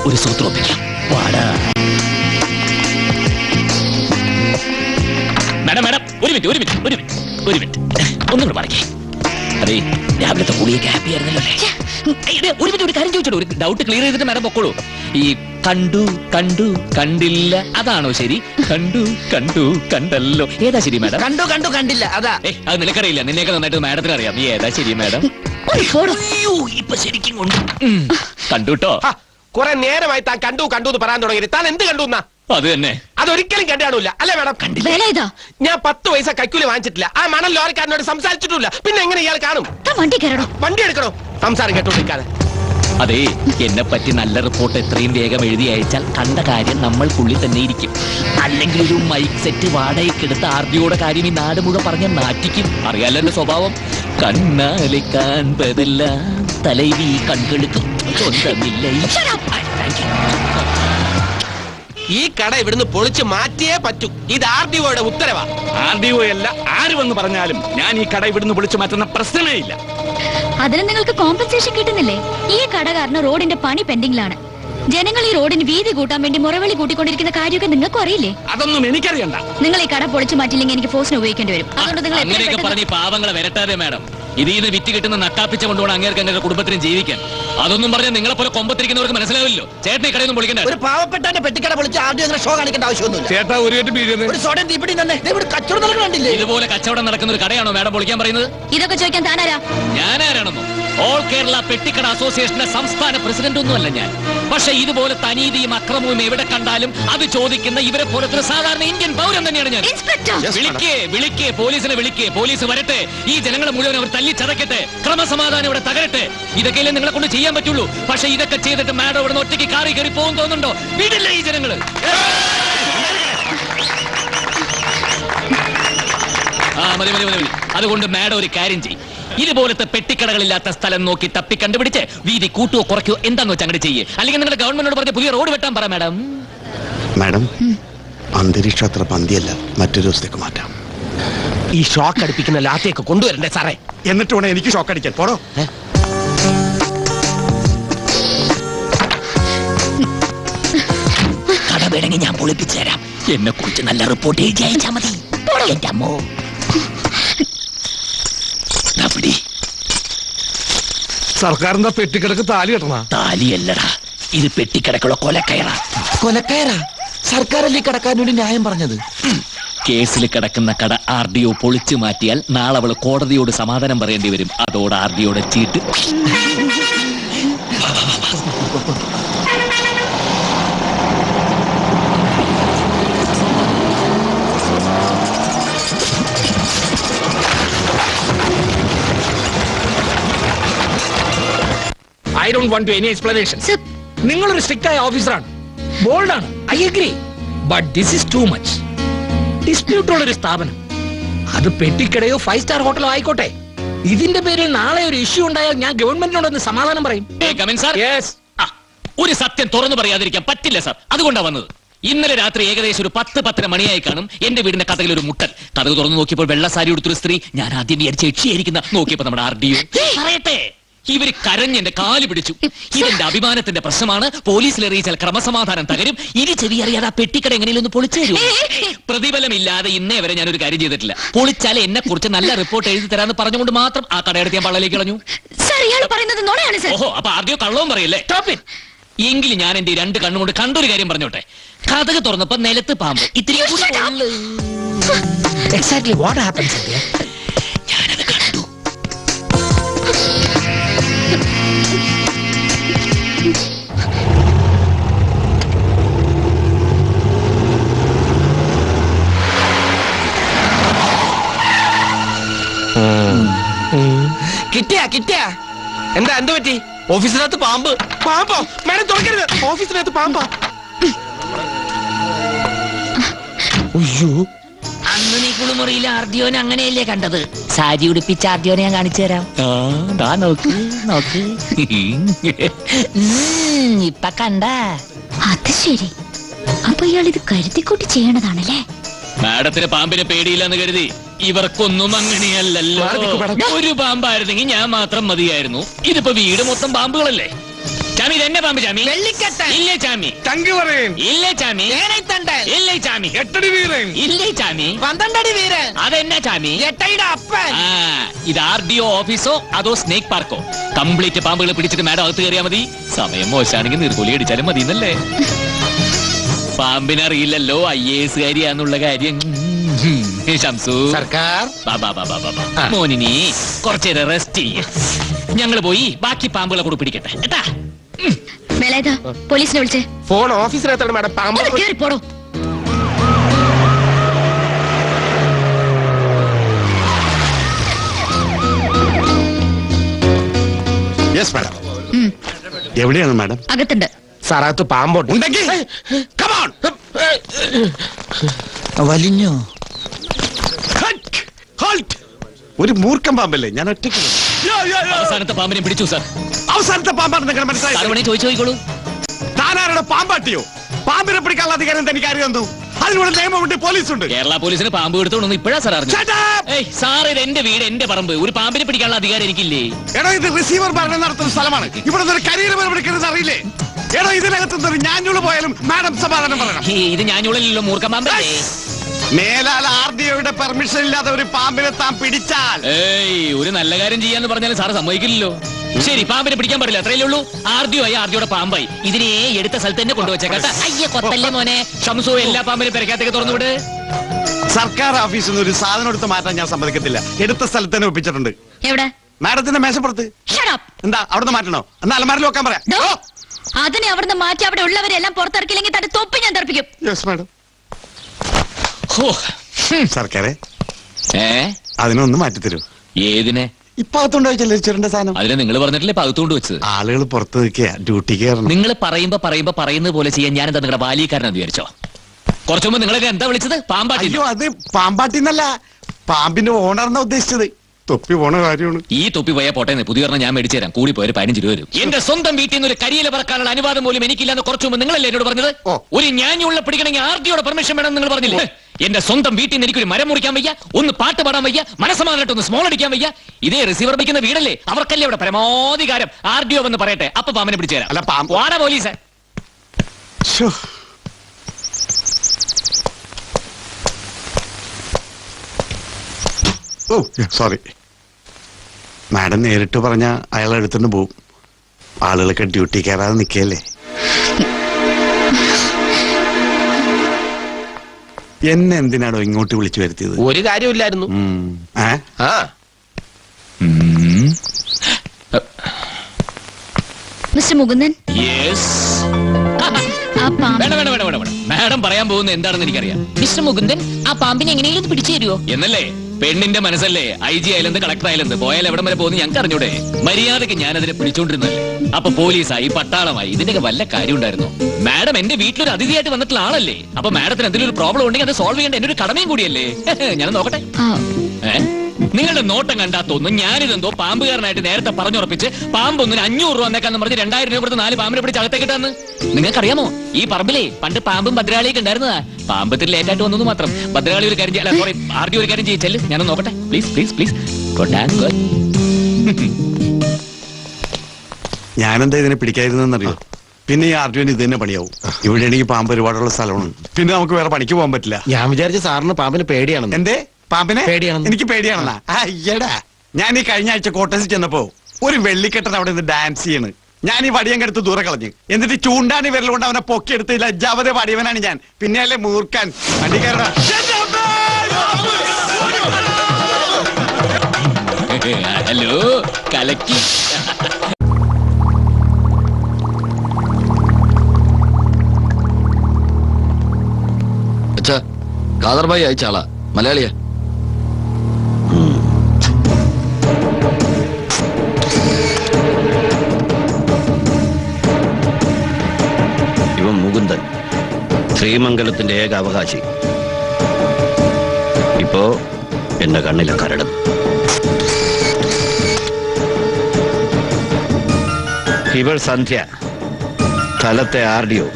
Speaker 9: ഒരു സൂത്രം ഒപ്പിക്കാം വാടാ. മാഡം മാഡം ഒരു മിനിറ്റ് ഒരു മിനിറ്റ് ഒരു മിനിറ്റ് ഒരു മിനിറ്റ്. ഒന്നും കൂടെ പറയേ അതെ രാവിലത്തെ കുളിയൊക്കെ ഹാപ്പി ആയിരുന്നല്ലോ അല്ലേ? ഏയ്, ഒരു മിനിറ്റ് ഒരു കാര്യം ചോദിച്ചോളൂ ഒരു ഡൗട്ട് ക്ലിയർ ചെയ്തിട്ട് മാഡം പൊക്കോളൂ. ഈ കണ്ടു കണ്ടു കണ്ടില്ല അതാണോ ശരി? കണ്ടു കണ്ടു കണ്ടല്ലോ. ഏതാ ശരി മാഡം?
Speaker 7: കണ്ടു കണ്ടു കണ്ടില്ല അതാ.
Speaker 9: അത് നിനക്കറിയില്ല. നിന്നെയൊക്കെ നന്നായിട്ട് മാഡത്തിന് അറിയാം നീ ഏതാ ശരി മാഡം? ഇപ്പൊ ശരിക്കും കൊണ്ട്. ഉം, കണ്ടുട്ടോ
Speaker 10: കുറെ നേരമായി താൻ കണ്ടു കണ്ടു എന്ന് പറയാൻ തുടങ്ങി താൻ എന്ത് കണ്ടു എന്നാ?
Speaker 9: അത് തന്നെ.
Speaker 10: അതൊരിക്കലും കണ്ടാണില്ല അല്ലേ മാഡം?
Speaker 2: കണ്ടില്ല.
Speaker 10: ഞാൻ പത്ത് പൈസ കൈക്കൂലി വാങ്ങിച്ചിട്ടില്ല. ആ മണൽ ലോറിക്കാരനോട് സംസാരിച്ചിട്ടില്ല പിന്നെ എങ്ങനെ ഇയാൾ കാണും?
Speaker 2: വണ്ടി കയറണോ?
Speaker 10: വണ്ടി എടുക്കണോ? സംസാരം കേട്ടോണ്ടിരിക്കാതെ.
Speaker 9: അതെ എന്നെ പറ്റി നല്ല റിപ്പോർട്ട് എത്രയും വേഗം എഴുതി അയച്ചാൽ കണ്ട കാര്യം നമ്മൾക്കുള്ളിൽ തന്നെ ഇരിക്കും. അല്ലെങ്കിൽ ഒരു മൈക്ക് സെറ്റ് വാടകയ്ക്കെടുത്ത് ആർഡിയോടെ കാര്യം ഈ നാട് മുഴുവൻ പറഞ്ഞ നാറ്റിക്കും. അറിയാലോ സ്വഭാവം? കണ്ണാലെ കാൺപതെല്ലാം തലൈവി കൺകെടുക്കും. സ്വന്തമില്ല ഈ-
Speaker 10: കട ഇവിടുന്ന് പൊളിച്ച് മാറ്റിയേ പറ്റൂ. ഇത് ആർ ഡി ഒയുടെ ഉത്തരവാ.
Speaker 11: ആർ ഡി ഒ അല്ല ആര് വന്ന് പറഞ്ഞാലും ഞാൻ ഈ കട ഇവിടുന്ന് പൊളിച്ചു മാറ്റുന്ന പ്രശ്നമേ ഇല്ല.
Speaker 2: അതിന് നിങ്ങൾക്ക് കോമ്പൻസേഷൻ കിട്ടുന്നില്ലേ? ഈ കട കാരണം റോഡിന്റെ പണി പെൻഡിംഗിലാണ് ജനങ്ങൾ ഈ റോഡിന് വീതി കൂട്ടാൻ വേണ്ടി മുറവിളി കൂട്ടിക്കൊണ്ടിരിക്കുന്ന കാര്യമൊക്കെ നിങ്ങൾക്ക് അറിയില്ലേ?
Speaker 11: അതൊന്നും എനിക്കറിയണ്ട.
Speaker 2: നിങ്ങൾ ഈ കട പൊളിച്ചു മാറ്റില്ലെങ്കിൽ എനിക്ക് ഫോഴ്സിന് ഉപയോഗിക്കേണ്ടി വരും. അതുകൊണ്ട് നിങ്ങൾ
Speaker 9: പാവങ്ങളെ വരട്ടാതെ മാഡം. ഇതിൽ നിന്ന് വിറ്റ് കിട്ടുന്ന നട്ടാപ്പിച്ച കൊണ്ടുപോകണം അങ്ങേർക്ക് എന്റെ കുടുംബത്തിനും ജീവിക്കാൻ. അതൊന്നും പറഞ്ഞാൽ നിങ്ങളെ പോലെ കൊമ്പത്തിരിക്കുന്നവർക്ക് മനസ്സിലാവില്ലോ ചേട്ടനെ കടയൊന്നും വിളിക്കണ്ട.
Speaker 7: ഒരു പാവപ്പെട്ടവന്റെ പെട്ടിക്കട വിളിച്ച് ആദ്യം അങ്ങനെ ഷോ കാണിക്കേണ്ട ആവശ്യമൊന്നുമില്ല.
Speaker 5: ചേട്ടാ ഒരു
Speaker 7: ഒരു സോഡൻ തന്നെ. ഇവിടെ കച്ചവടം നടക്കണ്ടില്ലേ
Speaker 9: ഇതുപോലെ കച്ചവടം നടക്കുന്ന ഒരു കടയാണോ മാഡം വിളിക്കാൻ പറയുന്നത്?
Speaker 2: ഇതൊക്കെ ചോദിക്കാൻ താനാരാ?
Speaker 9: ഞാനാരാണെന്നോ? ഓൾ കേരള പെട്ടിക്കട അസോസിയേഷന്റെ സംസ്ഥാന പ്രസിഡന്റ് ഒന്നുമല്ല ഞാൻ. പക്ഷെ ഇതുപോലെ തനീതിയും അക്രമവും എവിടെ കണ്ടാലും അത് ചോദിക്കുന്ന ഇവരെ പോലത്തെ ഒരു സാധാരണ ഇന്ത്യൻ പൗരൻ തന്നെയാണ് ഞാൻ. വിളിക്കേ വിളിക്കേ പോലീസിനെ വിളിക്കേ പോലീസ് വരട്ടെ. ഈ ജനങ്ങളെ മുഴുവൻ അവർ തല്ലി ചതക്കട്ടെ ക്രമസമാധാനം ഇവിടെ തകരട്ടെ. ഇതൊക്കെയല്ലേ നിങ്ങളെ കൊണ്ട് ചെയ്യാൻ പറ്റുള്ളൂ. പക്ഷെ ഇതൊക്കെ ചെയ്തിട്ട് മാഡം ഇവിടെ ഒറ്റയ്ക്ക് കാറി കയറി പോകും തോന്നുന്നുണ്ടോ? വിടില്ല ഈ ജനങ്ങൾ? ആ മതി മതി മതി അതുകൊണ്ട് മാഡം ഒരു കാര്യം ചെയ്യും. ഇതുപോലത്തെ പെട്ടിക്കടകളില്ലാത്ത സ്ഥലം നോക്കി തപ്പി കണ്ടുപിടിച്ച് വീതി കൂട്ടുകയോ കുറയ്ക്കോ എന്താന്ന് വെച്ചാൽ അങ്ങനെ ചെയ്യേ. അല്ലെങ്കിൽ നിങ്ങളുടെ ഗവൺമെന്റിനോട് പറഞ്ഞ പുതിയ റോഡ് വെട്ടാൻ പറ മാഡം.
Speaker 16: മാഡം അന്തരീക്ഷം അത്ര പന്തിയല്ല. മറ്റൊരു ദിവസത്തേക്ക് മാറ്റാം.
Speaker 10: ഈ ഷോക്ക് അടിപ്പിക്കുന്ന ലാത്തിയൊക്കെ കൊണ്ടുവരണ്ടേ സാറേ?
Speaker 11: എന്നിട്ട് വേണം എനിക്ക് ഷോക്ക് അടിക്കാൻ. പോടോ
Speaker 9: കട വേണമെങ്കിൽ ഞാൻ പൊളിപ്പിച്ചു തരാം. എന്നെ കുറിച്ച് നല്ല റിപ്പോർട്ട് എഴുതി അയച്ചാ മതി. എന്റെ അമ്മോ.
Speaker 5: സർക്കാരിന്റെ പെട്ടിക്കിടക്ക് താലി കെട്ടണ?
Speaker 9: താലിയല്ലടാ. ഇത് പെട്ടിക്കിടക്കുള്ള കൊലക്കയറ.
Speaker 7: കൊലക്കയറാ? സർക്കാരല്ലേ കടക്കാരനോട് ന്യായം പറഞ്ഞത്?
Speaker 9: കേസിൽ കിടക്കുന്ന കട ആർ ഡി ഒ പൊളിച്ചു മാറ്റിയാൽ നാളെ അവൾ കോടതിയോട് സമാധാനം പറയേണ്ടി വരും. അതോടെ ആർ ഡി ഒയുടെ ചീട്ട്.
Speaker 3: I don't want to any explanation നിങ്ങളൊരു സ്ട്രിക്റ്റ് ആയ ഓഫീസറാണ് ബോൾഡാണ് I agree but this is too much dispute ഉള്ള ഒരു സ്ഥാപനം. അത് പെട്ടിക്കടയോ ഫൈവ് സ്റ്റാർ ഹോട്ടലോ ആയിക്കോട്ടെ. ഇതിന്റെ പേരിൽ നാളെ ഒരു ഇഷ്യൂ ഉണ്ടായാൽ ഞാൻ ഗവൺമെന്റിനോടൊന്ന് സമാധാനം പറയും.
Speaker 9: ഒരു സത്യം തുറന്നു പറയാതിരിക്കാൻ പറ്റില്ല സാർ അതുകൊണ്ടാണ് വന്നത്. ഇന്നലെ രാത്രി ഏകദേശം ഒരു പത്ത് പത്തര മണിയായി കാണും എന്റെ വീടിന്റെ കഥയിൽ ഒരു മുട്ടൽ കഥകൾ തുറന്നു നോക്കിയപ്പോൾ വെള്ള സാരി ഉടുത്തൊരു സ്ത്രീ. ഞാൻ ആദ്യം വിചാരിച്ച യക്ഷിയായിരിക്കുന്ന. നോക്കിയപ്പോ നമ്മുടെ ആർ ഡി പറയട്ടെ. ഇവർ കരഞ്ഞ് എന്റെ കാൽ പിടിച്ചു. ഇതെന്റെ അഭിമാനത്തിന്റെ പ്രശ്നമാണ്. പോലീസിൽ അറിയിച്ചാൽ ക്രമസമാധാനം തകരും. ഇനി ചെവി അറിയാതെ ആ പെട്ടിക്കട എങ്ങനെയൊന്ന് പൊളിച്ചു തരൂ. പ്രതിഫലമില്ലാതെ ഇന്നേ വരെ ഞാനൊരു കാര്യം ചെയ്തിട്ടില്ല. പൊളിച്ചാൽ എന്നെ കുറിച്ച് നല്ല റിപ്പോർട്ട് എഴുതി തരാന്ന് പറഞ്ഞുകൊണ്ട് മാത്രം ആ കടയെടുത്ത് ഞാൻ പള്ളലേക്ക് കളഞ്ഞു. ഓഹോ അപ്പൊ ആദ്യം കള്ളവും പറയല്ലേ? എങ്കിലും ഞാൻ എന്റെ രണ്ട് കണ്ണുകൊണ്ട് കണ്ടൊരു കാര്യം പറഞ്ഞോട്ടെ. കഥക് തുറന്നപ്പോ നിലത്ത് പാമ്പ്. ഇത്തിരി
Speaker 17: എക്സാക്ട്ലി വാട്ട് ഹാപ്പൻസ്
Speaker 10: കിട്ടിയാ കിട്ടിയാ. എന്താ എന്ത് പറ്റി?
Speaker 17: ഓഫീസിനകത്ത് പാമ്പ്.
Speaker 10: പാമ്പോ? മേഡം തുറക്കരുത്. ഓഫീസിനകത്ത് പാമ്പാ?
Speaker 9: അയ്യോ. അന്ന് നീ കുളിമുറിയിൽ ആർഡിയോനെ അങ്ങനെയല്ലേ കണ്ടത്? സാരി ഉടുപ്പിച്ച ആർഡിയോനെ ഞാൻ കാണിച്ചു തരാം. ആ, ദാ നോക്ക് നോക്ക്. ഉം, ഇപ്പൊ കണ്ട.
Speaker 2: അത് ശരി. അപ്പൊ ഇയാൾ ഇത് കരുതിക്കൂട്ടി ചെയ്യണതാണല്ലേ?
Speaker 9: മാഡത്തിന് പാമ്പിനെ പേടിയില്ലെന്ന് കരുതി. ഇവർക്കൊന്നും അങ്ങനെയല്ലല്ലോ. ഒരു പാമ്പായിരുന്നെങ്കിൽ ഞാൻ മാത്രം മതിയായിരുന്നു. ഇതിപ്പോ വീട് മൊത്തം പാമ്പുകളല്ലേ? ചാമി ഇത് എന്നെ പാമ്പ് ചാമി. ഇല്ലേ ചാമി.
Speaker 5: തങ്കി പറയും
Speaker 9: ഇല്ലേ ചാമി. ഇല്ലേ ചാമി.
Speaker 5: എട്ടടി വീരൻ.
Speaker 9: ഇല്ലേ ചാമി.
Speaker 7: പന്ത്രണ്ടടി വീരൻ.
Speaker 9: അതെന്നാ ചാമി?
Speaker 7: എട്ടയുടെ അപ്പൻ.
Speaker 9: ഇത് ആർ ഡി ഒ ഓഫീസോ അതോ സ്നേക് പാർക്കോ? കംപ്ലീറ്റ് പാമ്പുകൾ പിടിച്ചിട്ട് മാഡം അകത്ത് കയറിയാ മതി. സമയം മോശമാണെങ്കിൽ നിർഗോലി അടിച്ചാലും മതി എന്നല്ലേ പാമ്പിനറിയില്ലല്ലോ ഐ എ എസ് കാരിയാന്നുള്ള കാര്യം. ഷംസു.
Speaker 13: സർക്കാർ.
Speaker 9: മോനിനി കുറച്ചേരം റെസ്റ്റ് ചെയ്യ ഞങ്ങൾ പോയി ബാക്കി പാമ്പുകളെ കൂടെ പിടിക്കട്ടെ. കേട്ടാ
Speaker 2: വേലായുധ പോലീസിനെ വിളിച്ചേ.
Speaker 10: ഫോൺ ഓഫീസിനകത്താണ് മാഡം. പാമ്പ്
Speaker 2: ഒന്ന് പോടോ.
Speaker 11: യെസ് മാഡം എവിടെയാണ് മാഡം?
Speaker 2: അകത്തുണ്ട്.
Speaker 10: സാറാത്ത് പാമ്പുണ്ട്
Speaker 11: ഉണ്ടെങ്കിൽ
Speaker 18: വലിഞ്ഞോ?
Speaker 11: ഒരു മൂർഖം പാമ്പല്ലേ? ഞാൻ ഒറ്റയ്ക്ക്
Speaker 9: അവസാനത്തെ പാമ്പിനെ പിടിച്ചു സാർ
Speaker 11: അവസാനത്തെ പാമ്പാണെന്ന് നിങ്ങൾ മനസ്സിലായി?
Speaker 9: ചോദിച്ചോളൂ
Speaker 11: താനാരുടെ പാമ്പാട്ടിയോ? പാമ്പിനെ പിടിക്കാനുള്ള അധികാരം തനിക്ക് തന്നു അതിനുള്ള നിയമമുണ്ട് പോലീസുണ്ട്.
Speaker 9: കേരള പോലീസിന് പാമ്പ് എടുത്തോണ്ട് ഇപ്പോഴാ സാർ അറിഞ്ഞു സാർ ഇത് എന്റെ വീട് എന്റെ പറമ്പ്. ഒരു പാമ്പിനെ പിടിക്കാനുള്ള അധികാരം എനിക്കില്ലേ?
Speaker 11: എടോ ഇത് റിസീവർ ഭരണം നടത്തുന്ന സ്ഥലമാണ്. ഇവിടെ ഒരു കരിയർ പിടിക്കുന്നത് അറിയില്ലേ? എടോ ഇതിനകത്ത് ഒരു ഞാഞ്ഞൂൾ പോയാലും മാഡം സമാധാനം പറയണം.
Speaker 9: ഇത് ഞാഞ്ഞുള്ളിലല്ലോ മൂർഖം പാമ്പല്ലേ?
Speaker 11: മേലാൽ ആർ ഡി ഒയുടെ പെർമിഷൻ ഇല്ലാതെ ഒരു പാമ്പിനെ താൻ പിടിച്ചാൽ.
Speaker 9: ഏയ് ഒരു നല്ല കാര്യം ചെയ്യാന്ന് പറഞ്ഞാലും സാറ് സമ്മതിക്കില്ലല്ലോ. ശരി പാമ്പിനെ പിടിക്കാൻ പാടില്ല. അത്രയല്ലേ ഉള്ളൂ? ആർദ്യോ ആയി ആർദ്യോടെ പാമ്പായി. ഇതിനെ എടുത്ത സ്ഥലത്ത് തന്നെ കൊണ്ടുവച്ചേക്കട്ടെ അയ്യ കൊത്തല്ലേ മോനെ? ഷംസു എല്ലാ പാമ്പിനെ പെരക്കാത്തേക്ക് തുറന്നുവിട്.
Speaker 11: സർക്കാർ ഓഫീസിൽ നിന്ന് ഒരു സാധനം എടുത്ത് മാറ്റാൻ ഞാൻ സമ്മതിക്കത്തില്ല. എടുത്ത സ്ഥലത്ത് തന്നെ ഒപ്പിച്ചിട്ടുണ്ട്.
Speaker 2: എവിടെ?
Speaker 11: മാഡത്തിന്റെ മേശപ്പുറത്ത്. എന്താ അവിടുന്ന് മാറ്റണോ? എന്നാ അലമാരിൽ വെക്കാൻ പറയാം.
Speaker 2: അതിനെ അവിടുന്ന് മാറ്റി അവിടെ ഉള്ളവരെല്ലാം പുറത്തിറക്കില്ലെങ്കിൽ തന്റെ തൊപ്പി ഞാൻ തർപ്പിക്കും
Speaker 11: യെസ് മാഡം സർക്കാരെ
Speaker 9: ഏ?
Speaker 11: അതിനൊന്ന് മാറ്റിത്തരൂ.
Speaker 9: ഏതിനെ?
Speaker 11: ഇപ്പൊ അകത്തുണ്ടോ ചെല്ലിച്ചിരണ്ട സാധനം.
Speaker 9: അതിനെ നിങ്ങൾ പറഞ്ഞിട്ടില്ലേ? പകത്തുകൊണ്ട് വെച്ചത്.
Speaker 11: ആളുകൾ പുറത്ത് നിൽക്കുക ഡ്യൂട്ടിക്ക് കയറണം.
Speaker 9: നിങ്ങൾ പറയുമ്പോ പറയുമ്പോ പറയുന്നത് പോലെ ചെയ്യാൻ ഞാൻ എന്താ നിങ്ങളുടെ ബാലിയക്കാരനെ വിചാരിച്ചോ? കുറച്ചു മുമ്പ് നിങ്ങളെ എന്താ വിളിച്ചത്? പാമ്പാട്ടി
Speaker 11: അയ്യോ അത് പാമ്പാട്ടിന്നല്ല. പാമ്പിന്റെ ഓണർന്നാ ഉദ്ദേശിച്ചത്. തൊപ്പി പോണ കാര്യമാണ്.
Speaker 9: ഈ തൊപ്പി പോയാൽ പോട്ടെ പുതിയ ഒരെണ്ണം ഞാൻ മേടിച്ചു തരാം. കൂടി പോയൊരു പതിനഞ്ച് രൂപ. വരും എന്റെ സ്വന്തം വീട്ടിൽ നിന്ന് ഒരു കരിയില പറക്കാനുള്ള അനുവാദം പോലും എനിക്കില്ലാന്ന് കുറച്ചു മുമ്പ് നിങ്ങളല്ലേ എന്നോട് പറഞ്ഞത്? ഒരു ഞാഞ്ഞുള്ള പിടിക്കണമെങ്കിൽ ആർട്ടിയോടെ പെർമിഷൻ വേണം നിങ്ങൾ പറഞ്ഞില്ലേ? എന്റെ സ്വന്തം വീട്ടിൽ നിന്ന് എനിക്കൊരു മരം മുറിക്കാൻ വയ്യ ഒന്ന് പാട്ട് പാടാൻ വയ്യ മനസ്സമാനായിട്ട് ഒന്ന് സ്മോൾ അടിക്കാൻ വയ്യ. ഇതേ റിസീവർ വയ്ക്കുന്ന വീടല്ലേ അവർക്കല്ലേ ഇവിടെ പരമാധികാരം ആർ ഡി ഒ എന്ന് പറയട്ടെ അപ്പൊ പാമ്പിനെ പിടിച്ചു തരാം. വാടാ പോലീസ്.
Speaker 11: ഓ സോറി മാഡം നേരിട്ട് പറഞ്ഞ അയാൾ എടുത്തുകൊണ്ട് പോവും. ആളുകളൊക്കെ ഡ്യൂട്ടി കയറാതെ നിൽക്കല്ലേ എന്നെ എന്തിനാണോ ഇങ്ങോട്ട് വിളിച്ചു വരുത്തിയത്?
Speaker 10: ഒരു കാര്യമില്ലായിരുന്നു. ആ.
Speaker 2: മിസ്റ്റർ മുകുന്ദൻ?
Speaker 9: മാഡം പറയാൻ പോകുന്നത് എന്താണെന്ന് എനിക്കറിയാം. മിസ്റ്റർ മുകുന്ദൻ ആ പാമ്പിനെ എങ്ങനെയും ഒന്ന് പിടിച്ചു തരുമോ എന്നല്ലേ? പെണ്ണിന്റെ മനസ്സല്ലേ? ഐ ജി ആയാലെന്ത് കളക്ടർ ആയാലെന്ത് പോയാൽ എവിടം വരെ പോകുന്നു ഞങ്ങൾക്ക് അറിഞ്ഞൂടെ? മര്യാദയ്ക്ക് ഞാൻ അതിനെ പിടിച്ചോണ്ടിരുന്നല്ലേ. അപ്പൊ പോലീസായി പട്ടാളമായി. ഇതിന്റെയൊക്കെ വല്ല കാര്യം ഉണ്ടായിരുന്നു? മാഡം എന്റെ വീട്ടിലൊരു അതിഥിയായിട്ട് വന്നിട്ടുള്ള ആളല്ലേ? അപ്പൊ മാഡത്തിന് എന്തെങ്കിലും ഒരു പ്രോബ്ലം ഉണ്ടെങ്കിൽ അത് സോൾവ് ചെയ്യേണ്ട എന്റെ ഒരു കടമയും കൂടിയല്ലേ? (laughs) ഞാൻ നോക്കട്ടെ.
Speaker 2: ആ,
Speaker 9: ഏ? നിങ്ങളുടെ നോട്ടം കണ്ടാ തോന്നുന്നു ഞാനിതെന്തോ പാമ്പുകാരനായിട്ട് നേരത്തെ പറഞ്ഞുറപ്പിച്ച് പാമ്പൊന്നിന് അഞ്ഞൂറ് രൂപ എന്നേക്കാന്ന് പറഞ്ഞ് രണ്ടായിരം രൂപ കൊടുത്ത് നാല് പാമ്പിനെ പിടിച്ച് അകത്തേക്ക് ഇട്ടാന്ന്. നിങ്ങൾക്കറിയാമോ? ഈ പറമ്പിലേ പണ്ട് പാമ്പും ഭദ്രാളിയൊക്കെ ഉണ്ടായിരുന്നതാ. പാമ്പത്തിൽ ലേറ്റായിട്ട് വന്നത് മാത്രം. ഭദ്രാളി ഒരു കാര്യം ചെയ്യ- അല്ല സോറി ആർ ഡി ഒരു കാര്യം ചെയ്യിച്ചല്ലേ ഞാനൊന്ന് നോക്കട്ടെ. പ്ലീസ് പ്ലീസ് പ്ലീസ്
Speaker 11: ഞാനെന്താ ഇതിനെ പിടിക്കാതിരുന്നെന്നറിയോ പിന്നെ ഈ ആർട്ടിന് ഇത് തന്നെ പണിയാവും. ഇവിടെ എനിക്ക് പാമ്പ് ഒരുപാടുള്ള സ്ഥലമാണ്. പിന്നെ നമുക്ക് വേറെ പണിക്ക് പോകാൻ പറ്റില്ല.
Speaker 13: ഞാൻ വിചാരിച്ച സാറിന് പാമ്പിന് പേടിയാണ്.
Speaker 11: എന്തേ? പാമ്പിനെ?
Speaker 13: പേടിയാണ്
Speaker 11: എനിക്ക് പേടിയാണെന്നാ. അയ്യടാ ഞാൻ ഈ കഴിഞ്ഞ ആഴ്ച കോട്ടേഴ്സിൽ ചെന്നപ്പോ ഒരു വെള്ളിക്കെട്ടൻ അവിടെ നിന്ന് ഡാൻസ് ചെയ്യണ്. ഞാൻ ഈ വടിയങ്കടുത്ത് ദൂരെ കളഞ്ഞു. എന്നിട്ട് ചൂണ്ടാണി വിരൽ കൊണ്ട് അവനെ പൊക്കിയെടുത്ത് ലജ്ജാവതെ വടിയവനാണ് ഞാൻ. പിന്നെ പിന്നെയല്ലേ മൂർക്കാൻ വണ്ടി കയറടാ
Speaker 9: ഹലോ കലക്കി.
Speaker 15: അച്ഛാ കാദർബായി അയച്ച ആളാ. മലയാളിയാ.
Speaker 4: ശ്രീമംഗലത്തിന്റെ ഏക അവകാശി. ഇപ്പോ എന്റെ കണ്ണിലെ കരട്. ഇവൾ സന്ധ്യ. സ്ഥലത്തെ ആർ ഡി ഒ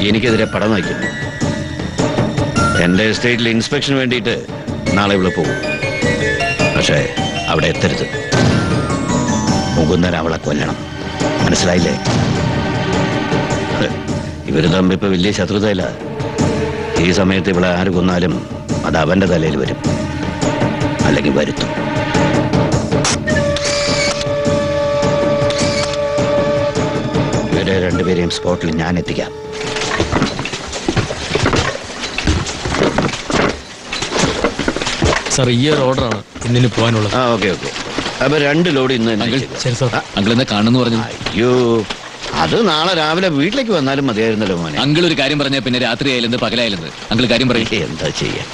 Speaker 4: എനിക്കെതിരെ പടം നയിക്കുന്നു എന്റെ എസ്റ്റേറ്റിൽ ഇൻസ്പെക്ഷന് വേണ്ടിയിട്ട് നാളെ ഇവിടെ പോകും. പക്ഷേ അവിടെ എത്തരുത്. മുകുന്ദൻ അവളെ കൊല്ലണം. മനസ്സിലായില്ലേ? ഇവർ തമ്മിൽ ഇപ്പൊ വലിയ ശത്രുതയില്ല. ഈ സമയത്ത് ഇവിടെ ആര് കൊന്നാലും അത് അവന്റെ തലയിൽ വരും. അല്ലെങ്കിൽ വരുത്തും. ഇവരെ രണ്ടുപേരെയും സ്പോട്ടിൽ ഞാൻ എത്തിക്കാം.
Speaker 14: സാർ ഈ ഒരു ഓർഡറാണ് ഇന്നിന് പോകാനുള്ളത്.
Speaker 4: ആ ഓക്കെ ഓക്കെ. അപ്പൊ രണ്ട് ലോഡ് ഇന്ന് തന്നെ
Speaker 14: ശരി സാർ.
Speaker 9: അങ്കിൾ എന്നെ കാണുന്നു പറഞ്ഞു
Speaker 4: അയ്യോ. അത് നാളെ രാവിലെ വീട്ടിലേക്ക് വന്നാലും മതിയായിരുന്നല്ലോ മോനെ.
Speaker 9: അങ്കിൾ ഒരു കാര്യം പറഞ്ഞ പിന്നെ രാത്രി ആയാലും പകലായാലും അങ്കിൾ കാര്യം പറയില്ലേ
Speaker 4: എന്താ ചെയ്യാ?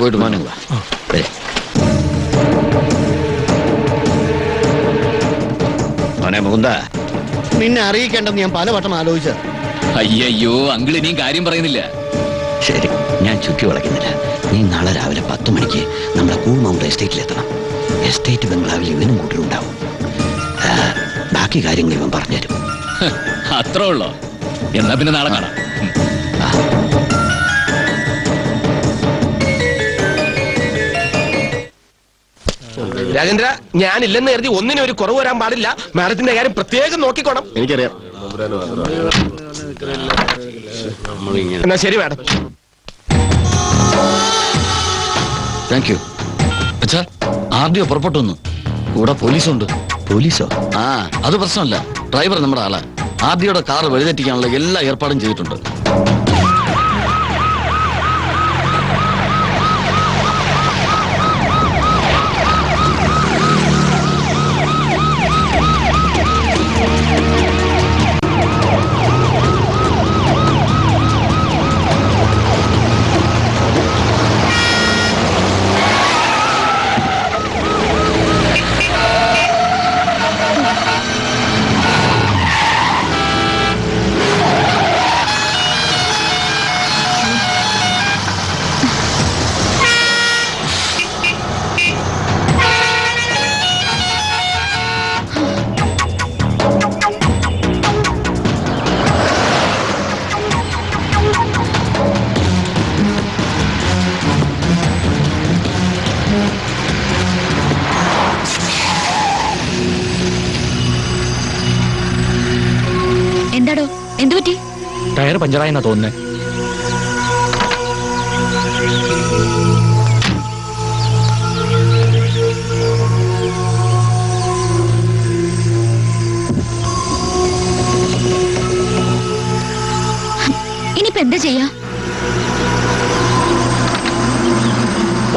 Speaker 9: പോയിട്ട് മോനെ
Speaker 4: മോനെ മുകുന്ദ നിന്നെ അറിയിക്കേണ്ടെന്ന് ഞാൻ പലവട്ടം ആലോചിച്ച.
Speaker 9: അയ്യോ അങ്കിൾ ഇനിയും കാര്യം പറയുന്നില്ല.
Speaker 4: ശരി ഞാൻ ചുറ്റി വളയ്ക്കുന്നില്ല. നീ നാളെ രാവിലെ പത്ത് മണിക്ക് നമ്മുടെ കൂൾ മൗണ്ട് എസ്റ്റേറ്റിൽ എത്തണം. എസ്റ്റേറ്റ് ബംഗ്ലാവിൽ ഇവനും കൂട്ടരുണ്ടാവും ബാക്കി കാര്യങ്ങൾ ഇവൻ പറഞ്ഞുതരും.
Speaker 9: അത്രേ ഉള്ളോ എന്നാ പിന്നെ നാളെ കാണാം.
Speaker 10: രാജേന്ദ്ര ഞാനില്ലെന്ന് കരുതി ഒന്നിനും ഒരു കുറവ് വരാൻ പാടില്ല. മാഡത്തിന്റെ കാര്യം പ്രത്യേകം നോക്കിക്കോണം.
Speaker 4: എനിക്കറിയാം.
Speaker 10: എന്നാ ശരി മാഡം.
Speaker 15: താങ്ക് യു അച്ഛാ ആർ ഡി ഒ പുറപ്പെട്ടു കൂടെ പോലീസുണ്ട്.
Speaker 4: പോലീസോ?
Speaker 15: ആ അത് പ്രശ്നമല്ല. ഡ്രൈവർ നമ്മുടെ ആളാ. ആദ്യയുടെ കാർ വഴിതെറ്റിക്കാനുള്ള എല്ലാ ഏർപ്പാടും ചെയ്തിട്ടുണ്ട്.
Speaker 14: ടയർ പഞ്ചറായെന്നാ തോന്നുന്നേ.
Speaker 2: ഇനിയിപ്പോ എന്താ ചെയ്യാ?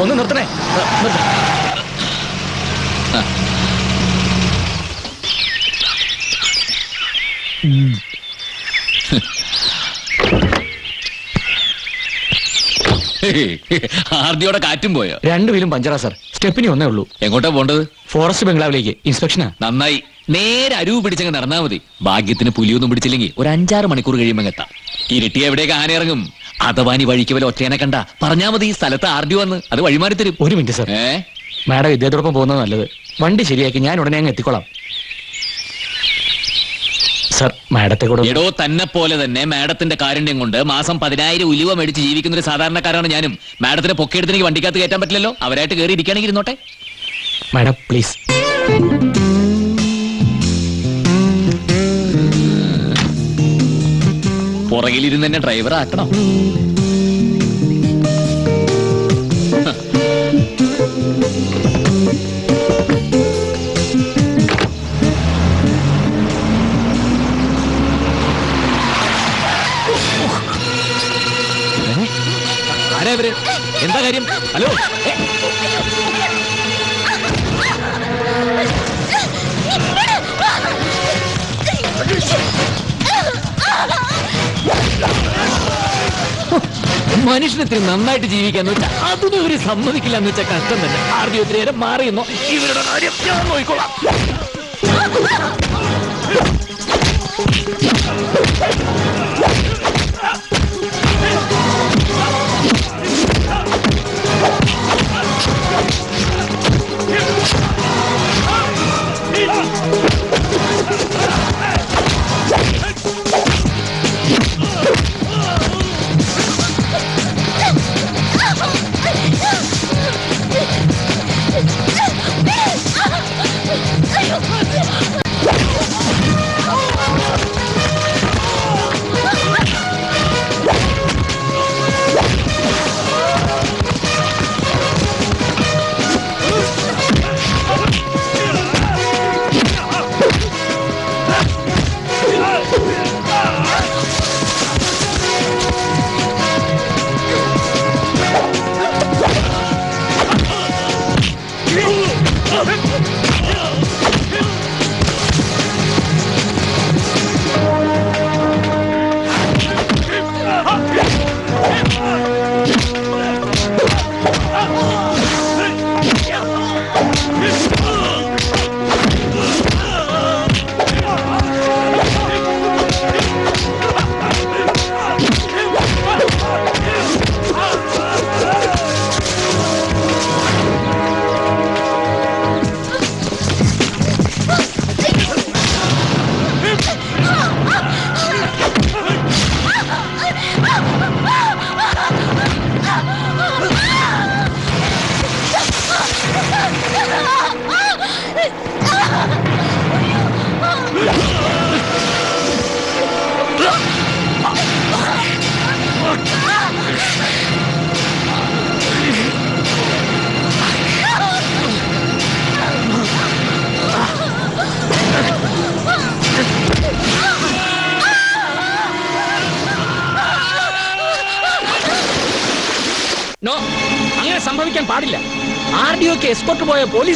Speaker 14: ഒന്ന് നിർത്തണേ. ആ, നിർത്ത്.
Speaker 9: ആർഡിയോടെ കാറ്റും പോയോ?
Speaker 14: രണ്ടുപേരും പഞ്ചറാ സാർ. സ്റ്റെപ്പിനി ഒന്നേ ഉള്ളൂ.
Speaker 9: എങ്ങോട്ടാ പോണ്ടത്
Speaker 14: ഫോറസ്റ്റ് ബംഗ്ലാവിലേക്ക് ഇൻസ്പെക്ഷനാ.
Speaker 9: നന്നായി. നേരെ അരുവ് പിടിച്ചങ്ങ് നടന്നാ മതി. ഭാഗ്യത്തിന് പുലിയൊന്നും പിടിച്ചില്ലെങ്കിൽ ഒരു അഞ്ചാറ് മണിക്കൂർ കഴിയുമ്പോൾ എത്താം. ഇരട്ടി എവിടേക്ക് ആന ഇറങ്ങും? അഥവാ നീ വഴിക്ക് വല്ല ഒറ്റേനെ കണ്ട പറഞ്ഞാ മതി ഈ സ്ഥലത്ത് ആർഡി വന്ന്. അത് വഴിമാറി തരും.
Speaker 14: ഒരു മിനിറ്റ് സാർ.
Speaker 9: ഏ?
Speaker 14: മാഡം ഇദ്ദേഹത്തോടൊപ്പം പോകുന്നത് നല്ലത്. വണ്ടി ശരിയാക്കി ഞാൻ ഉടനെ അങ്ങ് എത്തിക്കോളാം. മാഡത്തെ കൂടെ
Speaker 9: എടോ തന്നെ പോലെ തന്നെ മാഡത്തിന്റെ കാരുണ്യം കൊണ്ട് മാസം പതിനായിരം ഉലുവ മേടിച്ച് ജീവിക്കുന്ന ഒരു സാധാരണക്കാരാണ് ഞാനും. മാഡത്തിന് പൊക്കെടുത്ത് എനിക്ക് വണ്ടിക്കകത്ത് കയറ്റാൻ പറ്റില്ലല്ലോ. അവരായിട്ട് കയറി ഇരിക്കുകയാണെങ്കിൽ ഇരുന്നോട്ടെ.
Speaker 14: Madam please.
Speaker 9: പുറകിലിരുന്ന് തന്നെ ഡ്രൈവർ ആക്കണം കാര്യം? ഹലോ? ഏ, ഇത്തിരി നന്നായിട്ട് ജീവിക്കാന്ന് വെച്ചാൽ അതിനും ഇവർ സമ്മതിക്കില്ല എന്ന് വെച്ചാൽ കഷ്ടം തന്നെ. ആർജി ഒത്തിരി നേരം മാറിയെന്നോ? ഇവരുടെ കാര്യം ഞാൻ നോക്കിക്കോളാം.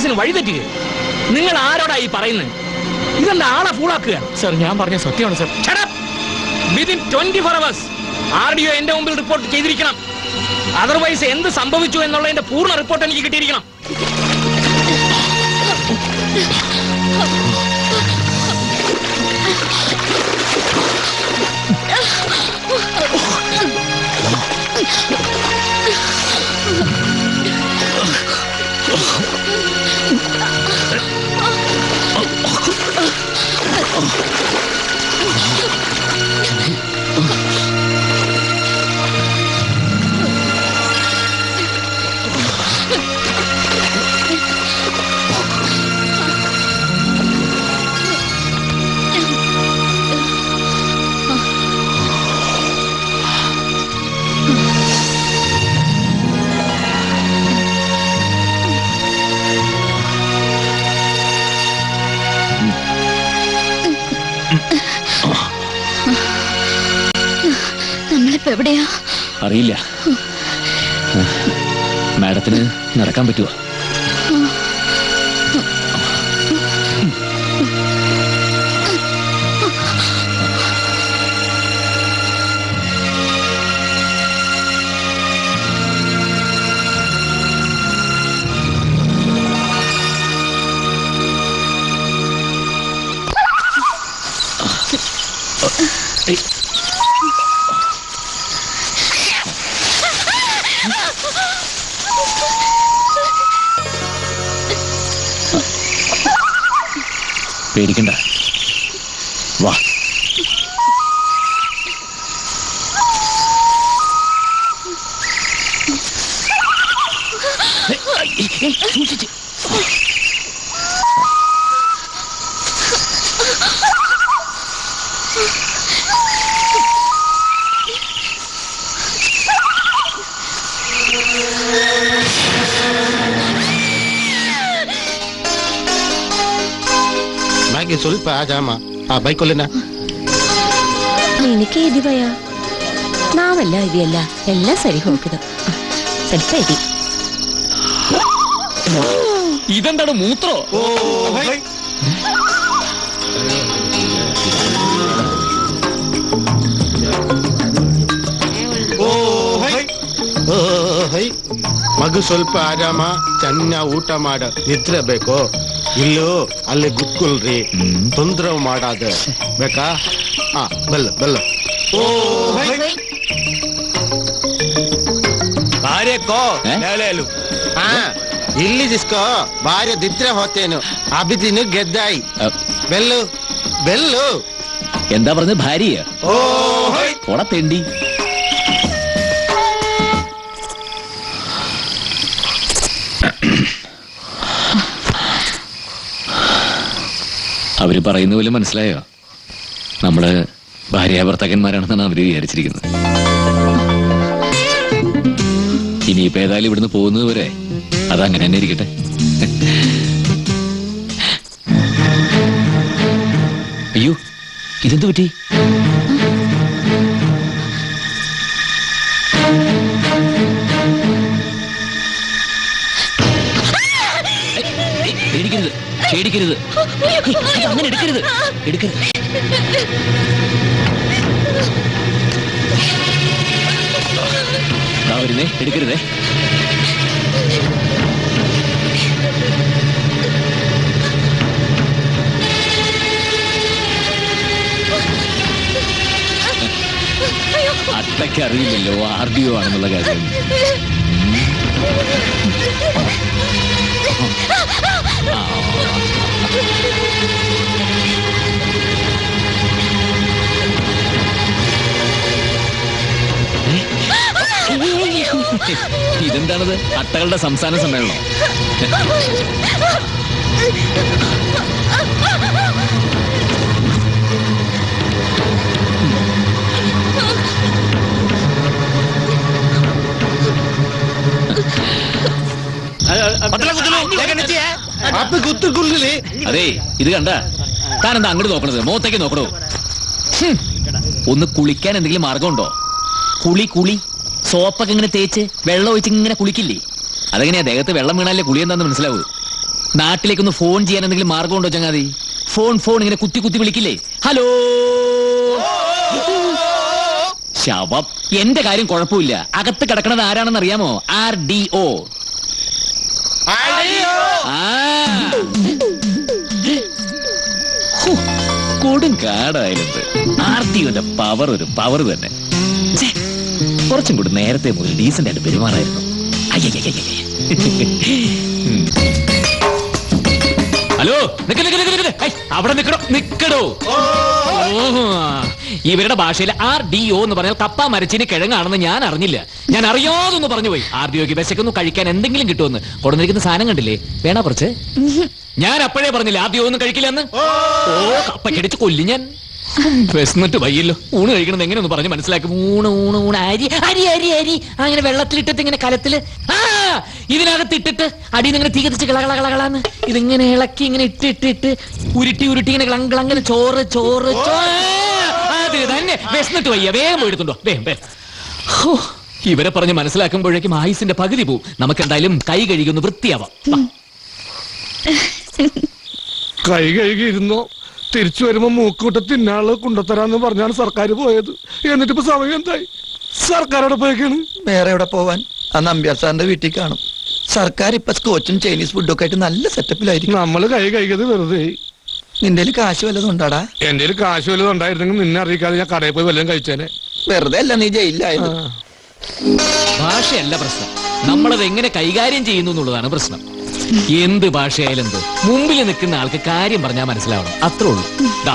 Speaker 9: പോലീസിന് വഴിതെറ്റുക നിങ്ങൾ ആരോടാ ഈ പറയുന്നത് ഇതെന്താ ആളെ ഫൂളാക്കുക
Speaker 14: സർ ഞാൻ പറഞ്ഞ സത്യമാണ് sir
Speaker 9: within twenty four hours R D O എന്റെ മുമ്പിൽ റിപ്പോർട്ട് ചെയ്തിരിക്കണം. അതർവൈസ് എന്ത് സംഭവിച്ചു എന്നുള്ളതിന്റെ പൂർണ റിപ്പോർട്ട് എനിക്ക് കിട്ടിയിരിക്കണം.
Speaker 2: あっ。
Speaker 9: അറിയില്ല. മാഡത്തിന് നടക്കാൻ പറ്റുമോ
Speaker 13: പോയിക്കൊല്ലന എനിക്ക്
Speaker 19: എതിവയ നാവല്ല എതിയല്ല എല്ലാം സരി നോക്കുക സെൽഫ്
Speaker 2: എതി
Speaker 9: ഇതെന്താണ് മൂത്രോ?
Speaker 13: ഓ ಮಗು ಸ್ವಲ್ಪ ಆರಾಮ ಚೆನ್ನ ಊಟ ಮಾಡ ನಿದ್ರೆ ಬೇಕು ಇಲ್ಲೂ ಅಲ್ಲಿ ಗುಕ್ಕುಲ್ರಿ ತೊಂದ್ರೆ ಮಾಡಾದ ಬೇಕಾ ಹಾ ಬಲ್ಲ ಬಲ್ಲ
Speaker 11: ಭಾರ್ಯಕ್ಕೋ ಹೇಳು
Speaker 13: ಹಾ ಇಲ್ಲಿ ದಿಸ್ಕೋ ಭಾರ್ಯ ದಿದ್ರೆ ಹೋತೇನು ಅಬಿದಿನು ಗೆದ್ದಾಯಿ ಬೆಲ್ಲು ಬೆಲ್ಲು ಎಂದ
Speaker 9: എന്താ പറഞ്ഞത് ഭാര്യ ഓടത്തേണ്ടി അവർ പറയുന്ന പോലെ മനസ്സിലായോ? നമ്മൾ ഭാര്യ ഭർത്താക്കന്മാരാണെന്നാണ് അവർ വിചാരിച്ചിരിക്കുന്നത്. ഇനിയിപ്പോ ഏതായാലും ഇവിടുന്ന് പോകുന്നത് വരെ അതങ്ങനെ തന്നെ ഇരിക്കട്ടെ. അയ്യോ ഇതെന്ത് പറ്റി? പേടിക്കരുത്. അങ്ങനെ എടുക്കരുത്. എടുക്കരുത്. വരുന്നേ എടുക്കരുതേ. അത്തയ്ക്ക് അറിയില്ലല്ലോ ആർ ഡി ഒ ആണെന്നുള്ള കാര്യം. (laughs) ഇതെന്താണത്? അട്ടകളുടെ സംസ്ഥാന സമ്മേളനം.
Speaker 13: കുത്തുക്കുള്ളിൽ
Speaker 9: അതെ ഇത് കണ്ട? താൻ എന്താ അങ്ങോട്ട് നോക്കണത്? മുഖത്തേക്ക് നോക്കണോ? ഒന്ന് കുളിക്കാൻ എന്തെങ്കിലും മാർഗമുണ്ടോ? കുളി കുളി. സോപ്പൊക്കെ ഇങ്ങനെ തേച്ച് വെള്ളം ഒഴിച്ച് ഇങ്ങനെ കുളിക്കില്ലേ? അതെങ്ങനെയാ? ദേഹത്ത് വെള്ളം വീണാലേ കുളി എന്താന്ന് മനസ്സിലാവൂ. നാട്ടിലേക്കൊന്ന് ഫോൺ ചെയ്യാൻ എന്തെങ്കിലും മാർഗമുണ്ടോ ചങ്ങാതി? ഫോൺ ഫോൺ ഇങ്ങനെ കുത്തി കുത്തി വിളിക്കില്ലേ? ഹലോ? ശവം. എന്റെ കാര്യം കുഴപ്പമില്ല. അകത്ത് കിടക്കണത് ആരാണെന്ന് അറിയാമോ? R D O. കൊടും കാടായിരുന്നു ആർത്തിയുടെ പവർ ഒരു പവർ തന്നെ. കുറച്ചും കൂടി നേരത്തെ മുതൽ ഡീസന്റ് ആയിട്ട് പെരുമാറായിരുന്നു. ഹലോ നിക്കണോ അവിടെ നിക്കടോ നിക്കടോ. ഓഹോ. ഇവരുടെ ഭാഷയിൽ ആർ ഡി ഒ എന്ന് പറഞ്ഞാൽ കപ്പ മരച്ചിന് കിഴങ്ങാണെന്ന് ഞാൻ അറിഞ്ഞില്ല. ഞാൻ അറിയാതൊന്ന് പറഞ്ഞു പോയി. ആർ ഡി ഒക്ക് വിശക്കുന്നു കഴിക്കാൻ എന്തെങ്കിലും കിട്ടുമെന്ന്. കൊടുന്നിരിക്കുന്ന സാധനം കണ്ടില്ലേ? വേണ കുറച്ച്? ഞാൻ അപ്പോഴേ പറഞ്ഞില്ല ആർ ഡി ഒ ഒന്നും കഴിക്കില്ല എന്ന് ഓ കപ്പക്കടിച്ച് കൊല്ലി ഞാൻ. വിശന്നിട്ട് വയ്യല്ലോ. ഊണ് കഴിക്കണമെന്ന് എങ്ങനെ ഒന്ന് പറഞ്ഞ് മനസ്സിലാക്കും. ഊണ് ഊണ് ഊണ്. അരി അരി അരി അരി. അങ്ങനെ വെള്ളത്തിലിട്ടിട്ട് ഇങ്ങനെ കലത്തിൽ. ആ ഇതിനകത്ത് ഇട്ടിട്ട് അടിയിൽ ഇങ്ങനെ തീ കത്തിച്ച് കളകള കളകളാന്ന് ഇതിങ്ങനെ ഇളക്കി ഇങ്ങനെ ഇട്ടിട്ടിട്ട് ഇട്ട് ഇട്ട് ഉരുട്ടി ഉരുട്ടി ഇങ്ങനെ കളങ്ങനെ ചോറ് ചോറ് ചോറ്. തന്നെ വിശന്നിട്ട് വയ്യ. വേഗം പോയി എടുത്തുണ്ടോ വേഗം വേഗം. ഹോ, ഇവരെ പറഞ്ഞ് മനസ്സിലാക്കുമ്പോഴേക്കും ആയുസിന്റെ പകുതി പോവും. നമുക്ക് എന്തായാലും കൈ കഴുകുന്നു വൃത്തിയാവാം. വാ.
Speaker 5: കൈ കഴുകിയിരുന്നോ? തിരിച്ചു വരുമ്പോ മൂക്കൂട്ട തിന്നാൾ കൊണ്ടുത്തരാന്ന് പറഞ്ഞാണ് സർക്കാർ പോയത്. എന്നിട്ട് ഇപ്പൊ സമയം എന്തായി? സർക്കാരോടെ പോയേക്കാണ്?
Speaker 7: വേറെ എവിടെ പോവാൻ? ആ നമ്പ്യാർ സാറിന്റെ വീട്ടിൽ കാണും. സർക്കാർ ഇപ്പൊ സ്കോച്ചും ചൈനീസ് ഫുഡും ഒക്കെ ആയിട്ട് നല്ല സെറ്റപ്പിലായിരിക്കും
Speaker 5: നമ്മൾ കൈ കഴുകിയത് വെറുതെ.
Speaker 7: നിന്റെ കാശ് വല്ലതും ഉണ്ടാടാ?
Speaker 5: എന്റെ ഒരു കാശ് വല്ലതും ഉണ്ടായിരുന്നെങ്കിൽ നിന്നെ അറിയിക്കാതെ ഞാൻ കടയിൽ പോയി വല്ലതും കഴിച്ചേനെ.
Speaker 7: വെറുതെ അല്ല നീ ജയിലായത്
Speaker 9: ഭാഷയല്ല പ്രശ്നം. നമ്മളത് എങ്ങനെ കൈകാര്യം ചെയ്യുന്നു എന്നുള്ളതാണ് പ്രശ്നം. എന്ത് ഭാഷയായാലും എന്ത് മുമ്പിൽ നിൽക്കുന്ന ആൾക്ക് കാര്യം പറഞ്ഞാൽ മനസ്സിലാവണം. അത്രേ ഉള്ളൂ. ദാ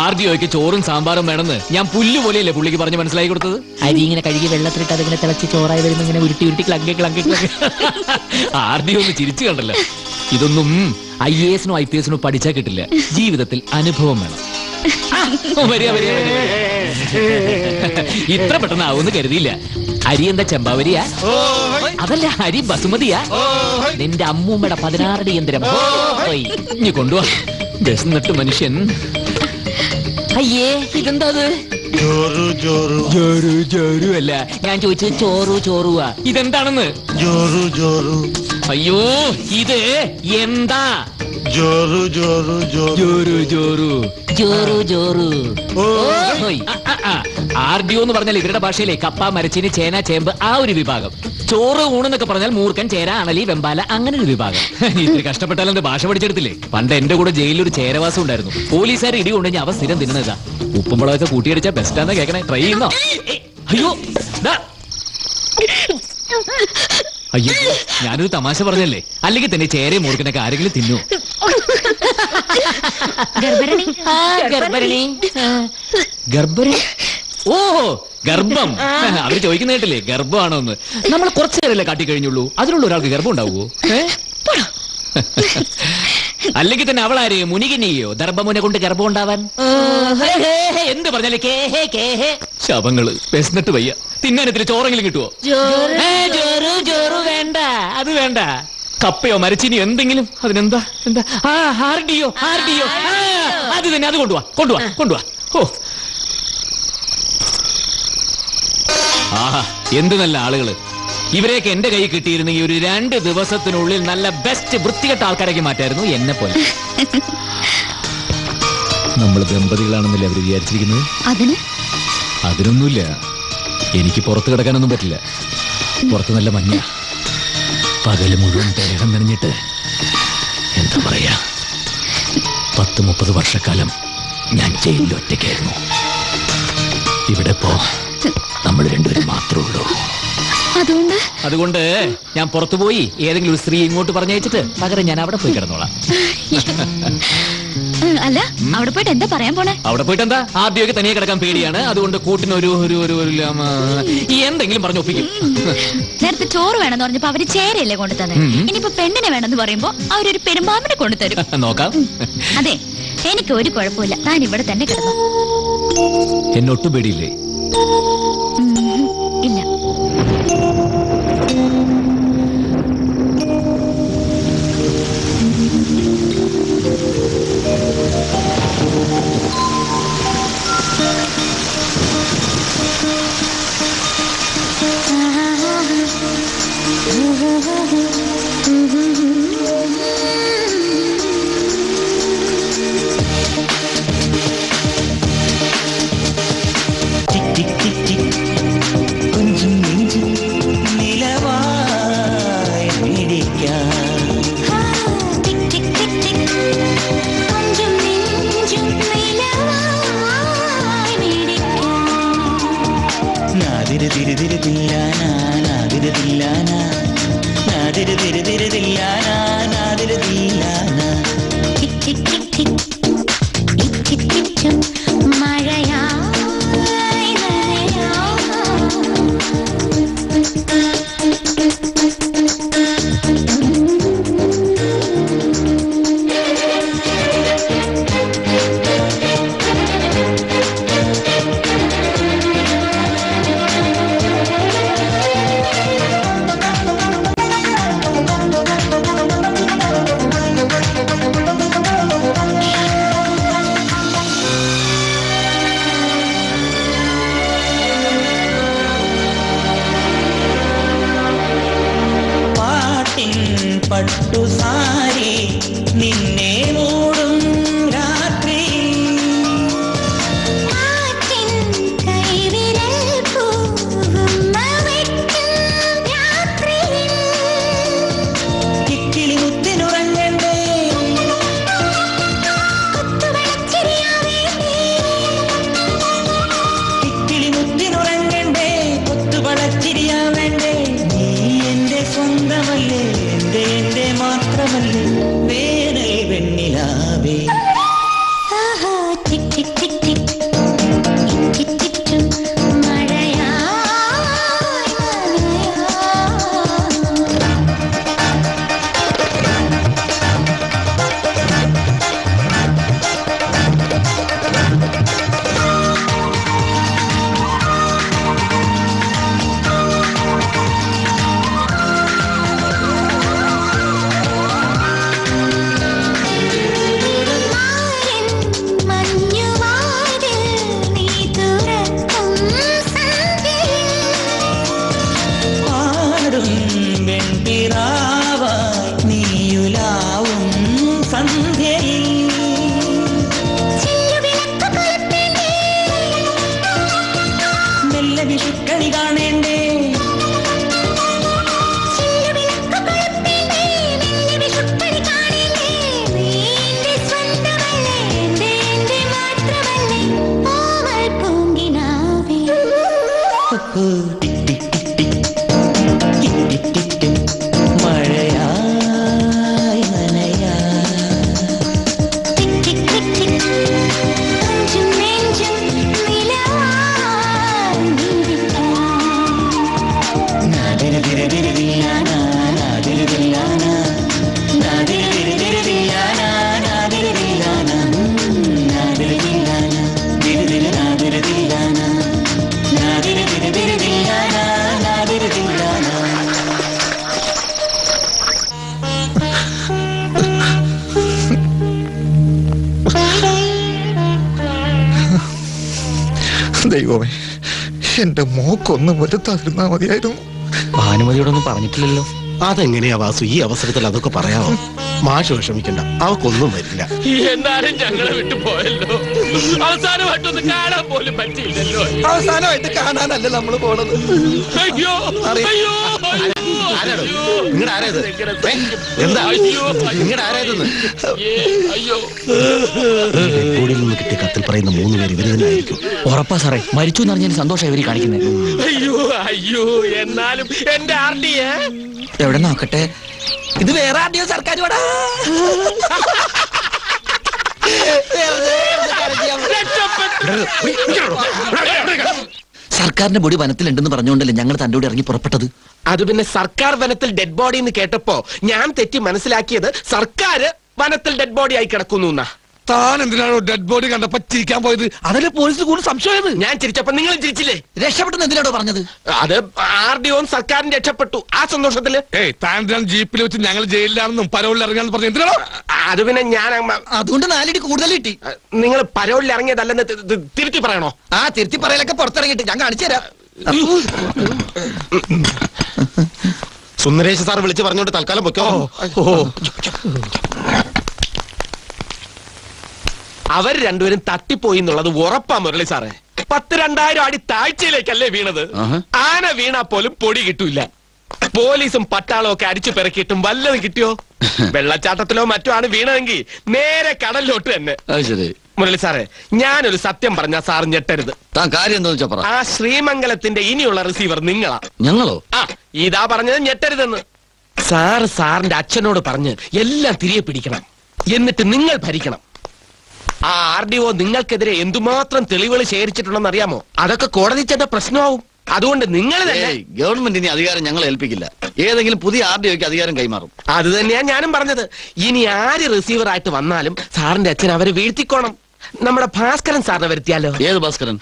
Speaker 9: ആർ ഡി ഒക്ക് ചോറും സാമ്പാറും വേണമെന്ന് ഞാൻ പുല്ല് പോലെയല്ലേ പുള്ളിക്ക് പറഞ്ഞ് മനസ്സിലാക്കി കൊടുത്തത്? അരി ഇങ്ങനെ കഴുകി വെള്ളത്തിലിട്ട് അതിങ്ങനെ തിളച്ച് ചോറായി വരുന്ന ഇങ്ങനെ ഉരുട്ടി ഉരുട്ടി ക്ലങ്കി ക്ലങ്കി ക്ലങ്കി. ആർ ഡി ഒന്ന് ചിരിച്ചു കണ്ടല്ലോ. ഇതൊന്നും ഐ എ എസിനോ ഐ പി എസിനോ പഠിച്ചാൽ കിട്ടില്ല. ജീവിതത്തിൽ അനുഭവം വേണം. ഇത്ര പെട്ടെന്ന് ആവുമെന്ന് കരുതിയില്ല. അരി എന്താ ചെമ്പാവരിയാ? അതല്ല അരി ബസുമതിയാ? നിന്റെ അമ്മൂമ്മയുടെ പതിനാറടി യന്ത്രം. ഓയ്, ഇഞ്ഞി കൊണ്ടുവാ. വിശന്നിട്ട് മനുഷ്യൻ. അയ്യേ ഇതെന്താ
Speaker 13: ജോറു ജോറു.
Speaker 9: ജോറു ജോറു അല്ല. ഞാൻ ചോദിച്ചത് ചോറു ചോറുവാ. ഇതെന്താണെന്ന്?
Speaker 13: ജോറു ജോറു.
Speaker 9: അയ്യോ ഇത് എന്താ?
Speaker 13: ജോറു ജോറു
Speaker 9: ജോറു. ജോറു ജോറു. ജോറു ആർ ഡി എന്ന് പറഞ്ഞാൽ ഇവരുടെ ഭാഷയിലെ കപ്പ മരച്ചിന് ചേന ചേമ്പ് ആ ഒരു വിഭാഗം. ചോറ് ഊണെന്നൊക്കെ പറഞ്ഞാൽ മൂർക്കൻ ചേര അണലി വെമ്പാല അങ്ങനെ ഒരു വിഭാഗം. ഇത്തിരി കഷ്ടപ്പെട്ടാലും എന്റെ ഭാഷ പഠിച്ചെടുത്തില്ലേ? പണ്ട് എന്റെ കൂടെ ജയിലിൽ ഒരു ചേരവാസം ഉണ്ടായിരുന്നു. പോലീസുകാർ ഇടി കൊണ്ടുകഴിഞ്ഞാൽ അവ സ്ഥിരം തിന്നുന്നതാ. ഉപ്പുമ്പളൊക്കെ കൂട്ടിയടിച്ചാ ബെസ്റ്റാന്ന് കേൾക്കണേ ട്രൈ ചെയ്യുന്നോ? അയ്യോ. അയ്യോ ഞാനൊരു തമാശ പറഞ്ഞല്ലേ? അല്ലെങ്കിൽ തന്നെ ചേരയും മൂർക്കനൊക്കെ ആരെങ്കിലും തിന്നു.
Speaker 2: ഗർഭരണി?
Speaker 9: ഗർഭരണി. ഗർഭരണി. ഓ ഗർഭം. അവർ ചോദിക്കുന്ന കേട്ടില്ലേ ഗർഭമാണോ എന്ന് നമ്മൾ കുറച്ചു നേരല്ലേ കാട്ടി കഴിഞ്ഞുള്ളൂ. അതിനുള്ള ഒരാൾക്ക് ഗർഭം ഉണ്ടാവുമോ? അല്ലെങ്കിൽ തന്നെ അവളാര് മുനികിനിയോ ദർഭമുനെ കൊണ്ട് ഗർഭം ഉണ്ടാവാൻ എന്ത് പറഞ്ഞാലേ കേഹേ കേഹേ ശവങ്ങൾ വിശന്നിട്ട് വയ്യ. തിന്നാനത്തിൽ ചോറെങ്കിലും കിട്ടുവോ? ജോറു ജോറു വേണ്ട. അത് വേണ്ട. കപ്പയോ മരച്ചിനിയോ എന്തെങ്കിലും? അതിനെന്താ? എന്താ? ആ ഹാർഡിയോ ഹാർഡിയോ. ആ, അത് തന്നെ അത് കൊണ്ടുവാ കൊണ്ടുവാ കൊണ്ടുവാ. ഓ. ആഹാ എന്ത് നല്ല ആളുകൾ. ഇവരെയൊക്കെ എന്റെ കൈ കിട്ടിയിരുന്നെങ്കിൽ ഒരു രണ്ട് ദിവസത്തിനുള്ളിൽ നല്ല ബെസ്റ്റ് വൃത്തികെട്ട ആൾക്കാരൊക്കെ മാറ്റായിരുന്നു എന്നെ പോലെ. നമ്മൾ ദമ്പതികളാണെന്നല്ലേ അവർ വിചാരിച്ചിരിക്കുന്നത്?
Speaker 2: അതിന്?
Speaker 9: അതിനൊന്നുമില്ല. എനിക്ക് പുറത്ത് കിടക്കാനൊന്നും പറ്റില്ല. പുറത്ത് നല്ല മഞ്ഞ. പകൽ മുഴുവൻ ദേഹം നിറഞ്ഞിട്ട് എന്താ പറയാ? പത്ത് മുപ്പത് വർഷക്കാലം ഞാൻ ജയിലിൽ ഒറ്റയ്ക്കായിരുന്നു. ഇവിടെ പോ. നമ്മൾ രണ്ടുപേരും മാത്രമേ ഉള്ളൂ.
Speaker 2: അതുകൊണ്ട്?
Speaker 9: അതുകൊണ്ട് ഞാൻ പുറത്തുപോയി ഏതെങ്കിലും ഒരു സ്ത്രീ ഇങ്ങോട്ട് പറഞ്ഞയച്ചിട്ട് പകരം ഞാൻ അവിടെ പോയി കിടന്നോളാം.
Speaker 2: അല്ല അവിടെ പോയിട്ട് എന്താ പറയാൻ പോണേ?
Speaker 9: അവിടെ പോയിട്ട് എന്താ ആദ്യമൊക്കെ തനിയെ കിടക്കാൻ പേടിയാണ്. അതുകൊണ്ട് കൂട്ടിന് ഒരു ഒരു ഒരു ഒരു എന്തെങ്കിലും പറഞ്ഞു ഒപ്പിക്കും.
Speaker 2: നേരത്തെ ചോറ് വേണമെന്ന് പറഞ്ഞപ്പോ അവർ ചേരയല്ലേ കൊണ്ടു തന്നെ. ഇനിയിപ്പോ പെണ്ണിനെ വേണമെന്ന് പറയുമ്പോ അവരൊരു പെരുമ്പാമ്പിനെ കൊണ്ടുതരും. (laughs)
Speaker 9: നോക്കാം.
Speaker 2: അതെ എനിക്ക് ഒരു കുഴപ്പമില്ല. താൻ ഇവിടെ തന്നെ കിടന്നു.
Speaker 9: എന്നൊട്ടും പേടിയില്ലേ?
Speaker 20: മതിയായിരുന്നു
Speaker 14: ഭാനുമതിയോടൊന്നും പറഞ്ഞിട്ടില്ലല്ലോ.
Speaker 13: അതെങ്ങനെയാ വാസു? ഈ അവസരത്തിൽ അതൊക്കെ പറയാമോ? മാഷ് വിഷമിക്കണ്ട. അവക്കൊന്നും വരില്ല.
Speaker 10: എന്നാലും ഞങ്ങളെ വിട്ടു പോയല്ലോ. അവസാനമായിട്ടൊന്ന് കാണാൻ പോലും പറ്റിയില്ലല്ലോ.
Speaker 7: അവസാനമായിട്ട് കാണാനല്ല നമ്മൾ പോണത്.
Speaker 10: അയ്യോ അയ്യോ
Speaker 13: നിന്ന് കിട്ടിയ കത്തിൽ പറയുന്ന മൂന്ന് പേര് ഇവർ തന്നെ ആയിരിക്കും
Speaker 14: ഉറപ്പാ സാറേ. മരിച്ചു എന്ന് അറിഞ്ഞാൽ സന്തോഷം ഇവർ കാണിക്കുന്നേ
Speaker 10: അയ്യോ അയ്യോ എന്നാലും എന്റെ ആർ ഡി
Speaker 7: എവിടെ നോക്കട്ടെ? ഇത് വേറെ ആർ ഡി സർക്കാർ സർക്കാരിന്റെ മുടി വനത്തിലുണ്ടെന്ന് പറഞ്ഞുകൊണ്ടല്ലേ ഞങ്ങൾ തന്റെ കൂടെ ഇറങ്ങി പുറപ്പെട്ടത്?
Speaker 10: അത് പിന്നെ സർക്കാർ വനത്തിൽ ഡെഡ് ബോഡി എന്ന് കേട്ടപ്പോ ഞാൻ തെറ്റി മനസ്സിലാക്കിയത് സർക്കാർ വനത്തിൽ ഡെഡ് ബോഡി ആയി കിടക്കുന്നു എന്നാ.
Speaker 5: താൻ എന്തിനാണോ ഡെഡ് ബോഡി കണ്ടപ്പോ ചിരിക്കാൻ പോയത്? അതല്ലേ പോലീസ് കൂടുതൽ സംശയം
Speaker 10: ഞാൻ ചിരിച്ചപ്പോ നിങ്ങൾ ചിരിച്ചില്ലേ?
Speaker 7: രക്ഷപ്പെട്ടെന്ന് എന്തിനാണോ പറഞ്ഞത്?
Speaker 10: അത് ആർ ഡി ഓം സർക്കാരിന് രക്ഷപ്പെട്ടു. ആ സന്തോഷത്തിൽ?
Speaker 5: ഏയ് താൻ എന്തിനാണ് ജീപ്പിൽ വെച്ച് ഞങ്ങൾ ജയിലിലാണെന്നും പരോളിൽ ഇറങ്ങാന്ന് പറഞ്ഞു എന്തിനാണോ?
Speaker 10: അത് പിന്നെ ഞാൻ
Speaker 7: അതുകൊണ്ട് നാലിടി കൂടുതൽ കിട്ടി.
Speaker 10: നിങ്ങൾ പരോളിൽ ഇറങ്ങിയതല്ലെന്ന് തിരുത്തി പറയണോ?
Speaker 7: ആ തിരുത്തി പറയലൊക്കെ പുറത്തിറങ്ങിയിട്ട് ഞാൻ കാണിച്ചു തരാം.
Speaker 13: സുന്ദരേശ് സാർ വിളിച്ച് പറഞ്ഞോണ്ട് തൽക്കാലം പൊയ്ക്കോ.
Speaker 10: അവർ രണ്ടുപേരും തട്ടിപ്പോയി എന്നുള്ളത് ഉറപ്പാ മുരളി സാറേ. പത്ത് രണ്ടായിരം അടി താഴ്ചയിലേക്കല്ലേ വീണത്? ആന വീണാ പോലും പൊടി കിട്ടൂല. പോലീസും പട്ടാളവും ഒക്കെ അടിച്ചു പെറുക്കിയിട്ടും വല്ലതും കിട്ടിയോ? (laughs) വെള്ളച്ചാട്ടത്തിലോ മറ്റോ ആണ് വീണതെങ്കിൽ നേരെ കടലിലോട്ട് തന്നെ. മുരളി സാറേ ഞാനൊരു സത്യം പറഞ്ഞ സാർ ഞെട്ടരുത്. ആ ശ്രീമംഗലത്തിന്റെ ഇനിയുള്ള റിസീവർ നിങ്ങളാ.
Speaker 15: ഞങ്ങളോ?
Speaker 10: ആ ഇതാ പറഞ്ഞത് ഞെട്ടരുതെന്ന്. സാർ സാറിന്റെ അച്ഛനോട് പറഞ്ഞ് എല്ലാം തിരികെ പിടിക്കണം. എന്നിട്ട് നിങ്ങൾ ഭരിക്കണം. ആ ആർ ഡി ഒ നിങ്ങൾക്കെതിരെ എന്തുമാത്രം തെളിവുകൾ ശേഖരിച്ചിട്ടുണ്ടെന്ന് അറിയാമോ? അതൊക്കെ കോടതി ചെന്ന പ്രശ്നമാവും. അതുകൊണ്ട് നിങ്ങൾ തന്നെ
Speaker 15: ഏയ്, ഗവൺമെന്റ് ഇനി അധികാരം ഞങ്ങൾ ഏൽപ്പിക്കില്ല. ഏതെങ്കിലും പുതിയ ആർ ഡി ഒക്ക് അധികാരം കൈമാറും.
Speaker 10: അത് തന്നെയാ ഞാനും പറഞ്ഞത്. ഇനി ആര് റിസീവർ ആയിട്ട് വന്നാലും സാറിന്റെ അച്ഛൻ അവരെ വീഴ്ത്തിക്കോണം. നമ്മുടെ ഭാസ്കരൻ സാറിനെ വരുത്തിയാലോ?
Speaker 15: ഏത് ഭാസ്കരൻ?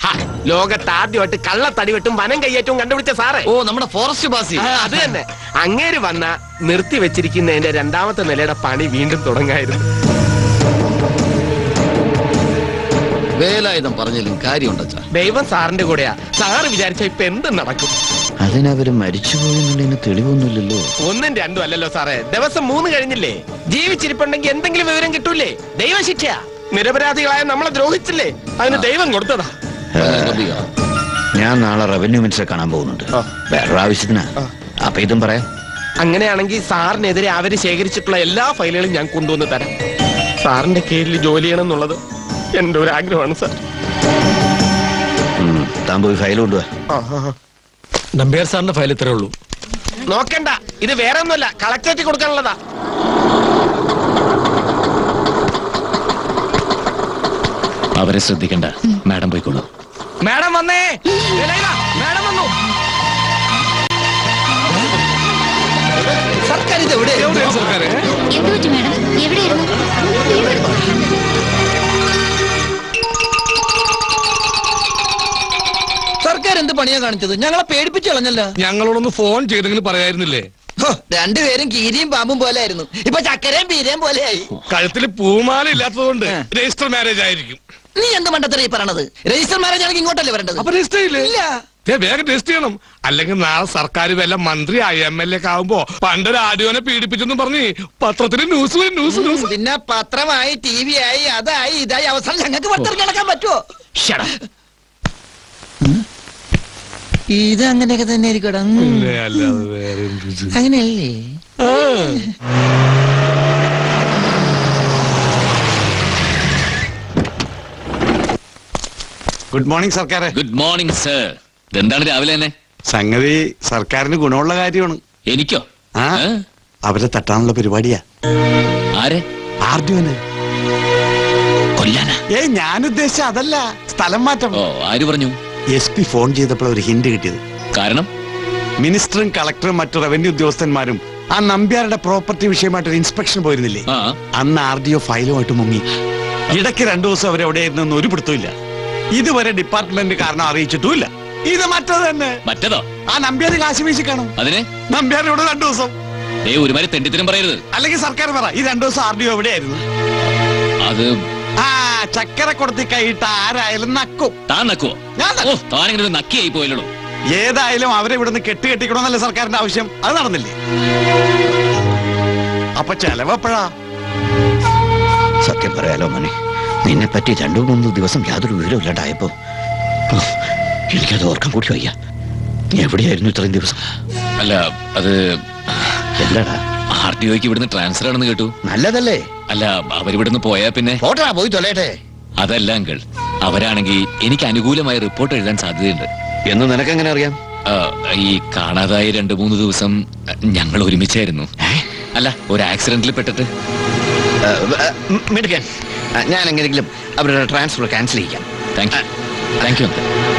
Speaker 10: ലോകത്ത് ആദ്യമായിട്ട് കള്ളത്തടിവെട്ടും വനം കയ്യേറ്റവും കണ്ടുപിടിച്ച സാറേ.
Speaker 15: ഓ നമ്മുടെ ഫോറസ്റ്റ് ബാസി.
Speaker 10: അത് തന്നെ. അങ്ങേര് വന്ന നിർത്തി വെച്ചിരിക്കുന്നതിന്റെ രണ്ടാമത്തെ നിലയുടെ പണി വീണ്ടും തുടങ്ങായിരുന്നു.
Speaker 15: വേലായുധം പറഞ്ഞാലും കാര്യമുണ്ടച്ചാ.
Speaker 10: ദൈവം സാറിന്റെ കൂടെയാ. സാറ് വിചാരിച്ച ഇപ്പൊ എന്ത് നടക്കും.
Speaker 15: അതിനവര് മരിച്ചുപോയെന്നുള്ളതിന് തെളിവൊന്നുമില്ലല്ലോ.
Speaker 10: ഒന്നും രണ്ടും അല്ലല്ലോ സാറേ. ദിവസം മൂന്ന് കഴിഞ്ഞില്ലേ? ജീവിച്ചിരിപ്പുണ്ടെങ്കിൽ എന്തെങ്കിലും വിവരം കിട്ടൂലേ? ദൈവശിക്ഷയാ നിരപരാധികളായ നമ്മളെ ദ്രോഹിച്ചില്ലേ? അതിന് ദൈവം കൊടുത്തതാ.
Speaker 4: ഞാൻ നാളെ റവന്യൂ മിനിസ്റ്ററെ കാണാൻ പോകുന്നുണ്ട്. വേറൊരു ആവശ്യത്തിനാ. അപ്പൊ ഇതും പറയാം.
Speaker 10: അങ്ങനെയാണെങ്കിൽ സാറിനെതിരെ അവർ ശേഖരിച്ചിട്ടുള്ള എല്ലാ ഫയലുകളും ഞാൻ കൊണ്ടുവന്ന് തരാം. സാറിന്റെ കീഴിൽ ജോലി ചെയ്യണം എന്നുള്ളത് എന്റെ ഒരു ആഗ്രഹമാണ് സാർ
Speaker 4: താൻ പോയി ഫയൽ കൊണ്ടുപോവാ
Speaker 14: നമ്പ്യാർ സാറിന്റെ ഫയൽ ഇത്രേ ഉള്ളൂ.
Speaker 10: നോക്കണ്ട ഇത് വേറെ ഒന്നുമല്ല കളക്ടറേറ്റ് കൊടുക്കാനുള്ളതാ.
Speaker 9: അവരെ ശ്രദ്ധിക്കണ്ട മാഡം പോയിക്കോളൂ.
Speaker 14: മാഡം വന്നേ. മാഡം വന്നു.
Speaker 7: സർക്കാർ ഇത് എവിടെ
Speaker 2: സർക്കാർ പറ്റി മാഡം? എവിടെയായിരുന്നു?
Speaker 7: എന്ത് പണിയാ കാണിച്ചത്? ഞങ്ങളെ പേടിപ്പിച്ചു കളഞ്ഞല്ല.
Speaker 5: ഞങ്ങളോടൊന്ന് ഫോൺ ചെയ്തെങ്കിലും പറയായിരുന്നില്ലേ?
Speaker 7: രണ്ടുപേരും കീരിയും പാമ്പും പോലെ ആയിരുന്നു ഇപ്പൊ ചക്കരയും പീരയും പോലെയായി.
Speaker 5: കഴുത്തിൽ പൂമാല ഇല്ലാത്തതുകൊണ്ട് രജിസ്റ്റർ മാരേജ് ആയിരിക്കും.
Speaker 7: നീ എന്ത് മണ്ടത്തറി ഈ പറയണത്? രജിസ്റ്റർ മാരേജ് ആണെങ്കിൽ ഇങ്ങോട്ടല്ലേ വരേണ്ടത്?
Speaker 5: അപ്പൊ രജിസ്റ്റർ ഇല്ല. വേഗം ടെസ്റ്റ് ചെയ്യണം. അല്ലെങ്കിൽ നാളെ സർക്കാർ വല്ല മന്ത്രി ഐ എം എൽ ഒക്കെ ആവുമ്പോ പണ്ട് രാജുവിനെ പീഡിപ്പിച്ചെന്ന് പറഞ്ഞ് പത്രത്തിന് ന്യൂസ് ന്യൂസ് ന്യൂസ്
Speaker 7: പിന്നെ പത്രമായി ടി വി ആയി അതായി ഇതായി. അവസാനം ഞങ്ങൾക്ക് പത്രം കിടക്കാൻ പറ്റുമോ ഇത് അങ്ങനെയൊക്കെ തന്നെ
Speaker 5: ആയിരിക്കും?
Speaker 7: അങ്ങനെയല്ലേ?
Speaker 16: ഗുഡ് മോർണിംഗ് സർക്കാരെ.
Speaker 9: ഗുഡ് മോർണിംഗ് സർ ഇതെന്താണ് രാവിലെ തന്നെ?
Speaker 16: സംഗതി സർക്കാരിന് ഗുണമുള്ള കാര്യമാണ്.
Speaker 9: എനിക്കോ?
Speaker 16: ആ. അവരെ തട്ടാനുള്ള പരിപാടിയാ.
Speaker 9: ആരെ?
Speaker 16: ആർഡിയോന്
Speaker 9: കൊല്ലാനാ?
Speaker 16: ഏയ് ഞാൻ ഉദ്ദേശിച്ച അതല്ല. സ്ഥലം മാറ്റം.
Speaker 9: ഓ ആര് പറഞ്ഞു?
Speaker 16: എസ് പി ഫോൺ ചെയ്തപ്പോൾ ഒരു ഹിന്റ് കിട്ടിയത്.
Speaker 9: കാരണം?
Speaker 16: മിനിസ്റ്ററും കളക്ടറും മറ്റു റവന്യൂ ഉദ്യോഗസ്ഥന്മാരും ആ നമ്പ്യാരുടെ പ്രോപ്പർട്ടി വിഷയമായിട്ട് ഒരു ഇൻസ്പെക്ഷൻ പോയിരുന്നില്ലേ? അന്ന് ആർ ഡി ഒ ഫയലുമായിട്ട് മുങ്ങി. ഇടയ്ക്ക് രണ്ടു ദിവസം അവരെവിടെയായിരുന്നെന്ന് ഒരു പിടുത്തമില്ല ഇതുവരെ ഡിപ്പാർട്ട്മെന്റ് കാരണം അറിയിച്ചിട്ടുമില്ല ഇത് മറ്റത് തന്നെ.
Speaker 9: മറ്റതോ?
Speaker 16: ആ നമ്പ്യാർ കാശ് വീശി കാണും.
Speaker 9: അതിനെ?
Speaker 16: ഇവിടെ രണ്ടു ദിവസം.
Speaker 9: ഏ ഒരുമാതിരി തെണ്ടിത്തരം പറയരുത്.
Speaker 16: അല്ലെങ്കിൽ സർക്കാർ പറ ഈ രണ്ടു ദിവസം ആർ ഡി ഒ എവിടെയായിരുന്നു?
Speaker 9: അത്
Speaker 16: ആ ചക്കര കൊടുത്തി കൈയിട്ട് ആരായാലും നക്കും.
Speaker 9: താൻ നക്കുവോ? ഓ താനിങ്ങനെ ഒരു നക്കിയായി പോയല്ലോ
Speaker 16: ഏതായാലും അവരെ ഇവിടുന്ന് കെട്ടി കെട്ടിക്കണമെന്നല്ലേ സർക്കാരിന്റെ ആവശ്യം. അത് നടന്നില്ലേ? അപ്പൊ ചെലവപ്പോഴാ?
Speaker 4: സത്യം പറയാലോ മോനെ. നിന്നെ പറ്റി രണ്ടു മൂന്ന് ദിവസം യാതൊരു വിവരവും ഇല്ലാണ്ടായപ്പോ എനിക്കത് ഓർക്കാൻ കൂടി വയ്യ. നീ എവിടെയായിരുന്നു ഇത്രയും ദിവസം?
Speaker 9: അല്ല അത്
Speaker 4: എന്താടാ?
Speaker 9: ആർ ടി ഒക്ക് ഇവിടുന്ന് ട്രാൻസ്ഫർ ആണെന്ന് കേട്ടു.
Speaker 4: നല്ലതല്ലേ?
Speaker 9: അല്ല അവരിവിടുന്ന് പോയാ പിന്നെ?
Speaker 4: പോട്ടാ പോയി തൊലയട്ടെ.
Speaker 9: അതല്ല അങ്കിൾ. അവരാണെങ്കിൽ എനിക്ക് അനുകൂലമായ റിപ്പോർട്ട് എഴുതാൻ സാധ്യതയുണ്ട്.
Speaker 4: എന്ന് നിനക്ക് എങ്ങനെ
Speaker 9: അറിയാം ഈ കാണാതായ രണ്ടു മൂന്ന് ദിവസം ഞങ്ങൾ ഒരുമിച്ചായിരുന്നു. അല്ല ഒരു ആക്സിഡന്റിൽ പെട്ടിട്ട്.
Speaker 4: മിടുക്കൻ. ഞാൻ എങ്ങനെയെങ്കിലും അവരുടെ ട്രാൻസ്ഫർ ക്യാൻസൽ ചെയ്യാം.
Speaker 9: Thank you. താങ്ക് യു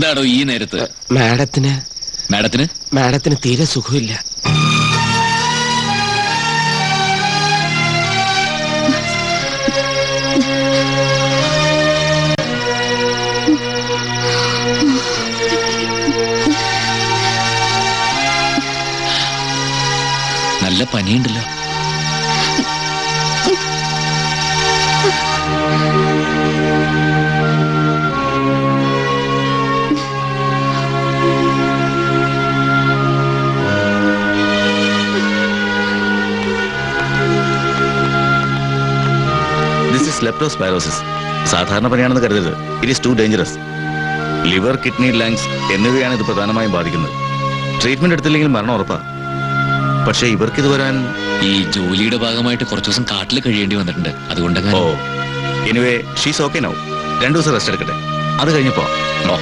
Speaker 9: എന്താടോ ഈ നേരത്ത്?
Speaker 10: മാഡത്തിന്
Speaker 9: മാഡത്തിന്?
Speaker 10: മാഡത്തിന് തീരെ സുഖമില്ല.
Speaker 9: നല്ല പനിയുണ്ടല്ലോ.
Speaker 21: ഇസ് ലെപ്റ്റോസ്പൈറോസിസ് സാധാരണ പനിയാണെന്ന് കരുതരുത്. It is too dangerous liver kidney lungs എന്നിവയാണ് ഇത് പ്രധാനമായും ബാധിക്കുന്നത്. ട്രീറ്റ്മെന്റ് എടുത്തില്ലെങ്കിൽ മരണം ഉറപ്പാ. പക്ഷേ ഇവർക്കിത് വരാൻ
Speaker 9: ഈ ജോലിയുടെ ഭാഗമായിട്ട് കുറച്ച് ദിവസം കാട്ടിൽ കഴിയേണ്ടി വന്നിട്ടുണ്ട്. അതുകൊണ്ടാണ്
Speaker 21: ഓ. എനിവേ ഷീസ് ഓക്കെ നൗ രണ്ടു ദിവസം റെസ്റ്റ് എടുക്കട്ടെ. അത് കഴിഞ്ഞപ്പോ ഓ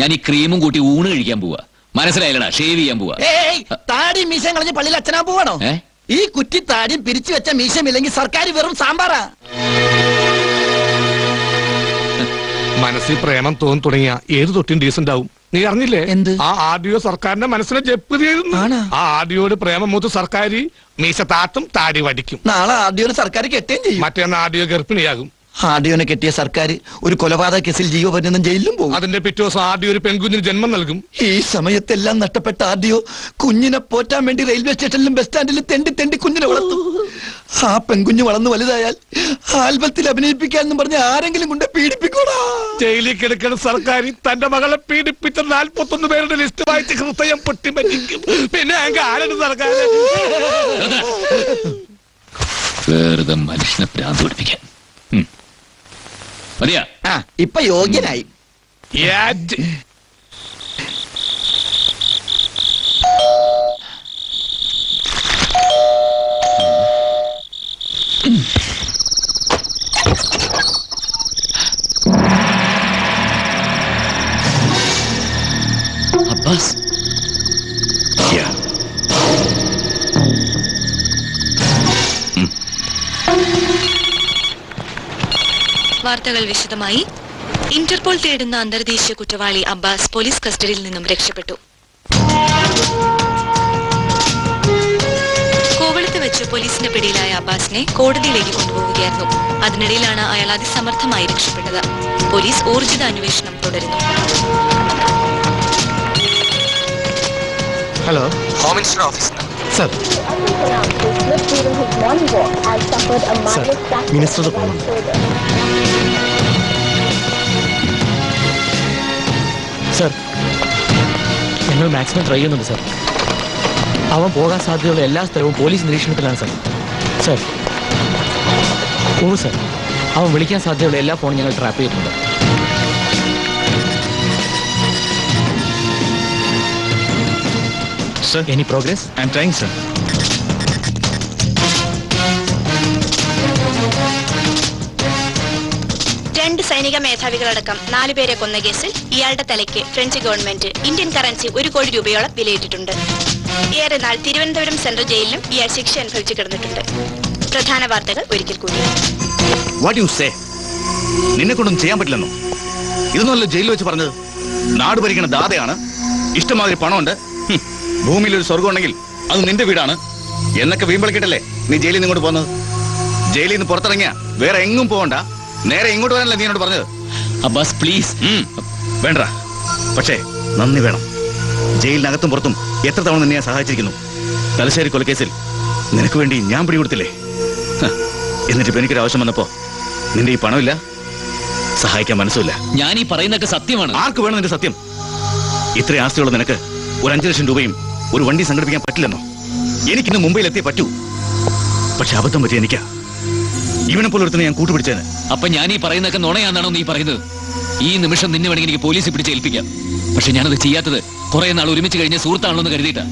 Speaker 9: ഞാൻ ഈ ക്രീമും കൂട്ടി ഊണ് കഴിക്കാൻ പോവാ. മനസ്സിലായില്ലടാ ഷേവ് ചെയ്യാൻ പോവാ.
Speaker 7: ഏയ് താടി മീശ കളഞ്ഞ് പള്ളിയിൽ അച്ഛനാ പോവാണോ?
Speaker 9: ഏ?
Speaker 7: ഈ കുറ്റി താടി പിരിച്ചു വെച്ച മീശമില്ലെങ്കിൽ സർക്കാർ വെറും സാമ്പാറാ.
Speaker 5: മനസ്സിൽ പ്രേമം തോന്നി തുടങ്ങിയ ഏത് തൊട്ടും ഡീസന്റ് ആവും. നീ അറിഞ്ഞില്ലേ? എന്ത്? ആ ആഡിയോ സർക്കാരിന്റെ മനസ്സിനെ ജപ്പ് ചെയ്യുന്നു ആ ആഡിയോട് പ്രേമം മൂത്ത് സർക്കാർ മീശ താത്തും താടി വടിക്കും.
Speaker 7: നാളെ ആദ്യം സർക്കാർ കെട്ടുകയും ചെയ്യും.
Speaker 5: മറ്റേന്ന് ആഡിയോ ഗർഭിണിയാകും.
Speaker 7: ആഡിയോനെ കെട്ടിയ സർക്കാർ ഒരു കൊലപാതക കേസിൽ ജീവപര്യന്തം ജയിലിലും പോകും.
Speaker 5: അതിന്റെ പിറ്റേ ദിവസം ആഡിയോ ഒരു പെൺകുഞ്ഞിന് ജന്മം നൽകും.
Speaker 7: ഈ സമയത്തെല്ലാം നഷ്ടപ്പെട്ട ആദ്യോ കുഞ്ഞിനെ പോറ്റാൻ വേണ്ടി റെയിൽവേ സ്റ്റേഷനിലും ബസ് സ്റ്റാൻഡിലും തെണ്ടി തെണ്ടി കുഞ്ഞിനെ വളർത്തു. ആ പെൺകുഞ്ഞ് വളർന്നു വലുതായാൽ ആൽബത്തിൽ അഭിനയിപ്പിക്കാന്ന് പറഞ്ഞ് ആരെങ്കിലും കൊണ്ട് പീഡിപ്പിക്കൂടാ.
Speaker 5: ജയിലിൽ കിടക്കുന്ന സർക്കാർ തന്റെ മകളെ പീഡിപ്പിച്ച നാൽപ്പത്തൊന്ന് പേരുടെ ലിസ്റ്റ് വായിച്ച് ഹൃദയം പൊട്ടി പൊട്ടിപ്പറ്റിക്കും പിന്നെ ആരാണ് സർക്കാർ
Speaker 9: വെറുതെ മനുഷ്യനെ പ്രാന്ത് പഠിപ്പിക്കാൻ ഉം. മതിയാ
Speaker 7: ആ ഇപ്പൊ യോഗ്യനായി.
Speaker 9: അബ്ബാസ്
Speaker 22: വാർത്തകൾ വിശദമായി. ഇന്റർപോൾ തേടുന്ന അന്തർദേശീയ കുറ്റവാളി അബ്ബാസ് പോലീസ് കസ്റ്റഡിയിൽ നിന്നും രക്ഷപ്പെട്ടു. കോവളത്ത് വെച്ച് പോലീസിന്റെ പിടിയിലായ അബ്ബാസിനെ കോടതിയിലേക്ക് കൊണ്ടുപോവുകയായിരുന്നു. അതിനിടയിലാണ് അയാൾ അതിസമർത്ഥമായി രക്ഷപ്പെട്ടത്. പോലീസ് ഊർജിത അന്വേഷണം തുടരുന്നു.
Speaker 7: Hello.
Speaker 14: Home minister office
Speaker 7: sir. Minister
Speaker 14: ഞങ്ങൾ മാക്സിമം ട്രൈ ചെയ്യുന്നുണ്ട് സാർ അവൻ പോകാൻ സാധ്യതയുള്ള എല്ലാ സ്ഥലവും പോലീസ് നിരീക്ഷണത്തിലാണ് സാർ സാർ ഓ സാർ അവൻ വിളിക്കാൻ സാധ്യതയുള്ള എല്ലാ ഫോണും ഞങ്ങൾ ട്രാപ്പ് ചെയ്തിട്ടുണ്ട്.
Speaker 21: Sir
Speaker 14: any progress
Speaker 21: I'm trying
Speaker 6: രണ്ട് സൈനിക മേധാവികളടക്കം നാലുപേരെ കൊന്ന കേസിൽ ഇയാളുടെ തലയ്ക്ക് ഫ്രഞ്ച് ഗവൺമെന്റ് ഇന്ത്യൻ കറൻസി ഒരു കോടി രൂപയോളം വിലയിട്ടിട്ടുണ്ട്. ഏറെ നാൾ തിരുവനന്തപുരം സെൻട്രൽ ജയിലിലും ഇയാൾ ശിക്ഷ അനുഭവിച്ചു കിടന്നിട്ടുണ്ട്. പ്രധാന വാർത്തകൾ ഒരിക്കൽ കൂടി.
Speaker 21: വാട്ട് യു സേ നിന്നെ കൊണ്ടൊന്നും ചെയ്യാൻ പറ്റില്ലെന്നോ? ഇതൊന്നുമല്ല ജയിലിൽ വെച്ച് പറഞ്ഞത്. നാട് ഭരിക്കണ ദാതയാണ് ഇഷ്ടമാതിരി പണമുണ്ട്. ഭൂമിയിൽ ഒരു സ്വർഗം ഉണ്ടെങ്കിൽ അത് നിന്റെ വീടാണ്. എന്നൊക്കെ വീമ്പളിക്കിട്ടല്ലേ നീ ജയിലിൽ നിന്ന് പോകുന്നത് ജയിലിൽ നിന്ന് പുറത്തിറങ്ങിയ വേറെ എങ്ങും പോകണ്ട നേരെ ഇങ്ങോട്ട് വരാനല്ലേ നീ എന്നോട് പറഞ്ഞത്?
Speaker 9: അബ്ബാസ് പ്ലീസ്
Speaker 21: വേണ്ട പക്ഷേ നന്ദി വേണം. ജയിലിനകത്തും പുറത്തും എത്ര തവണ നിന്നെ ഞാൻ സഹായിച്ചിരിക്കുന്നു? തലശ്ശേരി കൊലക്കേസിൽ നിനക്ക് വേണ്ടി ഞാൻ പിടികൊടുത്തില്ലേ? എന്നിട്ട് ഇപ്പൊ എനിക്കൊരു ആവശ്യം വന്നപ്പോ നിന്റെ ഈ പണമില്ല? സഹായിക്കാൻ മനസ്സുമില്ല.
Speaker 9: ഞാൻ ഈ പറയുന്നൊക്കെ സത്യമാണ്.
Speaker 21: ആർക്ക് വേണം നിന്റെ സത്യം? ഇത്ര ആസ്തിയുള്ള നിനക്ക് ഒരു അഞ്ചു ലക്ഷം രൂപയും ഒരു വണ്ടി സംഘടിപ്പിക്കാൻ പറ്റില്ലെന്നോ? എനിക്കിന്ന് മുംബൈയിൽ എത്തിയേ പറ്റൂ. പക്ഷെ അബദ്ധം പറ്റി എനിക്കാ. ഇവനെ പോലെ ഒരുത്തനെ ഞാൻ കൂട്ടുപിടിച്ചേന്.
Speaker 9: അപ്പൊ ഞാൻ ഈ പറയുന്നതൊക്കെ നുണയാന്നാണോ നീ പറയുന്നത്? ഈ നിമിഷം നിന്നെ വേണമെങ്കിൽ എനിക്ക് പോലീസ് പിടിച്ച് ഏൽപ്പിക്കാം. പക്ഷെ ഞാനത് ചെയ്യാത്തത് കുറെ നാൾ ഒരുമിച്ച് കഴിഞ്ഞ സുഹൃത്താണല്ലോ എന്ന് കരുതിയിട്ടാ.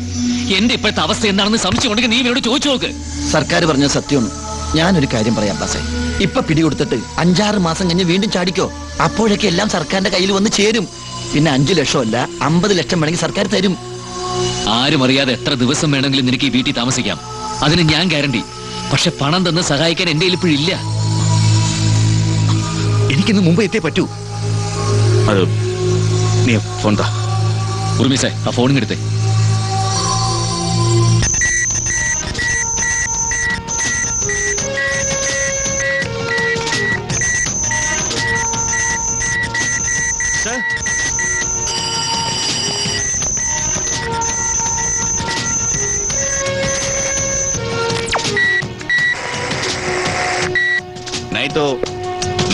Speaker 9: എന്റെ ഇപ്പോഴത്തെ അവസ്ഥ എന്താണെന്ന് സംശയമുണ്ടെങ്കിൽ നീ ഇവരോട് ചോദിച്ചു നോക്ക്.
Speaker 7: സർക്കാർ പറഞ്ഞ സത്യമാണ്. ഞാനൊരു കാര്യം പറയാം ബാസേ. ഇപ്പൊ പിടികൊടുത്തിട്ട് അഞ്ചാറ് മാസം കഴിഞ്ഞ് വീണ്ടും ചാടിക്കോ. അപ്പോഴൊക്കെ എല്ലാം സർക്കാരിന്റെ കയ്യിൽ വന്ന് ചേരും. പിന്നെ അഞ്ചു ലക്ഷം അല്ല അമ്പത് ലക്ഷം വേണമെങ്കിൽ സർക്കാർ തരും.
Speaker 9: ആരും അറിയാതെ എത്ര ദിവസം വേണമെങ്കിലും നിനക്ക് ഈ വീട്ടിൽ താമസിക്കാം. അതിന് ഞാൻ ഗ്യാരണ്ടി പക്ഷെ പണം തന്ന് സഹായിക്കാൻ എന്റെ ഇപ്പോഴില്ല.
Speaker 21: എനിക്കിന്ന് മുമ്പ് എത്തിയേ പറ്റൂ. അത് നീ ഫോൺ താ.
Speaker 9: ഉറുമിസേ ആ ഫോണിങ് എടുത്തേ.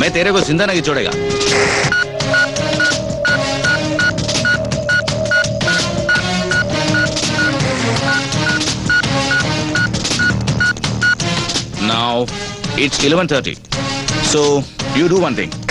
Speaker 21: मैं तेरे को ज़िंदा नहीं छोड़ेगा Now it's 11:30. So you do one thing.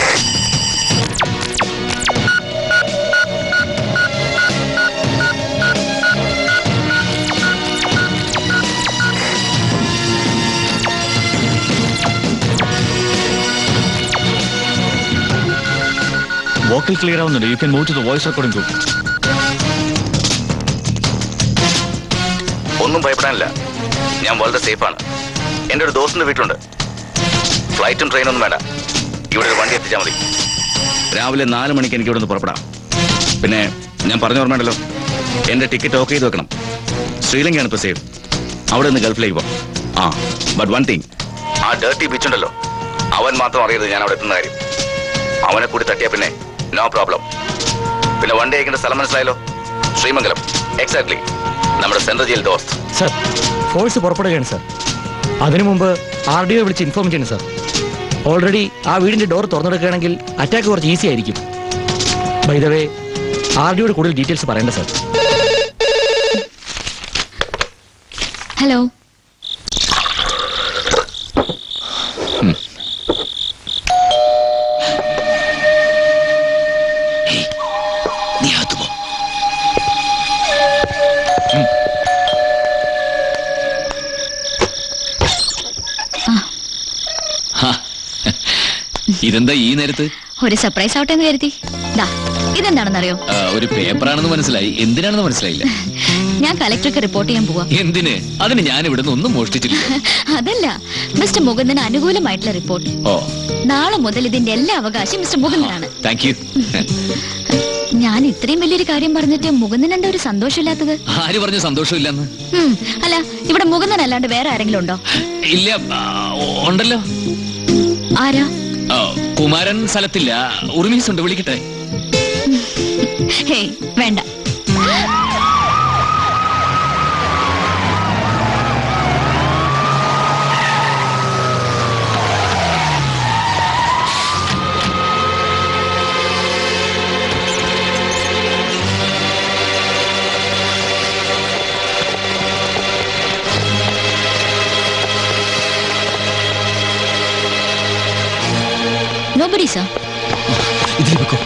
Speaker 21: Vocal clear ആവുന്നുണ്ട്. You can move to the voice recording group ഒന്നും ഭയപ്പെടാനില്ല. ഞാൻ വളരെ ആണ്. എന്റെ ഒരു ദോസ്തിന്റെ വീട്ടിലുണ്ട്. ഫ്ലൈറ്റും ട്രെയിനൊന്നും വേണ്ട. ഇവിടെ ഒരു വണ്ടി എത്തിച്ചാൽ മതി. രാവിലെ നാല് മണിക്ക് എനിക്ക് ഇവിടെ നിന്ന് പുറപ്പെടാം. പിന്നെ ഞാൻ പറഞ്ഞു ഓർമ്മയുണ്ടല്ലോ. എന്റെ ടിക്കറ്റ് ഓക്കെ ചെയ്ത് വെക്കണം. ശ്രീലങ്കയാണ് ഇപ്പോൾ സേഫ് അവിടെ നിന്ന് ഗൾഫിലേക്ക് പോകാം ആ ബട്ട് വൺ തിങ് ആ ഡേർട്ടി ബീച്ച് ഉണ്ടല്ലോ. അവൻ മാത്രം അറിയരുത് ഞാൻ അവിടെ എത്തുന്ന കാര്യം. അവനെ കൂടി തട്ടിയാൽ പിന്നെ നോ പ്രോബ്ലം പിന്നെ വണ്ടി അയക്കേണ്ട സ്ഥലം മനസ്സിലായല്ലോ? ശ്രീമംഗലം. എക്സാക്ട്ലി നമ്മുടെ സെൻട്രൽ ജയിൽ ദോസ്ത്.
Speaker 14: സർ ഫോഴ്സ് പുറപ്പെടുകയാണ് സർ അതിനു മുമ്പ് ആർ ഡി ഒ വിളിച്ച് ഇൻഫോം ചെയ്യണം സർ ഓൾറെഡി ആ വീടിന്റെ ഡോർ തുറന്നെടുക്കുകയാണെങ്കിൽ അറ്റാക്ക് കുറച്ച് ഈസി ആയിരിക്കും. ബൈ ദ വേ ആർ ഡിയോട് കൂടുതൽ ഡീറ്റെയിൽസ് പറയേണ്ട സർ
Speaker 2: ഹലോ
Speaker 9: ഇതെന്താ ഈ നേരത്ത്?
Speaker 2: ഒരു സർപ്രൈസ് ആവട്ടെ എന്ന് കരുതി. ദാ ഇതെന്താണെന്നറിയോ?
Speaker 9: ഒരു പേപ്പറാണെന്ന് മനസ്സിലായി. എന്തിനാണെന്ന് മനസ്സിലായില്ല?
Speaker 2: ഞാൻ കളക്ടർക്ക് റിപ്പോർട്ട് ചെയ്യാൻ പോവാ.
Speaker 9: എന്തിന്? അതിന് ഞാൻ ഇവിടുന്ന് ഒന്നും മോഷ്ടിച്ചില്ല (laughs)
Speaker 2: അതല്ല മിസ്റ്റർ മുകുന്ദന് അനുകൂലമായിട്ടുള്ള റിപ്പോർട്ട്
Speaker 9: ഓ.
Speaker 2: നാളെ മുതൽ ഇതിന്റെ എല്ലാ അവകാശം മിസ്റ്റർ മുകുന്ദനാണ്.
Speaker 9: താങ്ക് യു (laughs)
Speaker 2: ഞാൻ ഇത്രയും വലിയൊരു കാര്യം പറഞ്ഞിട്ട് മുകുന്ദൻ എന്താ ഒരു സന്തോഷമില്ലാത്തത്?
Speaker 9: ആര് പറഞ്ഞു സന്തോഷമില്ലെന്ന്?
Speaker 2: അല്ല ഇവിടെ മുകുന്ദൻ അല്ലാണ്ട് വേറെ ആരെങ്കിലും ഉണ്ടോ?
Speaker 9: ഇല്ല ഉണ്ടല്ലോ.
Speaker 2: ആരാ?
Speaker 9: കുമാരൻ സ്ഥലത്തില്ല. ഉറുമീസ് ഉണ്ട് വിളിക്കട്ടെ?
Speaker 2: വേണ്ട.
Speaker 21: ഇതിൽ വെക്കോ.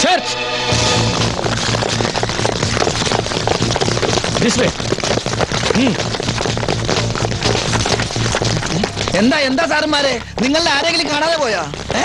Speaker 14: സെർച്ച് ദിസ് വേ
Speaker 7: എന്താ എന്താ സാറന്മാരെ? നിങ്ങളുടെ ആരെങ്കിലും കാണാതെ പോയാ? ഏ?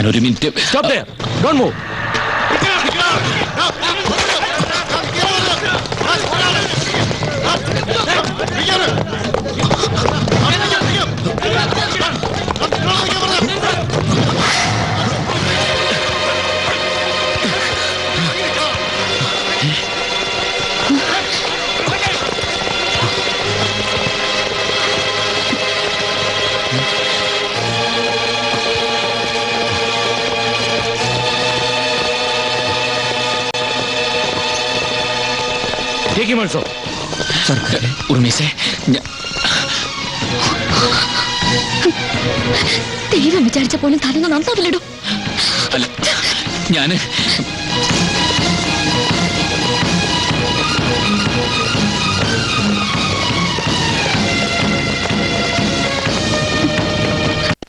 Speaker 9: ഞാൻ ഒരു minute
Speaker 14: stop there don't move Get him
Speaker 9: ഉറുമീസേ ഞാ-
Speaker 2: ദൈവം വിചാരിച്ച പോലും തലന്ന് നന്നാവില്ലടോ.
Speaker 9: അല്ല ഞാൻ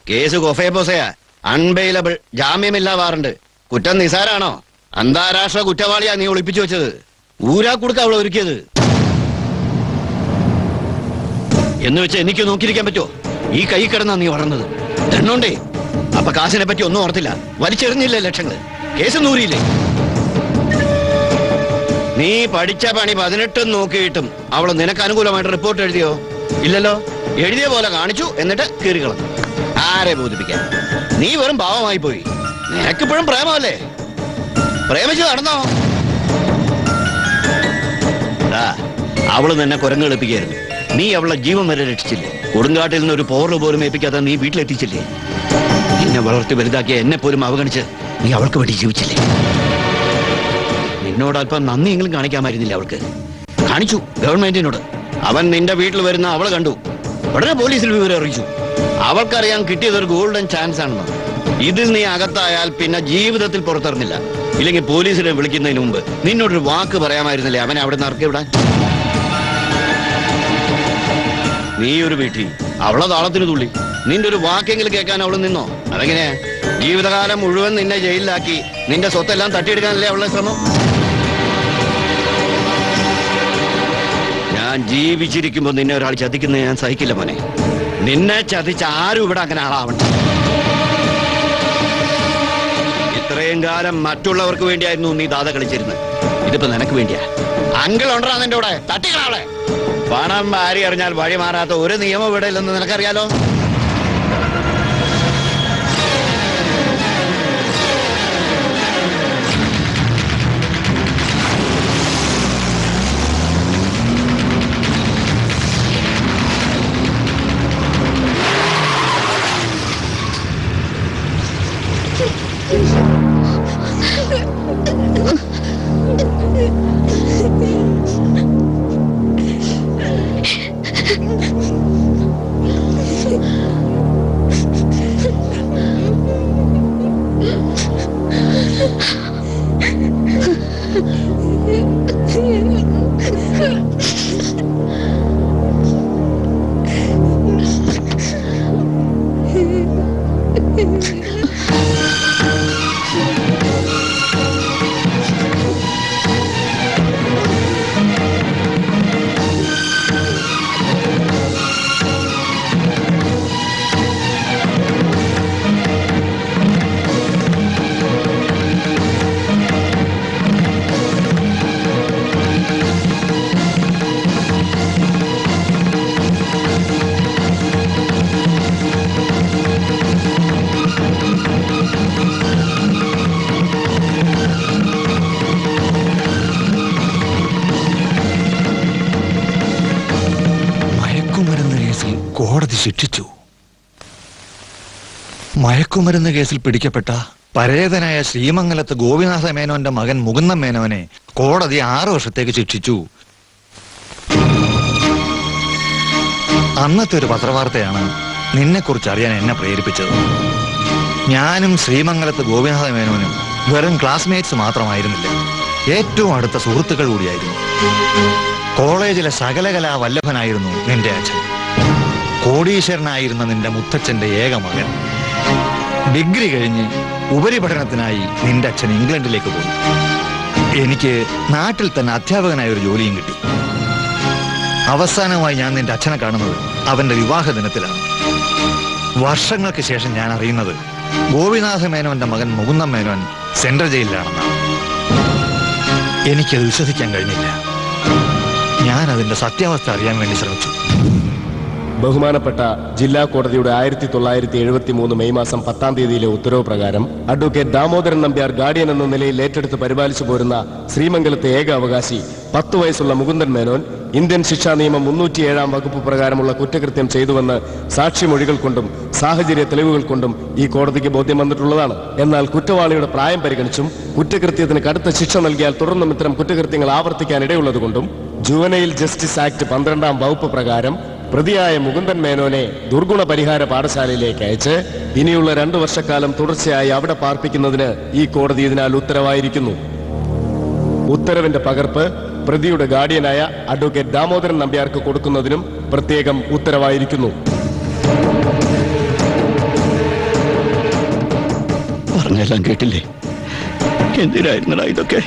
Speaker 4: കേസ് കൊഫേ പോസയാ അൺബെയിലബിൾ. ജാമ്യമില്ലാ വാറണ്ട്. കുറ്റം നിസാരാണോ? അന്താരാഷ്ട്ര കുറ്റവാളിയാ നീ ഒളിപ്പിച്ചു വെച്ചത്. ഊരാ കൊടുക്ക അവളെ ഒരുക്കിയത്. എന്ന് വെച്ച് എനിക്ക് നോക്കിയിരിക്കാൻ പറ്റുമോ ഈ കൈ കിടന്നാ നീ വളർന്നത്. തെണ്ണോണ്ടേ അപ്പൊ കാശിനെ പറ്റി ഒന്നും ഓർത്തില്ല. വലിച്ചെറിഞ്ഞില്ലേ ലക്ഷങ്ങൾ? കേസ് നൂറിയില്ലേ? നീ പഠിച്ച പണി പതിനെട്ടും നോക്കിയിട്ടും അവൾ നിനക്ക് അനുകൂലമായിട്ട് റിപ്പോർട്ട് എഴുതിയോ? ഇല്ലല്ലോ? എഴുതിയ പോലെ കാണിച്ചു എന്നിട്ട് കീറികളും ആരെ ബോധിപ്പിക്കാൻ? നീ വെറും പാവമായി പോയി. നിനക്കിപ്പോഴും പ്രേമമല്ലേ? പ്രേമിച്ച് നടന്നോ? അവൾ നിന്നെ കുരങ്ങ് കളിപ്പിക്കായിരുന്നു നീ അവളെ ജീവൻ വരെ രക്ഷിച്ചില്ലേ? കൊടുങ്കാട്ടിൽ നിന്ന് ഒരു പോറൽ പോലും ഏൽപ്പിക്കാതെ നീ വീട്ടിലെത്തിച്ചില്ലേ? എന്നെ വളർത്തി വലുതാക്കിയ എന്നെ പോലും അവഗണിച്ച് നീ അവൾക്ക് വേണ്ടി ജീവിച്ചില്ലേ? നിന്നോട് അല്പം നന്ദിയെങ്കിലും കാണിക്കാമായിരുന്നില്ല അവൾക്ക്? കാണിച്ചു ഗവൺമെന്റിനോട്. അവൻ നിന്റെ വീട്ടിൽ വരുന്ന അവൾ കണ്ടു. ഉടനെ പോലീസിൽ വിവരം അറിയിച്ചു. അവൾക്കറിയാൻ കിട്ടിയത് ഒരു ഗോൾഡൻ ചാൻസ് ആണെന്ന് ഇതിൽ നീ അകത്തായാൽ പിന്നെ ജീവിതത്തിൽ പുറത്തിറങ്ങില്ല. ഇല്ലെങ്കിൽ പോലീസിനെ വിളിക്കുന്നതിന് മുമ്പ് നിന്നോടൊരു വാക്ക് പറയാമായിരുന്നില്ലേ? അവനെ അവിടെ നിന്ന് ഇറക്കി വിടാൻ? നീ ഒരു വീട്ടിൽ അവളെ താളത്തിന് തുള്ളി. നിന്റെ ഒരു വാക്കെങ്കിലും കേൾക്കാൻ അവൾ നിന്നോ? അതെങ്ങനെ? ജീവിതകാലം മുഴുവൻ നിന്നെ ജയിലിലാക്കി നിന്റെ സ്വത്തെല്ലാം തട്ടിയെടുക്കാനല്ലേ അവളെ ശ്രമം? ഞാൻ ജീവിച്ചിരിക്കുമ്പോൾ നിന്നെ ഒരാൾ ചതിക്കുന്നത് ഞാൻ സഹിക്കില്ല മോനെ. നിന്നെ ചതിച്ച ആരും ഇവിടെ അങ്ങനെ ആളാവണ്ട. ഇത്രയും കാലം മറ്റുള്ളവർക്ക് വേണ്ടിയായിരുന്നു നീ ദാത കളിച്ചിരുന്നത്. ഇതിപ്പോ നിനക്ക് വേണ്ടിയാ. അങ്കിൾ ഉണ്ടോ നിന്റെ കൂടെ? തട്ടിക്കളാവളെ പണം ആരി അറിഞ്ഞാൽ വഴി മാറാത്ത ഒരു നിയമം ഇവിടെ ഇല്ലെന്ന് നിനക്കറിയാലോ?
Speaker 20: മയക്കുമരുന്ന് കേസിൽ പിടിക്കപ്പെട്ട പരേതനായ ശ്രീമംഗലത്ത് ഗോപിനാഥ മേനോന്റെ മകൻ മുകുന്ദൻ മേനോനെ കോടതി ആറു വർഷത്തേക്ക് ശിക്ഷിച്ചു. അന്നത്തെ ഒരു പത്രവാർത്തയാണ് നിന്നെക്കുറിച്ച് അറിയാൻ എന്നെ പ്രേരിപ്പിച്ചത്. ഞാനും ശ്രീമംഗലത്ത് ഗോപിനാഥ മേനോനും വെറും ക്ലാസ്മേറ്റ്സ് മാത്രമായിരുന്നില്ല. ഏറ്റവും അടുത്ത സുഹൃത്തുക്കൾ കൂടിയായിരുന്നു. കോളേജിലെ സകലകലാ വല്ലഭനായിരുന്നു നിന്റെ അച്ഛൻ. കോടീശ്വരനായിരുന്ന നിന്റെ മുത്തച്ഛന്റെ ഏക മകൻ. ഡിഗ്രി കഴിഞ്ഞ് ഉപരിപഠനത്തിനായി നിന്റെ അച്ഛൻ ഇംഗ്ലണ്ടിലേക്ക് പോയി. എനിക്ക് നാട്ടിൽ തന്നെ അധ്യാപകനായ ഒരു ജോലിയും കിട്ടി. അവസാനമായി ഞാൻ നിന്റെ അച്ഛനെ കാണുന്നത് അവന്റെ വിവാഹ ദിനത്തിലാണ്. വർഷങ്ങൾക്ക് ശേഷം ഞാൻ അറിയുന്നത് ഗോപിനാഥ മേനോന്റെ മകൻ മുകുന്ദൻ മേനോൻ സെൻട്രൽ ജയിലിലാണെന്നാണ്. എനിക്കത് വിശ്വസിക്കാൻ കഴിഞ്ഞില്ല. ഞാൻ അതിന്റെ സത്യാവസ്ഥ അറിയാൻ വേണ്ടി ശ്രമിച്ചു.
Speaker 23: ബഹുമാനപ്പെട്ട ജില്ലാ കോടതിയുടെ ആയിരത്തി തൊള്ളായിരത്തി എഴുപത്തി മൂന്ന് മെയ് മാസം പത്താം തീയതിയിലെ ഉത്തരവ് പ്രകാരം അഡ്വക്കേറ്റ് ദാമോദരൻ നമ്പ്യാർ ഗാർഡിയൻ എന്ന നിലയിൽ ഏറ്റെടുത്ത് പരിപാലിച്ചു പോരുന്ന ശ്രീമംഗലത്തെ ഏക അവകാശി പത്ത് വയസ്സുള്ള മുകുന്ദൻ മേനോൻ ഇന്ത്യൻ ശിക്ഷാ നിയമം മുന്നൂറ്റിയേഴാം വകുപ്പ് പ്രകാരമുള്ള കുറ്റകൃത്യം ചെയ്തുവെന്ന് സാക്ഷിമൊഴികൾ കൊണ്ടും സാഹചര്യ തെളിവുകൾ കൊണ്ടും ഈ കോടതിക്ക് ബോധ്യം വന്നിട്ടുള്ളതാണ്. എന്നാൽ കുറ്റവാളിയുടെ പ്രായം പരിഗണിച്ചും കുറ്റകൃത്യത്തിന് കടുത്ത ശിക്ഷ നൽകിയാൽ തുടർന്നും ഇത്തരം കുറ്റകൃത്യങ്ങൾ ആവർത്തിക്കാൻ ഇടയുള്ളതുകൊണ്ടും ജുവനൈൽ ജസ്റ്റിസ് ആക്ട് പന്ത്രണ്ടാം വകുപ്പ് പ്രകാരം പ്രതിയായ മുകുന്ദൻ മേനോനെ ദുർഗുണ പരിഹാര പാഠശാലയിലേക്ക് അയച്ച് ഇനിയുള്ള രണ്ടു വർഷക്കാലം തുടർച്ചയായി അവിടെ പാർപ്പിക്കുന്നതിന് ഈ കോടതി ഇതിനാൽ ഉത്തരവായിരിക്കുന്നു. ഉത്തരവിന്റെ പകർപ്പ് പ്രതിയുടെ ഗാർഡിയനായ അഡ്വക്കേറ്റ് ദാമോദരൻ നമ്പ്യാർക്ക് കൊടുക്കുന്നതിനും പ്രത്യേകം ഉത്തരവായിരിക്കുന്നു.
Speaker 4: പറഞ്ഞെല്ലാം കേട്ടില്ലേ? എന്തിനായിരുന്നടാ ഇതൊക്കെ?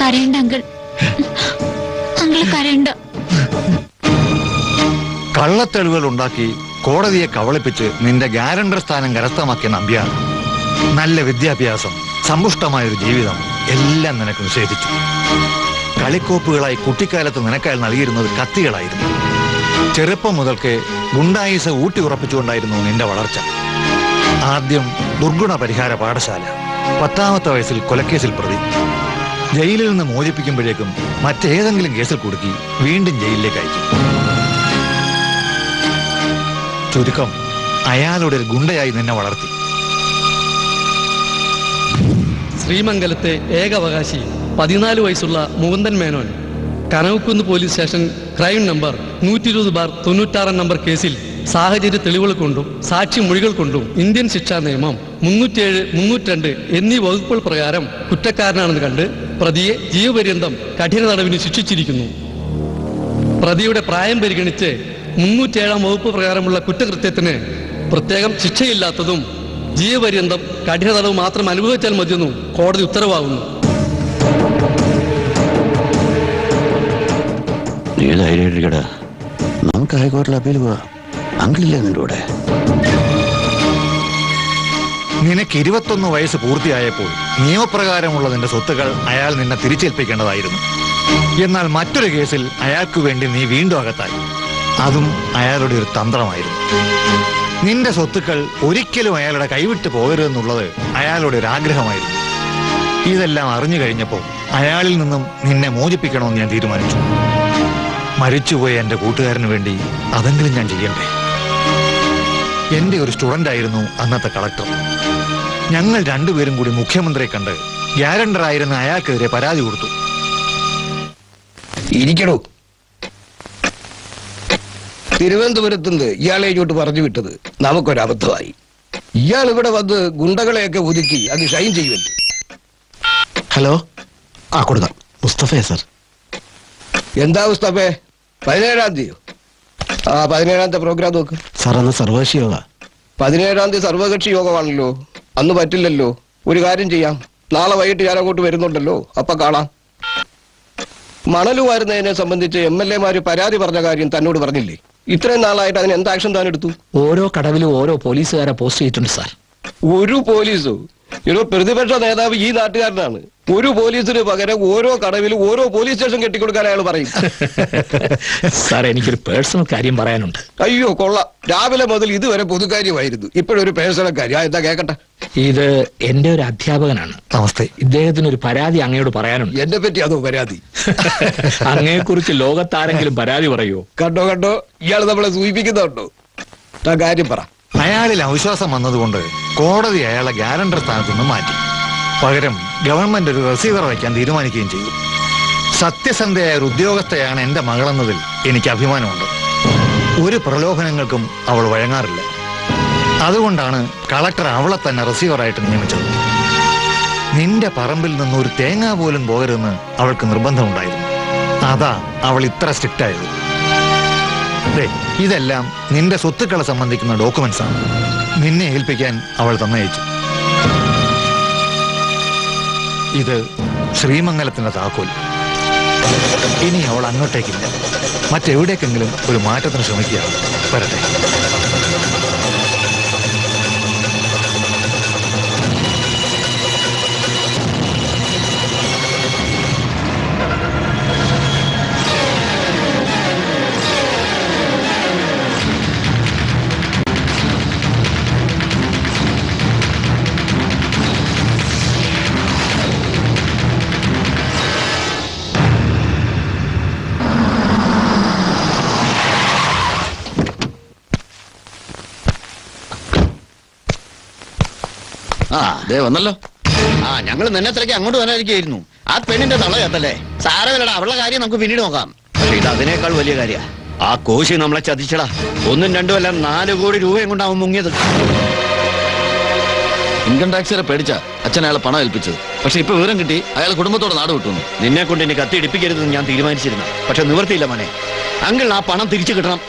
Speaker 2: കരയണ്ട അങ്കിൾ. അങ്കിൾ കരയണ്ട.
Speaker 20: കള്ളത്തെളിവുകൾ ഉണ്ടാക്കി കോടതിയെ കവളിപ്പിച്ച് നിന്റെ ഗ്യാരണ്ടർ സ്ഥാനം കരസ്ഥമാക്കിയ നമ്പ്യാർ നല്ല വിദ്യാഭ്യാസം സമ്പുഷ്ടമായൊരു ജീവിതം എല്ലാം നിനക്ക് നിഷേധിച്ചു. കളിക്കോപ്പുകളായി കുട്ടിക്കാലത്ത് നിനക്കായി നൽകിയിരുന്നത് കത്തികളായിരുന്നു. ചെറുപ്പം മുതൽക്കേ ഗുണ്ടായുസ ഊട്ടി ഉറപ്പിച്ചുകൊണ്ടായിരുന്നു നിന്റെ വളർച്ച. ആദ്യം ദുർഗുണ പരിഹാര പാഠശാല പത്താമത്തെ വയസ്സിൽ കൊലക്കേസിൽ പ്രതി. ജയിലിൽ നിന്ന് മോചിപ്പിക്കുമ്പോഴേക്കും മറ്റേതെങ്കിലും കേസിൽ കുടുക്കി വീണ്ടും ജയിലിലേക്ക് അയക്കും ചുരുക്കം അയാളുടെ ഒരു ഗുണ്ടയായി നിന്നെ വളർത്തി.
Speaker 24: ശ്രീമംഗലത്തെ ഏകാവകാശി പതിനാല് വയസ്സുള്ള Mukundan Menon Kanavakkunnu police station crime number നൂറ്റി ഇരുപത് ബാർ തൊണ്ണൂറ്റാറാം നമ്പർ കേസിൽ സാഹചര്യ തെളിവുകൾ കൊണ്ടും സാക്ഷി മൊഴികൾ കൊണ്ടും ഇന്ത്യൻ ശിക്ഷാ നിയമം മുന്നൂറ്റിയേഴ് മുന്നൂറ്റിരണ്ട് എന്നീ വകുപ്പുകൾ പ്രകാരം കുറ്റക്കാരനാണെന്ന് കണ്ട് പ്രതിയെ ജീവപര്യന്തം കഠിന തടവിന് ശിക്ഷിച്ചിരിക്കുന്നു. പ്രതിയുടെ പ്രായം പരിഗണിച്ച് മുന്നൂറ്റേഴാം വകുപ്പ് പ്രകാരമുള്ള കുറ്റകൃത്യത്തിന് പ്രത്യേകം ശിക്ഷയില്ലാത്തതും ജീവപര്യന്തം കഠിനതടവ് മാത്രം അനുഭവിച്ചാൽ മതിയെന്നും കോടതി ഉത്തരവാകുന്നു.
Speaker 4: നീ ധൈര്യമായിട്ടിരിക്കടാ നമുക്ക് ഹൈക്കോടതിയിൽ അപ്പീൽ പോവാ. അങ്കിളില്ലേ നിന്റെ കൂടെ?
Speaker 20: നിനക്ക് ഇരുപത്തൊന്ന് വയസ്സ് പൂർത്തിയായപ്പോൾ നിയമപ്രകാരമുള്ള നിന്റെ സ്വത്തുക്കൾ അയാൾ നിന്നെ തിരിച്ചേൽപ്പിക്കേണ്ടതായിരുന്നു. എന്നാൽ മറ്റൊരു കേസിൽ അയാൾക്ക് വേണ്ടി നീ വീണ്ടും അകത്തായി. അതും അയാളുടെ ഒരു തന്ത്രമായിരുന്നു. നിന്റെ സ്വത്തുക്കൾ ഒരിക്കലും അയാളുടെ കൈവിട്ട് പോകരുതെന്നുള്ളത് അയാളുടെ ഒരു ആഗ്രഹമായിരുന്നു. ഇതെല്ലാം അറിഞ്ഞു കഴിഞ്ഞപ്പോൾ അയാളിൽ നിന്നും നിന്നെ മോചിപ്പിക്കണമെന്ന് ഞാൻ തീരുമാനിച്ചു. മരിച്ചുപോയ എന്റെ കൂട്ടുകാരന് വേണ്ടി അതെങ്കിലും ഞാൻ ചെയ്യണ്ടേ? എന്റെ ഒരു സ്റ്റുഡന്റ് ആയിരുന്നു അന്നത്തെ കളക്ടർ. ഞങ്ങൾ രണ്ടുപേരും കൂടി മുഖ്യമന്ത്രിയെ കണ്ട് ഗ്യാരണ്ടർ ആയിരുന്ന അയാൾക്കെതിരെ പരാതി കൊടുത്തു.
Speaker 25: ഇരിക്കണോ തിരുവനന്തപുരത്ത് നിന്ന് ഇയാളെ ഇങ്ങോട്ട് പറഞ്ഞു വിട്ടത് നമുക്കൊരബദ്ധമായി. ഇയാൾ ഇവിടെ വന്ന് ഗുണ്ടകളെയൊക്കെ ഒതുക്കി അത് ഷൈൻ ചെയ്യുമല്ലോ.
Speaker 13: ഹലോ? ആ കൊടുക്കാം. മുസ്തഫയെ സർ.
Speaker 25: എന്താ മുസ്തഫേ? പതിനേഴാം തീയതി ആ പതിനേഴാം തീയതി പ്രോഗ്രാം നോക്ക്.
Speaker 13: സാർ അന്ന് സർവകക്ഷി യോഗ.
Speaker 25: പതിനേഴാം തീയതി സർവകക്ഷി യോഗമാണല്ലോ. അന്ന് പറ്റില്ലല്ലോ. ഒരു കാര്യം ചെയ്യാം. നാളെ വൈകിട്ട് ഞാൻ അങ്ങോട്ട് വരുന്നുണ്ടല്ലോ. അപ്പൊ കാണാം. മണലു വാരുന്നതിനെ സംബന്ധിച്ച് എം എൽ എമാര് പരാതി പറഞ്ഞ കാര്യം തന്നോട് പറഞ്ഞില്ലേ? ഇത്രയും നാളായിട്ട് അതിന് എന്ത് ആക്ഷൻ താൻ എടുത്തു?
Speaker 3: ഓരോ കടവിലും ഓരോ പോലീസുകാരെ പോസ്റ്റ് ചെയ്തിട്ടുണ്ട് സാർ.
Speaker 25: ഒരു പോലീസോ? ഇടോ പ്രതിപക്ഷ നേതാവ് ഈ നാട്ടുകാരനാണ്. ഒരു പോലീസിന് പകരം ഓരോ കടവിലും ഓരോ പോലീസ് സ്റ്റേഷൻ കെട്ടിക്കൊടുക്കാൻ അയാൾ പറയും.
Speaker 3: സാർ എനിക്കൊരു പേഴ്സണൽ കാര്യം പറയാനുണ്ട്.
Speaker 25: അയ്യോ കൊള്ളാം. രാവിലെ മുതൽ ഇതുവരെ പൊതുകാര്യമായിരുന്നു. ഇപ്പോഴൊരു പേഴ്സണൽ കാര്യം ആ എന്താ കേക്കട്ടെ?
Speaker 3: ഇത് എന്റെ ഒരു അധ്യാപകനാണ്.
Speaker 20: നമസ്തേ.
Speaker 3: ഇദ്ദേഹത്തിന് ഒരു പരാതി അങ്ങയോട് പറയാനുണ്ട്.
Speaker 25: എന്നെ പറ്റി അതോ പരാതി?
Speaker 3: അങ്ങയെ കുറിച്ച് ലോകത്താരെങ്കിലും പരാതി പറയുമോ
Speaker 25: കണ്ടോ കണ്ടോ? ഇയാൾ നമ്മളെ സൂചിപ്പിക്കുന്നുണ്ടോ? ആ കാര്യം പറ.
Speaker 20: അയാളിൽ അവിശ്വാസം വന്നതുകൊണ്ട് കോടതി അയാളെ ഗ്യാരണ്ടർ സ്ഥാനത്ത് നിന്ന് മാറ്റി. പകരം ഗവൺമെന്റ് ഒരു റിസീവർ വയ്ക്കാൻ തീരുമാനിക്കുകയും ചെയ്തു. സത്യസന്ധയായ ഒരു ഉദ്യോഗസ്ഥയാണ് എന്റെ മകളെന്നതിൽ എനിക്ക് അഭിമാനമുണ്ട്. ഒരു പ്രലോഭനങ്ങൾക്കും അവൾ വഴങ്ങാറില്ല. അതുകൊണ്ടാണ് കളക്ടർ അവളെ തന്നെ റിസീവറായിട്ട് നിയമിച്ചത്. നിന്റെ പറമ്പിൽ നിന്ന് ഒരു തേങ്ങ പോലും പോകരുതെന്ന് അവൾക്ക് നിർബന്ധമുണ്ടായിരുന്നു. അതാ അവൾ ഇത്ര സ്ട്രിക്റ്റ് ദേ, ഇതെല്ലാം നിന്റെ സ്വത്തുക്കളെ സംബന്ധിക്കുന്ന ഡോക്യുമെന്റ്സ് ആണ് നിന്നെ ഏൽപ്പിക്കാൻ അവൾ തന്നയച്ചു. ഇത് ശ്രീമംഗലത്തിന്റെ താക്കോൽ. ഇനി അവൾ അങ്ങോട്ടേക്കില്ല. മറ്റെവിടേക്കെങ്കിലും ഒരു മാറ്റത്തിന് ശ്രമിക്കുക വരട്ടെ.
Speaker 4: ദേ വന്നല്ലോ. ആ ഞങ്ങൾ നിന്നെ തിരക്കി അങ്ങോട്ട് വരാതിരിക്കുന്നു ആ പെണ്ണിന്റെ തള കേട്ടല്ലേ സാരമില്ലടാ അവളുടെ കാര്യം നമുക്ക് പിന്നീട് നോക്കാം. പക്ഷെ ഇത് അതിനേക്കാൾ വലിയ കാര്യ. ആ കോശി നമ്മളെ ചതിച്ചടാ. ഒന്നും രണ്ടും അല്ല നാല് കോടി രൂപയും കൊണ്ടാവും മുങ്ങിയത്.
Speaker 21: ഇൻകം ടാക്സിനെ പേടിച്ച അച്ഛൻ അയാളെ പണം ഏൽപ്പിച്ചത്. പക്ഷെ ഇപ്പൊ വിവരം കിട്ടി അയാൾ കുടുംബത്തോടെ നാട് വിട്ടു
Speaker 4: നിന്നെ കൊണ്ട് ഇനി കത്തി ഇടിപ്പിക്കരുതെന്ന് ഞാൻ തീരുമാനിച്ചിരുന്നു. പക്ഷെ നിവർത്തിയില്ല മോനെ. അങ്കിൾ ആ പണം തിരിച്ചു കിട്ടണം.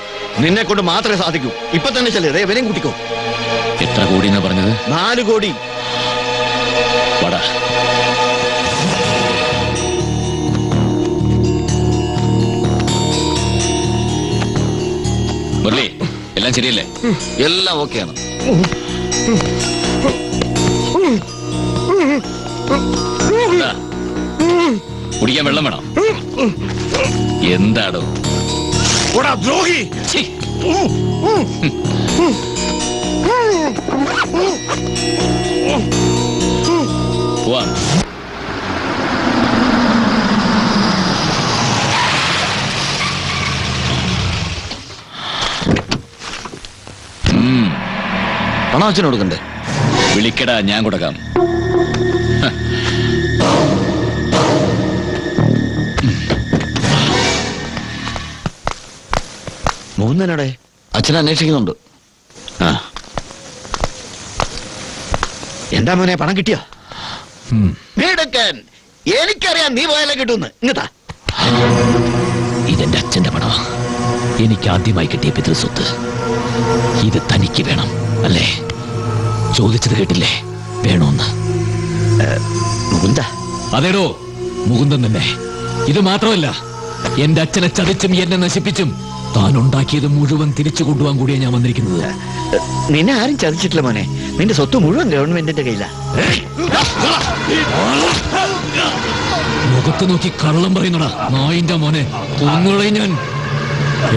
Speaker 4: നിന്നെ കൊണ്ട് മാത്രമേ സാധിക്കൂ. ഇപ്പൊ തന്നെ ചെല്ലേ. ഇവനെയും കൂട്ടിക്കോ.
Speaker 21: എത്ര കോടി എന്നാ പറഞ്ഞത്?
Speaker 4: നാല് കോടി.
Speaker 21: വടാ. മുരളി എല്ലാം ശരിയല്ലേ? എല്ലാം ഓക്കെയാണ്? കുടിക്കാൻ വെള്ളം വേണം? എന്താടോ?
Speaker 13: ദ്രോഹി!
Speaker 21: പോവാം. ഉം. പണം അച്ഛന് കൊടുക്കണ്ടേ? വിളിക്കടാ ഞാൻ കൊടുക്കാം.
Speaker 4: മൂന്നനടെ
Speaker 21: അച്ഛൻ അന്വേഷിക്കുന്നുണ്ട്.
Speaker 4: ആ. എന്താ മോനെ പണം കിട്ടിയോ? എനിക്കറിയാം നീ പോയാലേ കിട്ടുമെന്ന് ഇങ്ങട്ടാ
Speaker 21: ഇത്
Speaker 9: ഇതെന്റെ അച്ഛന്റെ പണമാ. എനിക്ക് ആദ്യമായി കിട്ടിയ പിതൃസ്വത്ത് ഇത് തനിക്ക് വേണം അല്ലേ? ചോദിച്ചത് കേട്ടില്ലേ? വേണോന്ന്. മുകുന്ദ. അതേടോ മുകുന്ദൻ തന്നെ. ഇത് മാത്രമല്ല എന്റെ അച്ഛനെ ചതിച്ചും എന്നെ നശിപ്പിച്ചും താൻ ഉണ്ടാക്കിയത് മുഴുവൻ തിരിച്ചു കൊണ്ടുപോകാൻ കൂടിയാണ് ഞാൻ വന്നിരിക്കുന്നത്.
Speaker 4: നിന്നെ ആരും ചതിച്ചിട്ടില്ല മോനെ. നിന്റെ സ്വത്ത് മുഴുവൻ ഗവൺമെന്റിന്റെ കയ്യിലാ.
Speaker 9: മുഖത്ത് നോക്കി കള്ളം പറയുന്നടാ നായിന്റെ മോനെ. കൊന്നുകളെ ഞാൻ.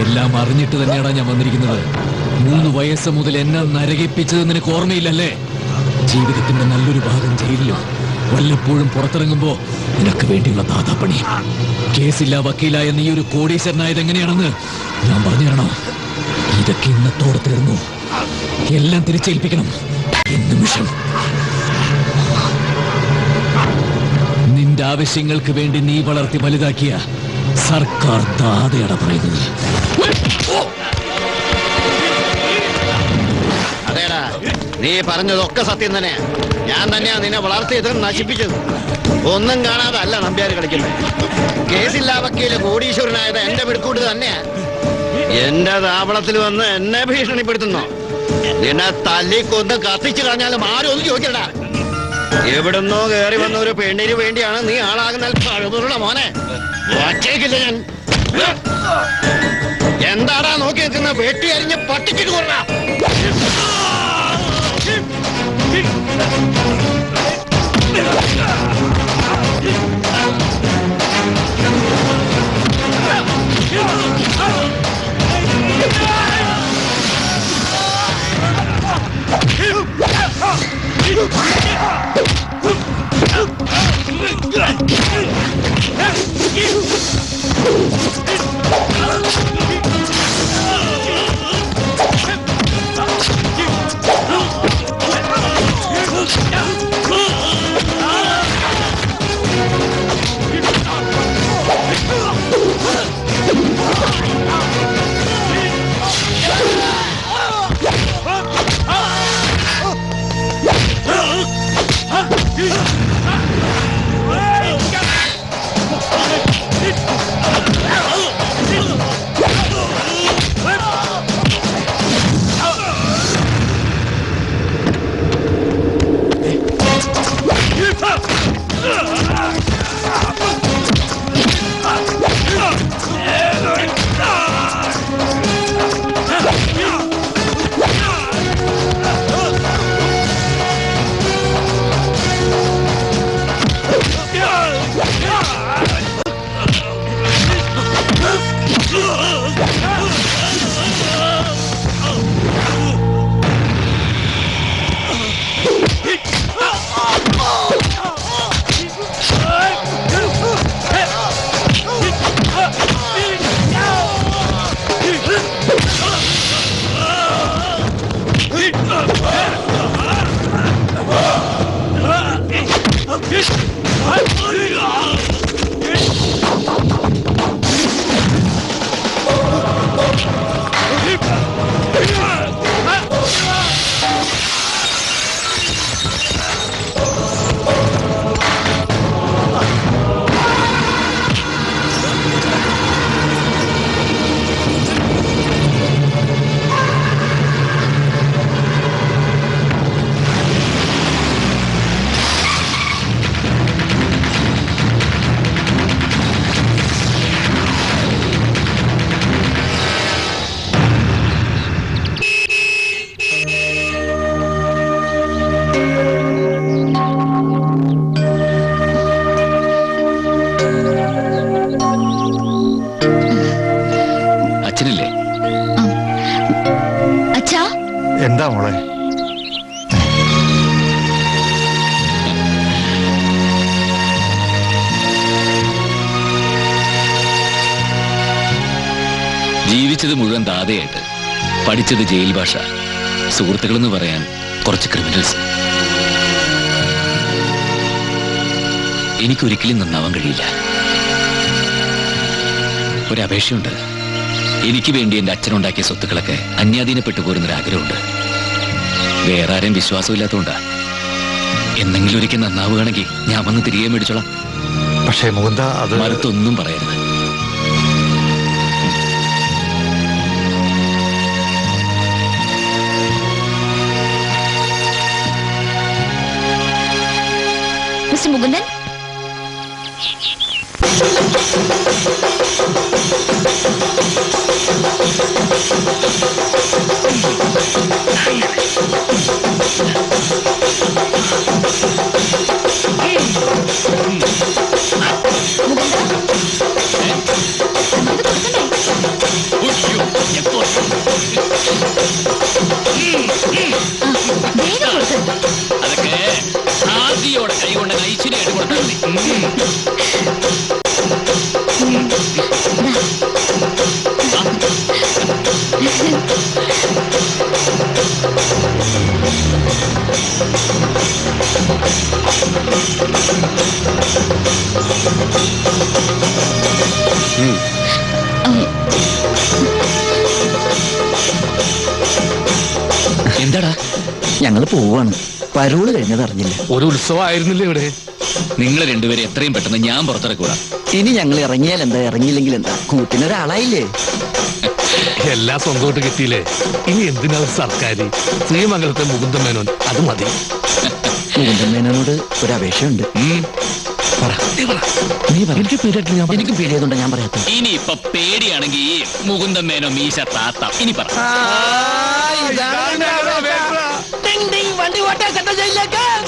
Speaker 9: എല്ലാം അറിഞ്ഞിട്ട് തന്നെയാണ് ഞാൻ വന്നിരിക്കുന്നത്. മൂന്ന് വയസ്സ് മുതൽ എന്നെ നരകിപ്പിച്ചത് നിനക്ക് ഓർമ്മയില്ലല്ലേ? ജീവിതത്തിന്റെ നല്ലൊരു ഭാഗം ജയിലിലും? വല്ലപ്പോഴും പുറത്തിറങ്ങുമ്പോ നിനക്ക് വേണ്ടിയുള്ള ദാതാപ്പണി കേസില്ല വക്കീലായ നീ ഒരു കോടീശ്വരനായത് എങ്ങനെയാണെന്ന് ഞാൻ പറഞ്ഞു തരണോ ഇതൊക്കെ ഇന്നത്തോടെ തീർന്നു എല്ലാം തിരിച്ചേൽപ്പിക്കണം. നിമിഷം. നിന്റെ ആവശ്യങ്ങൾക്ക് വേണ്ടി നീ വളർത്തി വലുതാക്കിയ സർക്കാർ ദാതയാണ് പറയുന്നത്.
Speaker 4: നീ പറഞ്ഞതൊക്കെ സത്യം തന്നെയാ ഞാൻ തന്നെയാ നിന്നെ വളർത്തിയത് നശിപ്പിച്ചത്. ഒന്നും കാണാതെ അല്ല നമ്പ്യാർ കളിക്കുന്നത്. കേസില്ലാ കോടീശ്വരനായത് എന്റെ വിടുക്കൂട്ട് തന്നെയാ. എന്റെ താവളത്തിൽ വന്ന് എന്നെ ഭീഷണിപ്പെടുത്തുന്നു. നിന്നെ തല്ലി കൊന്ന് കത്തിച്ചു കളഞ്ഞാലും ആരും ഒന്നും ചോദിക്കണ്ട. എവിടുന്നോ കയറി വന്ന ഒരു പെണ്ണിന് വേണ്ടിയാണ് നീ ആളാകുന്ന മോനെ. ഒറ്റയ്ക്കില്ല ഞാൻ. എന്താടാ നോക്കി നിൽക്കുന്ന വെട്ടി അരിഞ്ഞ് പട്ടിച്ചിട്ട് കൊള്ളാം
Speaker 9: Yes! പഠിച്ചത് ജയിൽ ഭാഷ. സുഹൃത്തുക്കളെന്ന് പറയാൻ കുറച്ച് ക്രിമിനൽസ് എനിക്കൊരിക്കലും നന്നാവാൻ കഴിയില്ല. ഒരപേക്ഷയുണ്ട്. എനിക്ക് വേണ്ടി എന്റെ അച്ഛനുണ്ടാക്കിയ സ്വത്തുക്കളൊക്കെ അന്യാധീനപ്പെട്ടു പോരുന്നൊരാഗ്രഹമുണ്ട്. വേറെ ആരെയും വിശ്വാസമില്ലാത്തതുകൊണ്ടാ. എന്നെങ്കിലും ഒരിക്കൽ നന്നാവുകയാണെങ്കിൽ ഞാൻ വന്ന് തിരികെ മേടിച്ചോളാം.
Speaker 20: പക്ഷേ മുകുന്ദ അത്
Speaker 9: മറുത്തൊന്നും പറയരുത്.
Speaker 2: മിസ്റ്റർ മുകുന്ദൻ
Speaker 9: അതൊക്കെ ആദ്യോടെ കൈകൊണ്ട് ഐശ്വര്യമായിട്ട് മതി
Speaker 7: എന്താടാ ഞങ്ങൾ പോവാണ് പരോൾ കഴിഞ്ഞത് അറിഞ്ഞില്ല.
Speaker 5: ഒരു ഉത്സവമായിരുന്നില്ല ഇവിടെ?
Speaker 9: നിങ്ങൾ രണ്ടുപേരെ എത്രയും പെട്ടെന്ന് ഞാൻ പുറത്തിറക്കൂടാ.
Speaker 7: ഇനി ഞങ്ങൾ ഇറങ്ങിയാൽ എന്താ? ഇറങ്ങിയില്ലെങ്കിൽ എന്താ? കൂട്ടിനൊരാളായില്ലേ?
Speaker 5: എല്ലാ സ്വന്തമായിട്ട് കിട്ടിയില്ലേ? ഇനി എന്തിനാ സർക്കാർ ശ്രീമംഗലത്തെ മുകുന്ദ മേനോൻ അത് മതി.
Speaker 7: മുകുന്ദൻ മേനോനോട് ഒരു അപേക്ഷയുണ്ട്. പറ. നീ പറ. എനിക്ക് പേടിയതുകൊണ്ട് ഞാൻ പറയാത്ത
Speaker 9: ഇനി ഇപ്പൊ പേടിയാണെങ്കിൽ മുകുന്ദൻ മേനോ മീശ താത്ത ഇനി പറ.
Speaker 7: तो जाई लेकर